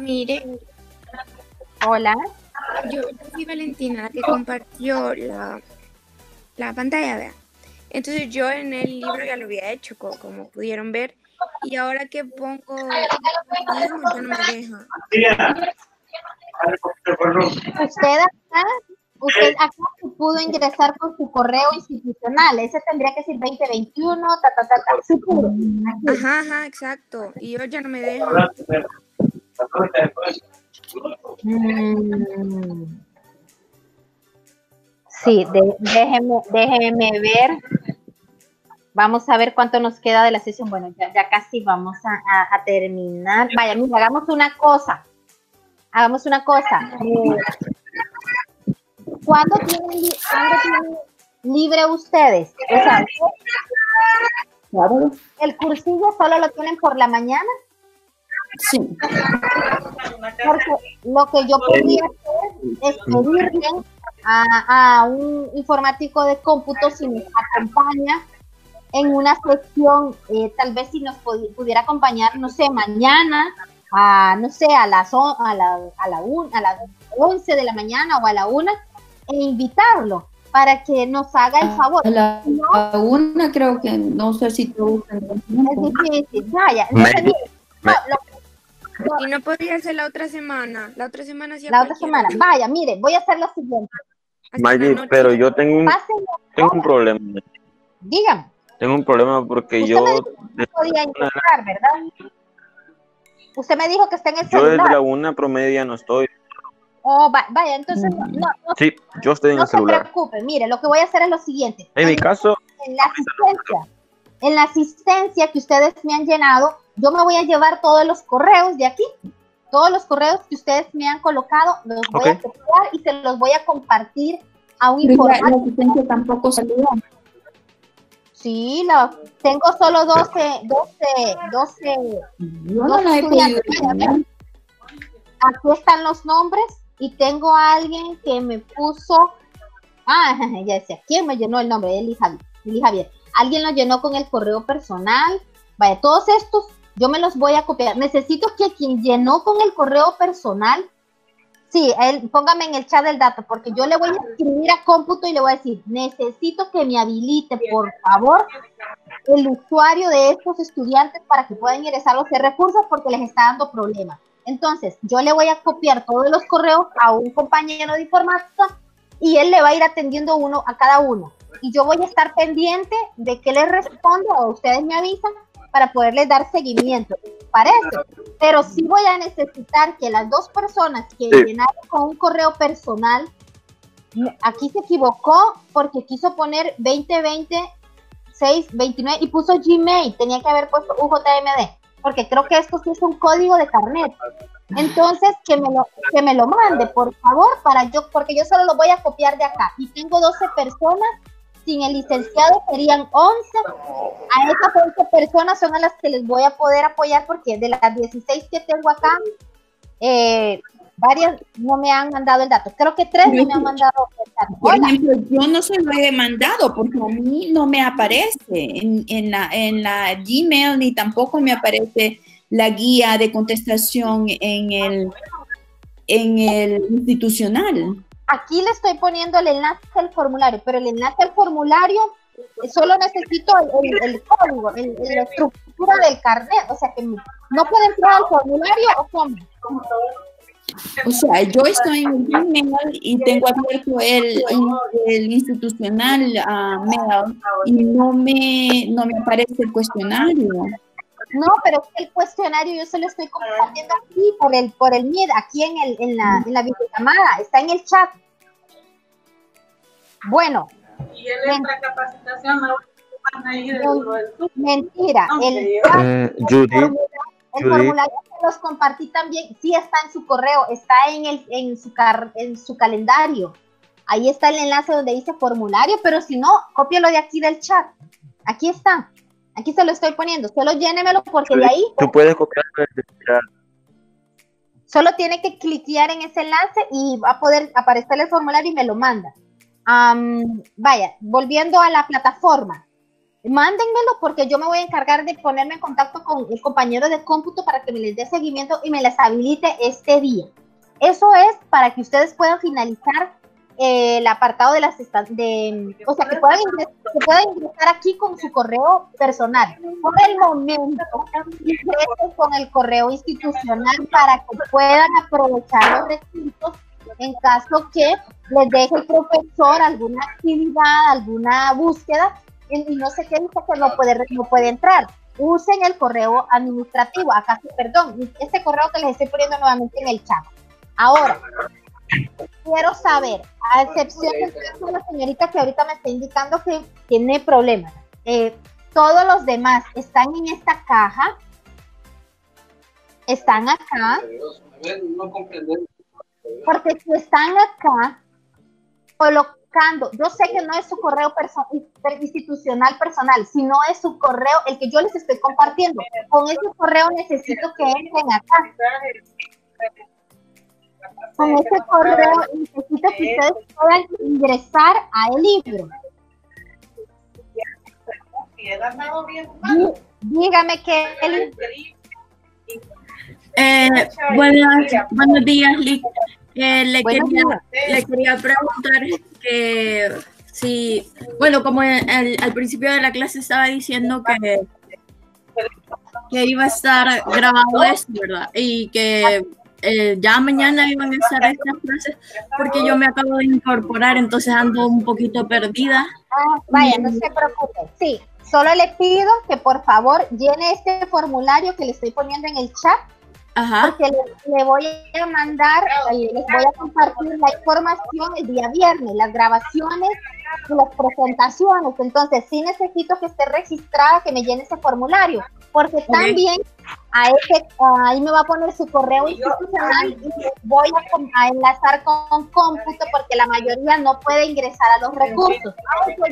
Mire. Hola. Yo, soy Valentina, la que compartió la, la pantalla, vea. Entonces yo en el libro ya lo había hecho, como, pudieron ver. Y ahora que pongo, ya no me deja. Usted acá, usted acá pudo ingresar con su correo institucional. Ese tendría que ser 2021, ta, ta, ta, ta. Ajá, ajá, exacto. Y yo ya no me deja. Mm. Sí, déjeme, déjeme ver. Vamos a ver cuánto nos queda de la sesión. Bueno, ya, casi vamos a, terminar. Vaya, mira, hagamos una cosa. Hagamos una cosa. Eh, ¿Cuándo tienen, libre ustedes? ¿El cursillo solo lo tienen por la mañana? Sí. Porque lo que yo podría hacer es pedirle a, un informático de cómputo si nos acompaña en una sesión, eh, tal vez si nos pudiera acompañar, no sé, mañana, a, no sé, a las, a, la, a, la a las 11 de la mañana o a la 1, e invitarlo para que nos haga el favor. A la, una creo que no sé si tú... Es difícil, vaya. y no podría ser la otra semana. La otra semana sí. La otra semana. Vaya, mire, voy a hacer lo siguiente. Maydi, pero yo tengo un, tengo un problema. Dígame. Tengo un problema porque yo... Me podía ingresar, ¿verdad? Usted me dijo que está en el Yo desde la una promedia no estoy. Oh, vaya, entonces no, no, Sí, yo estoy en el celular. No se preocupe, mire, lo que voy a hacer es lo siguiente. En mi caso... En la asistencia, en la asistencia que ustedes me han llenado, yo me voy a llevar todos los correos de aquí, todos los correos que ustedes me han colocado, los voy a copiar y se los voy a compartir a un informe. La asistencia tampoco salió. Sí, la, tengo solo 12, 12, 12. Yo no la he podido Aquí están los nombres y tengo a alguien que me puso, ah, ya decía, ¿quién me llenó el nombre? Eli Javier, Eli Javier. Alguien lo llenó con el correo personal. Vaya, todos estos yo me los voy a copiar. Necesito que quien llenó con el correo personal, sí, él, póngame en el chat el dato, porque yo le voy a escribir a cómputo y le voy a decir, necesito que me habilite, por favor, el usuario de estos estudiantes para que puedan ingresar los recursos porque les está dando problemas. Entonces, yo le voy a copiar todos los correos a un compañero de informática y él le va a ir atendiendo uno a cada uno. Y yo voy a estar pendiente de que les responda o ustedes me avisan para poderles dar seguimiento, parece. Pero sí voy a necesitar que las dos personas que llenaron con un correo personal, aquí se equivocó porque quiso poner 2020 629 y puso Gmail, tenía que haber puesto UJMD, porque creo que esto sí es un código de carnet. Entonces, que me lo, que me lo mande, por favor, para yo, porque yo solo lo voy a copiar de acá. Y tengo 12 personas sin el licenciado serían 11. A esas 11 personas son a las que les voy a poder apoyar porque de las 16 que tengo acá, eh, varias no me han mandado el dato. Creo que tres no me han mandado el dato. Por ejemplo, yo no se lo he mandado porque a mí no me aparece en, la, en la Gmail ni tampoco me aparece la guía de contestación en el, en el institucional aquí le estoy poniendo el enlace al formulario, pero el enlace al formulario eh, solo necesito el, código, la estructura del carnet, o sea que no puede entrar al formulario o cómo. O sea, yo estoy en el Gmail y tengo abierto el, el institucional uh, mail y no me, no me aparece el cuestionario. No, pero el cuestionario yo se lo estoy compartiendo aquí por el, por el MID, aquí en, el, en, la, en la videollamada, está en el chat. Bueno. Y en nuestra capacitación Mentira. El, eh, Judy, el formulario que los compartí también, sí está en su correo, está en, el, en, su, car, en su calendario. Ahí está el enlace donde dice formulario, pero si no, cópialo de aquí del chat. Aquí está. Aquí se lo estoy poniendo, solo llénemelo porque de ahí... Tú puedes copiarlo Solo tiene que cliquear en ese enlace y va a poder aparecer el formulario y me lo manda. vaya, volviendo a la plataforma. mándenmelo porque yo me voy a encargar de ponerme en contacto con el compañero de cómputo para que me les dé seguimiento y me les habilite este día. Eso es para que ustedes puedan finalizar eh, el apartado de las de, o sea, que puedan, ingresar, que puedan ingresar aquí con su correo personal. Por el momento, ingresen con el correo institucional para que puedan aprovechar los recursos en caso que les deje el profesor alguna actividad, alguna búsqueda y no qué dice que no puede, no puede entrar. Usen el correo administrativo, acá, perdón, este correo que les estoy poniendo nuevamente en el chat. Ahora, quiero saber, a excepción de la señorita que ahorita me está indicando que tiene problemas, eh, todos los demás están en esta caja, están acá, porque si están acá, colocando, yo sé que no es su correo institucional personal, sino es su correo, el que yo les estoy compartiendo. Con ese correo necesito que entren acá. Con ese correo necesito que ustedes puedan ingresar a el libro. Dígame que eh, buenas, buenos días, Lick. Eh, le, quería, le, quería, preguntar que si, bueno, como al principio de la clase estaba diciendo que, que iba a estar grabado esto, ¿verdad? Y que eh, ya mañana iban a estar estas clases porque yo me acabo de incorporar, entonces ando un poquito perdida. Ah, vaya, no se preocupe. Sí, solo le pido que por favor llene este formulario que le estoy poniendo en el chat porque le, voy a mandar, les voy a compartir la información el día viernes, las grabaciones y las presentaciones. Entonces, sí necesito que esté registrada, que me llene ese formulario, porque también a ese, ahí me va a poner su correo institucional y voy a, enlazar con, cómputo porque la mayoría no puede ingresar a los recursos.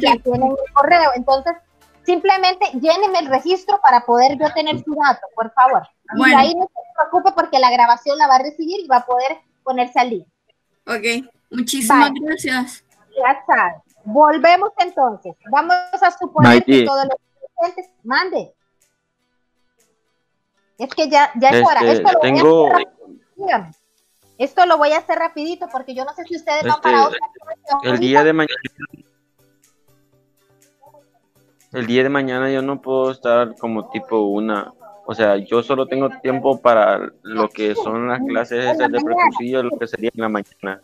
Ya tienen el correo. Entonces, simplemente lléneme el registro para poder yo tener su dato, por favor. Y ahí no se preocupe porque la grabación la va a recibir y va a poder ponerse al día. Ok, muchísimas gracias. Ya está. Volvemos entonces. Vamos a suponer que todos los clientes mande. Es que ya, ya es hora. Esto lo, tengo... voy a hacer Esto lo voy a hacer rapidito porque yo no sé si ustedes van para otra. El día de mañana. El día de mañana yo no puedo estar como tipo una o sea, yo solo tengo tiempo para lo que son las clases de precursillo, lo que sería en la mañana.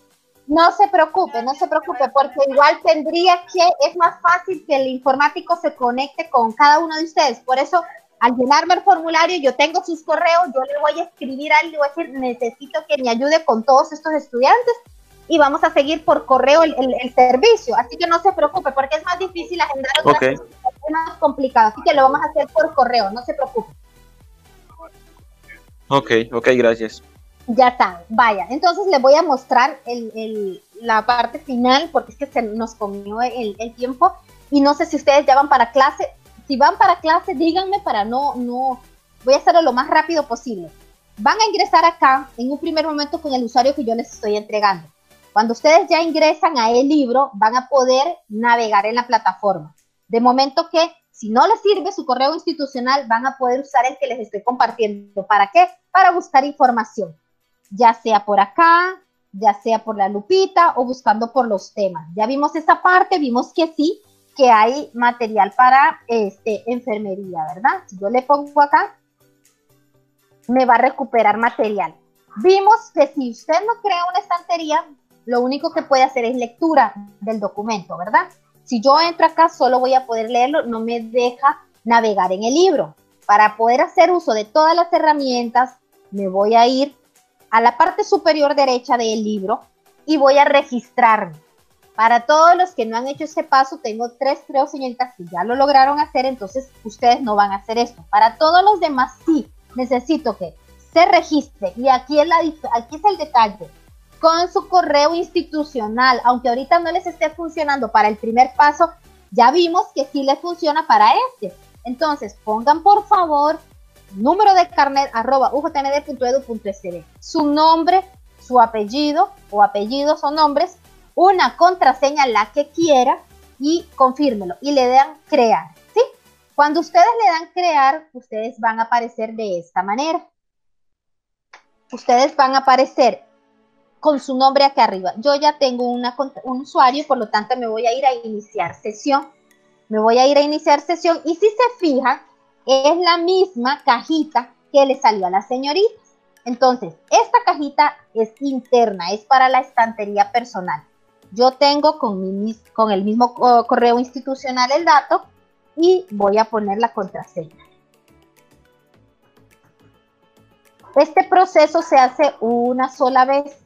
No se preocupe, no se preocupe, porque igual tendría que, es más fácil que el informático se conecte con cada uno de ustedes. Por eso, al llenarme el formulario, yo tengo sus correos, yo le voy a escribir a él, le voy a decir, necesito que me ayude con todos estos estudiantes y vamos a seguir por correo el, servicio. Así que no se preocupe, porque es más difícil agendar otras es más complicado. Así que lo vamos a hacer por correo, no se preocupe. Ok, ok, gracias. Ya está, vaya. Entonces les voy a mostrar el, la parte final porque es que se nos comió el, tiempo y no sé si ustedes ya van para clase. Si van para clase, díganme para no, no, voy a hacerlo lo más rápido posible. Van a ingresar acá en un primer momento con el usuario que yo les estoy entregando. Cuando ustedes ya ingresan a el libro, van a poder navegar en la plataforma. De momento que si no les sirve su correo institucional, van a poder usar el que les estoy compartiendo. ¿Para qué? Para buscar información, ya sea por acá, ya sea por la lupita o buscando por los temas. Ya vimos esa parte, vimos que sí, que hay material para este, enfermería, ¿verdad? Si yo le pongo acá, me va a recuperar material. Vimos que si usted no crea una estantería, lo único que puede hacer es lectura del documento, ¿verdad? Si yo entro acá, solo voy a poder leerlo, no me deja navegar en el libro. Para poder hacer uso de todas las herramientas, me voy a ir a la parte superior derecha del libro y voy a registrarme. Para todos los que no han hecho ese paso, tengo tres, creo, señoritas que ya lo lograron hacer, entonces ustedes no van a hacer esto. Para todos los demás, sí, necesito que se registre. Y aquí es, la, aquí es el detalle con su correo institucional, aunque ahorita no les esté funcionando para el primer paso, ya vimos que sí les funciona para este. Entonces, pongan por favor número de carnet arroba ujtmd.edu.sb, su nombre, su apellido o apellidos o nombres, una contraseña, la que quiera, y confírmelo y le dan crear. ¿sí? Cuando ustedes le dan crear, ustedes van a aparecer de esta manera. Ustedes van a aparecer con su nombre acá arriba. Yo ya tengo un usuario, por lo tanto me voy a ir a iniciar sesión. Me voy a ir a iniciar sesión y si se fijan, es la misma cajita que le salió a la señorita. Entonces, esta cajita es interna, es para la estantería personal. Yo tengo con, mi, con el mismo correo institucional el dato y voy a poner la contraseña. Este proceso se hace una sola vez.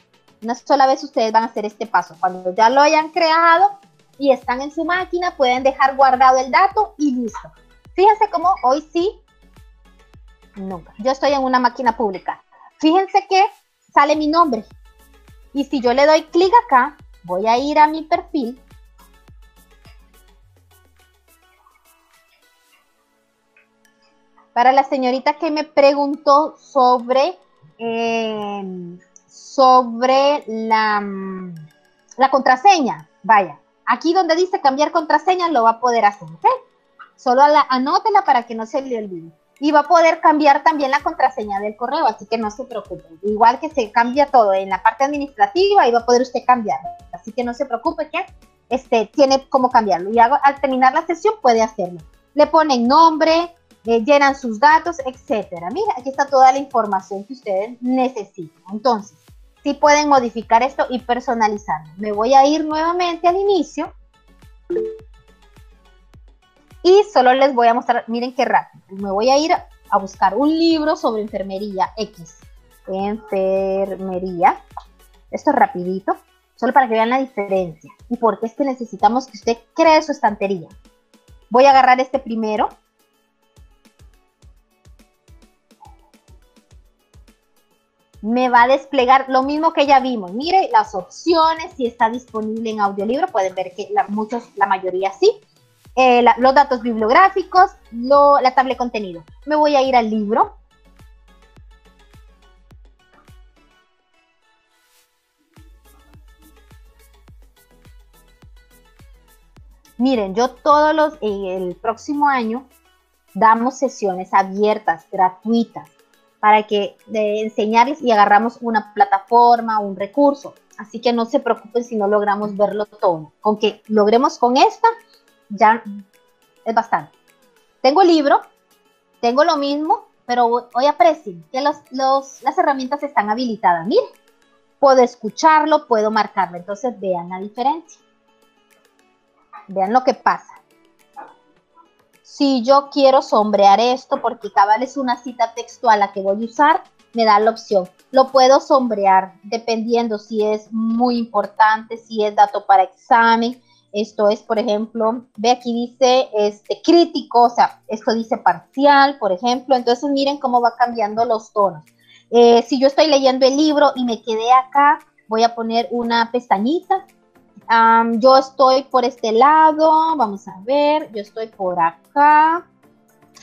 Una sola vez ustedes van a hacer este paso. Cuando ya lo hayan creado y están en su máquina, pueden dejar guardado el dato y listo. Fíjense cómo hoy sí, nunca. Yo estoy en una máquina pública. Fíjense que sale mi nombre. Y si yo le doy clic acá, voy a ir a mi perfil. Para la señorita que me preguntó sobre, em, sobre la, la contraseña, vaya, aquí donde dice cambiar contraseña lo va a poder hacer, ¿ok? Solo anótela para que no se le olvide y va a poder cambiar también la contraseña del correo, así que no se preocupen. Igual que se cambia todo en la parte administrativa, y va a poder usted cambiar. Así que no se preocupe que este, tiene cómo cambiarlo. Y al terminar la sesión puede hacerlo. Le ponen nombre, llenan sus datos, etcétera. Mira, aquí está toda la información que ustedes necesitan. Entonces, sí pueden modificar esto y personalizarlo. Me voy a ir nuevamente al inicio y solo les voy a mostrar, miren qué rápido. Me voy a ir a buscar un libro sobre enfermería X. Enfermería. Esto es rapidito, solo para que vean la diferencia. Y por qué es que necesitamos que usted cree su estantería. Voy a agarrar este primero. Me va a desplegar lo mismo que ya vimos. Mire las opciones, si está disponible en audiolibro, pueden ver que la, muchos, la mayoría sí. Eh, los datos bibliográficos, la tabla de contenido. Me voy a ir al libro. Miren, yo todos los, el próximo año damos sesiones abiertas, gratuitas, para que enseñarles y agarramos una plataforma, un recurso. Así que no se preocupen si no logramos verlo todo. Con que logremos con esta, ya es bastante. Tengo el libro, tengo lo mismo, pero hoy aprecien que los, las herramientas están habilitadas. Miren, puedo escucharlo, puedo marcarlo. Entonces vean la diferencia. Vean lo que pasa. Si yo quiero sombrear esto, porque cabal es una cita textual la que voy a usar, me da la opción. Lo puedo sombrear dependiendo si es muy importante, si es dato para examen, esto es, por ejemplo, ve aquí dice este, crítico, o sea, esto dice parcial, por ejemplo. Entonces miren cómo va cambiando los tonos. Eh, si yo estoy leyendo el libro y me quedé acá, voy a poner una pestañita. Yo estoy por este lado, vamos a ver, yo estoy por acá.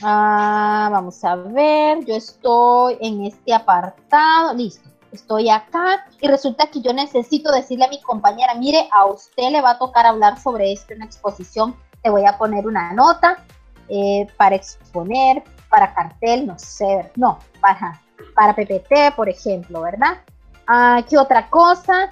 Ah, vamos a ver, yo estoy en este apartado, listo estoy acá y resulta que yo necesito decirle a mi compañera, mire, a usted le va a tocar hablar sobre esto en la exposición, te voy a poner una nota eh, para exponer, para cartel, no sé, no, para, para PPT, por ejemplo, ¿verdad? Ah, ¿Qué otra cosa?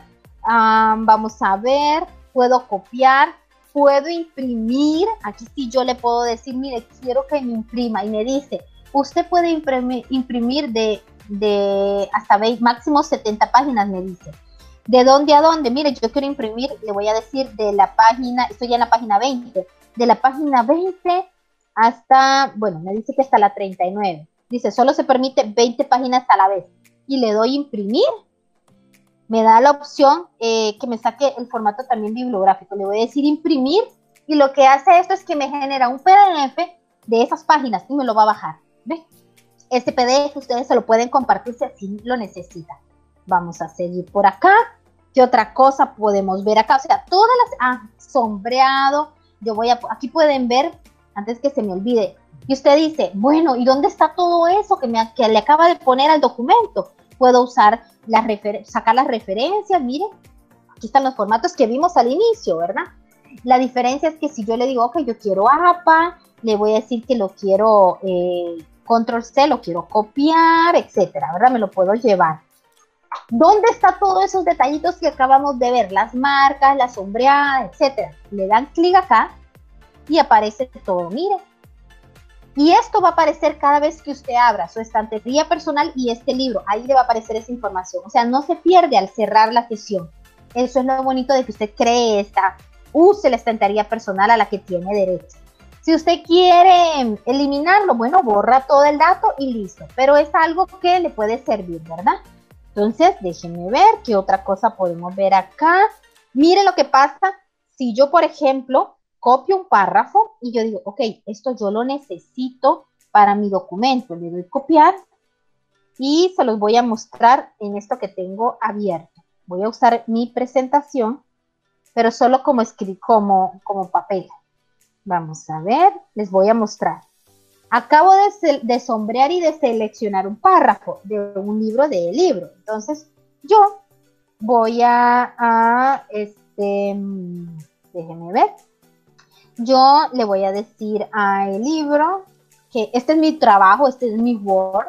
Vamos a ver, puedo copiar, puedo imprimir, aquí sí yo le puedo decir, mire, quiero que me imprima y me dice, usted puede imprimir, de de hasta 20, máximo 70 páginas, me dice. ¿De dónde a dónde? Mire, yo quiero imprimir, le voy a decir de la página, estoy ya en la página 20, de la página 20 hasta, bueno, me dice que hasta la 39. Dice, solo se permite 20 páginas a la vez. Y le doy imprimir. Me da la opción eh, que me saque el formato también bibliográfico. Le voy a decir imprimir y lo que hace esto es que me genera un PDF de esas páginas y me lo va a bajar. ¿Ve? Este PDF ustedes se lo pueden compartir si así lo necesitan. Vamos a seguir por acá. ¿Qué otra cosa podemos ver acá? O sea, todas las... Ah, sombreado. Yo voy a... Aquí pueden ver, antes que se me olvide. Y usted dice, bueno, ¿y dónde está todo eso que, me, que le acaba de poner al documento? Puedo usar las sacar las referencias, miren. Aquí están los formatos que vimos al inicio, ¿verdad? La diferencia es que si yo le digo, ok, yo quiero APA, le voy a decir que lo quiero eh, control C, lo quiero copiar, etcétera, ¿verdad? Me lo puedo llevar. ¿Dónde está todos esos detallitos que acabamos de ver? Las marcas, la sombreada, etcétera. Le dan clic acá y aparece todo. Mire. Y esto va a aparecer cada vez que usted abra su estantería personal y este libro. Ahí le va a aparecer esa información. O sea, no se pierde al cerrar la sesión. Eso es lo bonito de que usted cree esta, use la estantería personal a la que tiene derecho. Si usted quiere eliminarlo, bueno, borra todo el dato y listo. Pero es algo que le puede servir, ¿verdad? Entonces, déjenme ver qué otra cosa podemos ver acá. Mire lo que pasa si yo, por ejemplo, copio un párrafo y yo digo, ok, esto yo lo necesito para mi documento. Le doy copiar y se los voy a mostrar en esto que tengo abierto. Voy a usar mi presentación, pero solo como, como, como papel. Vamos a ver, les voy a mostrar. Acabo de, sombrear y de seleccionar un párrafo de un libro de libro. Entonces, yo voy a, a este, mm, déjenme ver, yo le voy a decir al libro que este es mi trabajo, este es mi Word.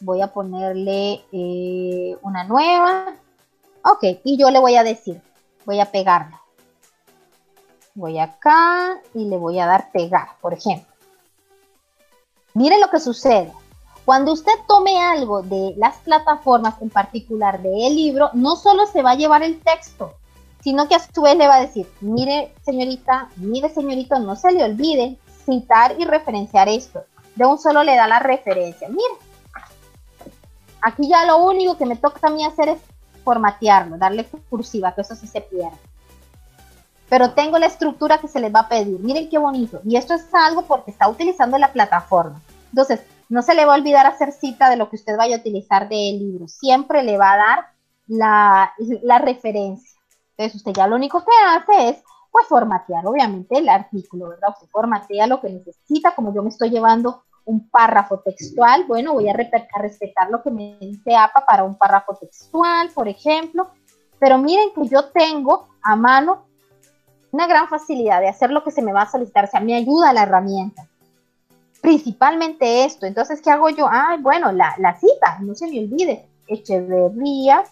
Voy a ponerle eh, una nueva. Ok, y yo le voy a decir, voy a pegarla. Voy acá y le voy a dar pegar, por ejemplo. Miren lo que sucede. Cuando usted tome algo de las plataformas, en particular de el libro, no solo se va a llevar el texto, sino que a su vez le va a decir, mire señorita, mire señorito, no se le olvide citar y referenciar esto. De un solo le da la referencia. Mire, aquí ya lo único que me toca a mí hacer es formatearlo, darle cursiva, que eso sí se pierde. Pero tengo la estructura que se les va a pedir. Miren qué bonito. Y esto es algo porque está utilizando la plataforma. Entonces, no se le va a olvidar hacer cita de lo que usted vaya a utilizar del libro. Siempre le va a dar la, la referencia. Entonces usted ya lo único que hace es pues formatear obviamente el artículo, ¿verdad? Usted formatea lo que necesita, como yo me estoy llevando un párrafo textual, bueno, voy a, respetar lo que me dice APA para un párrafo textual, por ejemplo, pero miren que yo tengo a mano una gran facilidad de hacer lo que se me va a solicitar, o sea, me ayuda la herramienta. Principalmente esto, entonces, ¿qué hago yo? Ah, bueno, la, la cita, no se me olvide, Echeverría,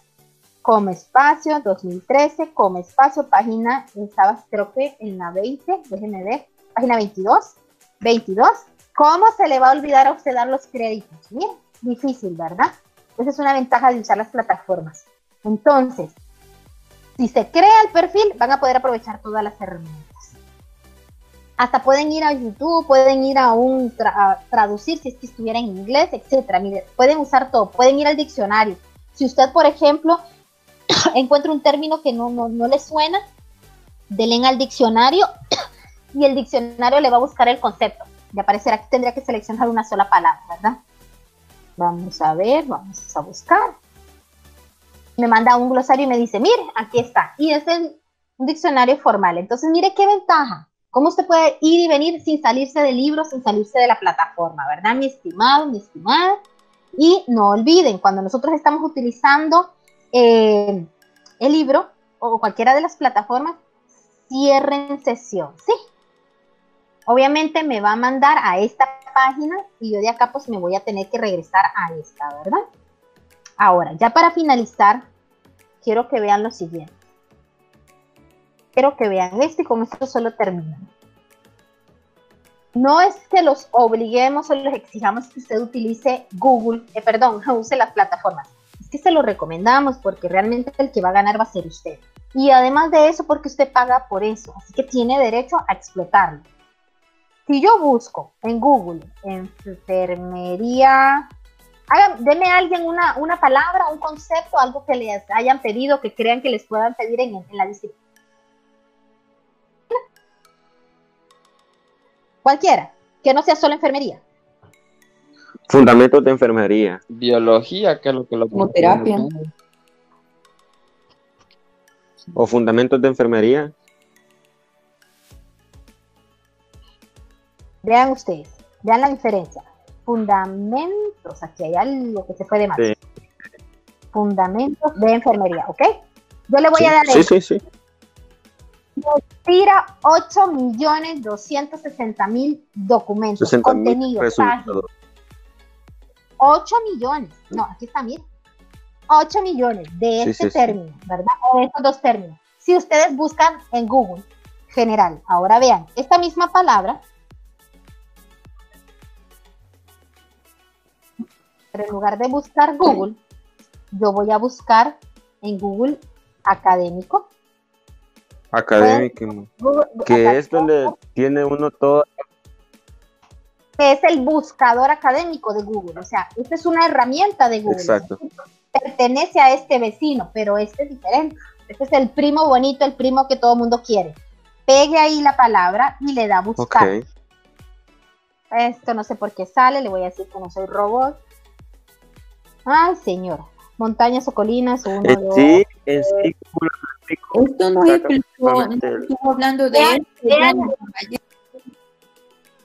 Come Espacio 2013, Come Espacio, página, estaba creo que en la 20, déjenme ver, página 22, 22. ¿Cómo se le va a olvidar a usted dar los créditos? Bien, difícil, ¿verdad? Esa es una ventaja de usar las plataformas. Entonces, si se crea el perfil, van a poder aprovechar todas las herramientas. Hasta pueden ir a YouTube, pueden ir a un traducir si es que estuviera en inglés, etcétera. Miren, pueden usar todo, pueden ir al diccionario. Si usted, por ejemplo, encuentra un término que no, no, le suena, denle al diccionario y el diccionario le va a buscar el concepto. Y aparecerá que tendría que seleccionar una sola palabra, ¿verdad? Vamos a ver, vamos a buscar. Me manda un glosario y me dice, mire, aquí está. Y es un diccionario formal. Entonces, mire qué ventaja. Cómo usted puede ir y venir sin salirse del libro, sin salirse de la plataforma, ¿verdad? Mi estimado, mi estimada. Y no olviden, cuando nosotros estamos utilizando eh, el libro o cualquiera de las plataformas, cierren sesión, ¿sí? Obviamente me va a mandar a esta página y yo de acá pues me voy a tener que regresar a esta, ¿verdad? Ahora, ya para finalizar, quiero que vean lo siguiente. Quiero que vean esto y con esto solo termino. No es que los obliguemos o les exijamos que usted utilice Google, eh, perdón, use las plataformas que se lo recomendamos porque realmente el que va a ganar va a ser usted. Y además de eso, porque usted paga por eso, así que tiene derecho a explotarlo. Si yo busco en Google enfermería, hagan, deme a alguien una, una, palabra, un concepto, algo que les hayan pedido, que crean que les puedan pedir en, en la disciplina. Cualquiera, que no sea solo enfermería. Fundamentos de enfermería. Biología, que es lo que lo Como terapia. O fundamentos de enfermería. Vean ustedes, vean la diferencia. Fundamentos, aquí hay algo que se puede más. Fundamentos de enfermería, ¿ok? Yo le voy a dar. Sí, sí, sí. tira 8 millones 260 mil documentos, contenidos, 8 millones, no, aquí está, bien 8 millones de este término, ¿verdad? O de estos dos términos. Si ustedes buscan en Google general, ahora vean, esta misma palabra, pero en lugar de buscar Google, yo voy a buscar en Google académico. Académico. que es donde tiene uno Es el buscador académico de Google. O sea, esta es una herramienta de Google. Exacto. Pertenece a este vecino, pero este es diferente. Este es el primo bonito, el primo que todo el mundo quiere. Pegue ahí la palabra y le da buscar. Esto no sé por qué sale, le voy a decir que no soy robot. Ay, señor montañas o colinas o uno, eh, sí, es Esto no estamos hablando de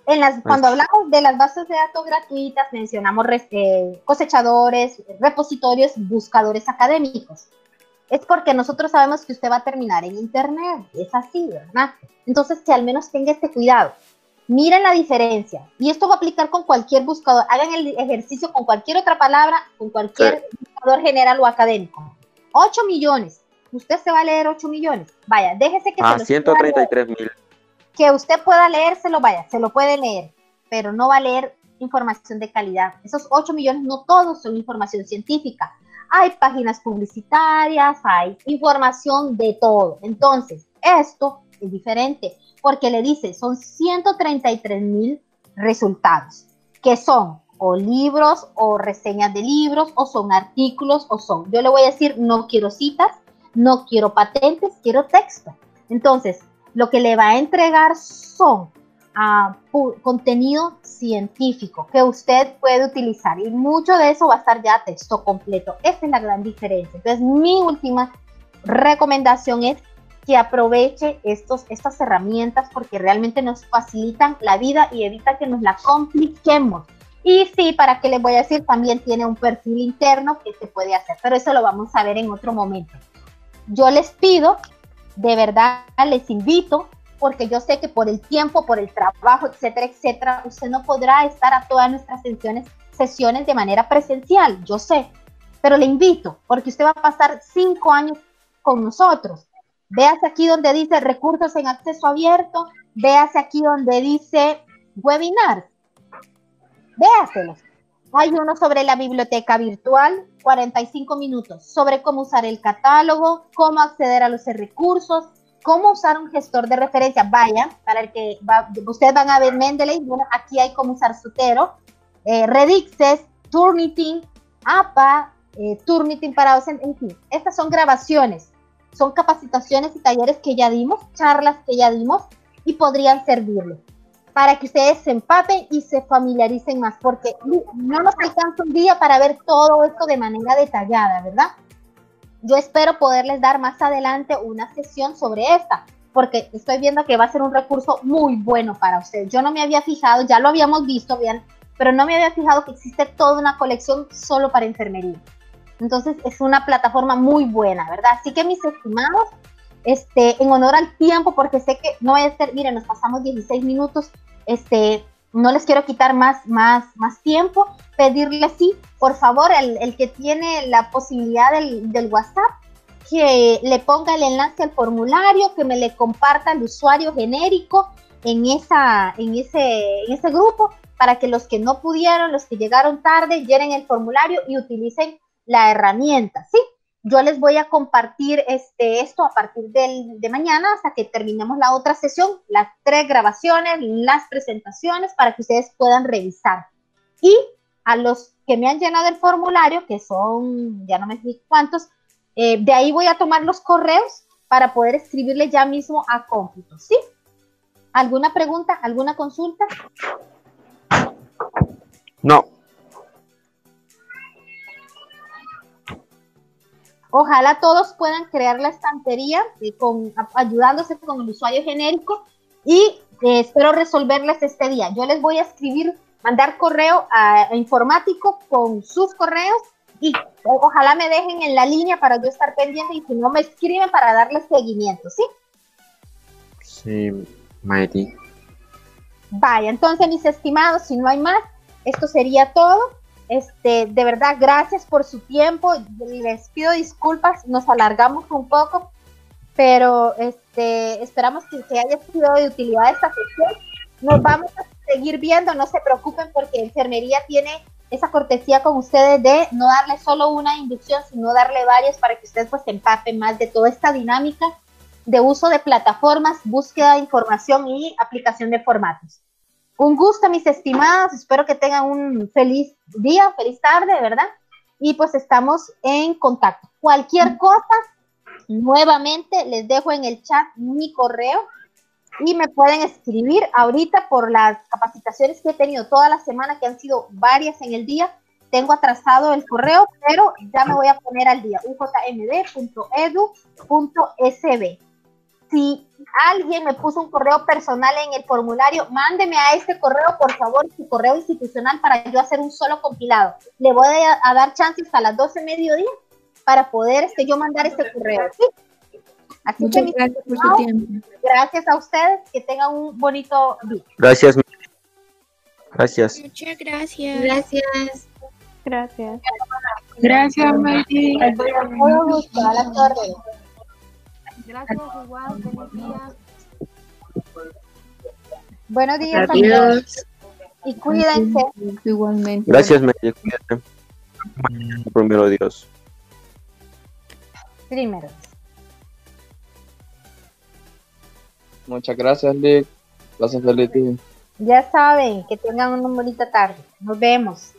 en las, cuando hablamos de las bases de datos gratuitas, mencionamos eh, cosechadores, repositorios, buscadores académicos. Es porque nosotros sabemos que usted va a terminar en Internet. Es así, ¿verdad? Entonces, que al menos tenga este cuidado. Miren la diferencia. Y esto va a aplicar con cualquier buscador. Hagan el ejercicio con cualquier otra palabra, con cualquier buscador general o académico. 8 millones. Usted se va a leer 8 millones. Vaya, déjese que... Ah, 133 mil. Que usted pueda leérselo, vaya, se lo puede leer, pero no va a leer información de calidad. Esos 8 millones no todos son información científica. Hay páginas publicitarias, hay información de todo. Entonces, esto es diferente porque le dice, son 133 mil resultados, que son o libros o reseñas de libros o son artículos o son, yo le voy a decir, no quiero citas, no quiero patentes, quiero texto. Entonces, lo que le va a entregar son ah, contenido científico que usted puede utilizar y mucho de eso va a estar ya texto completo. Esa es la gran diferencia. Entonces, mi última recomendación es que aproveche estos, estas herramientas porque realmente nos facilitan la vida y evita que nos la compliquemos. Y sí, para qué les voy a decir, también tiene un perfil interno que se puede hacer, pero eso lo vamos a ver en otro momento. Yo les pido, de verdad, les invito, porque yo sé que por el tiempo, por el trabajo, etcétera, etcétera, usted no podrá estar a todas nuestras sesiones, sesiones de manera presencial, yo sé, pero le invito, porque usted va a pasar cinco años con nosotros Véase aquí donde dice recursos en acceso abierto, véase aquí donde dice webinar. Véaselos. Hay uno sobre la biblioteca virtual, 45 minutos, sobre cómo usar el catálogo, cómo acceder a los recursos, cómo usar un gestor de referencia. Vaya, para el que ustedes van a ver Mendeley, bueno, aquí hay cómo usar Sutero, eh, Redixes, Turnitin, APA, eh, Turnitin para docentes, en fin, estas son grabaciones son capacitaciones y talleres que ya dimos, charlas que ya dimos y podrían servirles para que ustedes se empapen y se familiaricen más, porque no nos alcanza un día para ver todo esto de manera detallada, ¿verdad? Yo espero poderles dar más adelante una sesión sobre esta, porque estoy viendo que va a ser un recurso muy bueno para ustedes. Yo no me había fijado, ya lo habíamos visto, bien, pero no me había fijado que existe toda una colección solo para enfermería. Entonces es una plataforma muy buena, ¿verdad? Así que mis estimados, este, en honor al tiempo, porque sé que no voy a ser, miren, nos pasamos 16 minutos, este, no les quiero quitar más, más, más tiempo, pedirles sí, por favor, el, que tiene la posibilidad del, del, WhatsApp, que le ponga el enlace al formulario, que me le comparta el usuario genérico en, esa, en, ese, en ese grupo, para que los que no pudieron, los que llegaron tarde, llenen el formulario y utilicen la herramienta, ¿sí? Yo les voy a compartir este, esto a partir del, de mañana hasta que terminemos la otra sesión, las tres grabaciones, las presentaciones para que ustedes puedan revisar. Y a los que me han llenado el formulario, que son, ya no me sé cuántos, eh, de ahí voy a tomar los correos para poder escribirle ya mismo a cómputo, ¿sí? ¿Alguna pregunta? ¿Alguna consulta? No. Ojalá todos puedan crear la estantería eh, con, ayudándose con el usuario genérico y eh, espero resolverles este día. Yo les voy a escribir, mandar correo a, informático con sus correos y ojalá me dejen en la línea para yo estar pendiente y si no me escriben para darles seguimiento, ¿sí? Sí, Mighty. Vaya, entonces mis estimados, si no hay más, esto sería todo. Este, de verdad, gracias por su tiempo. Les pido disculpas, nos alargamos un poco, pero este, esperamos que, se haya sido de utilidad esta sesión. Nos vamos a seguir viendo, no se preocupen porque enfermería tiene esa cortesía con ustedes de no darle solo una inducción, sino darle varias para que ustedes pues empapen más de toda esta dinámica de uso de plataformas, búsqueda de información y aplicación de formatos. Un gusto, mis estimados. Espero que tengan un feliz día, feliz tarde, ¿verdad? Y pues estamos en contacto. Cualquier cosa, nuevamente les dejo en el chat mi correo y me pueden escribir ahorita por las capacitaciones que he tenido toda la semana, que han sido varias en el día. Tengo atrasado el correo, pero ya me voy a poner al día, ujmd.edu.sb si alguien me puso un correo personal en el formulario, mándeme a este correo, por favor, su correo institucional para yo hacer un solo compilado. Le voy a, dar chance hasta las 12 mediodía para poder este, yo mandar este correo. Así Muchas que, gracias por su tiempo. Gracias a ustedes, que tengan un bonito día. Gracias. Gracias. Muchas gracias. Gracias. Gracias. Gracias, Mary. Gracias, igual. Buenos días. Buenos días, Adiós. Y cuídense. Igualmente. Gracias, Mary. Cuídate. Primero Dios. Primero. Muchas gracias, Lick. Gracias, Felipe. Ya saben, que tengan una bonita tarde. Nos vemos.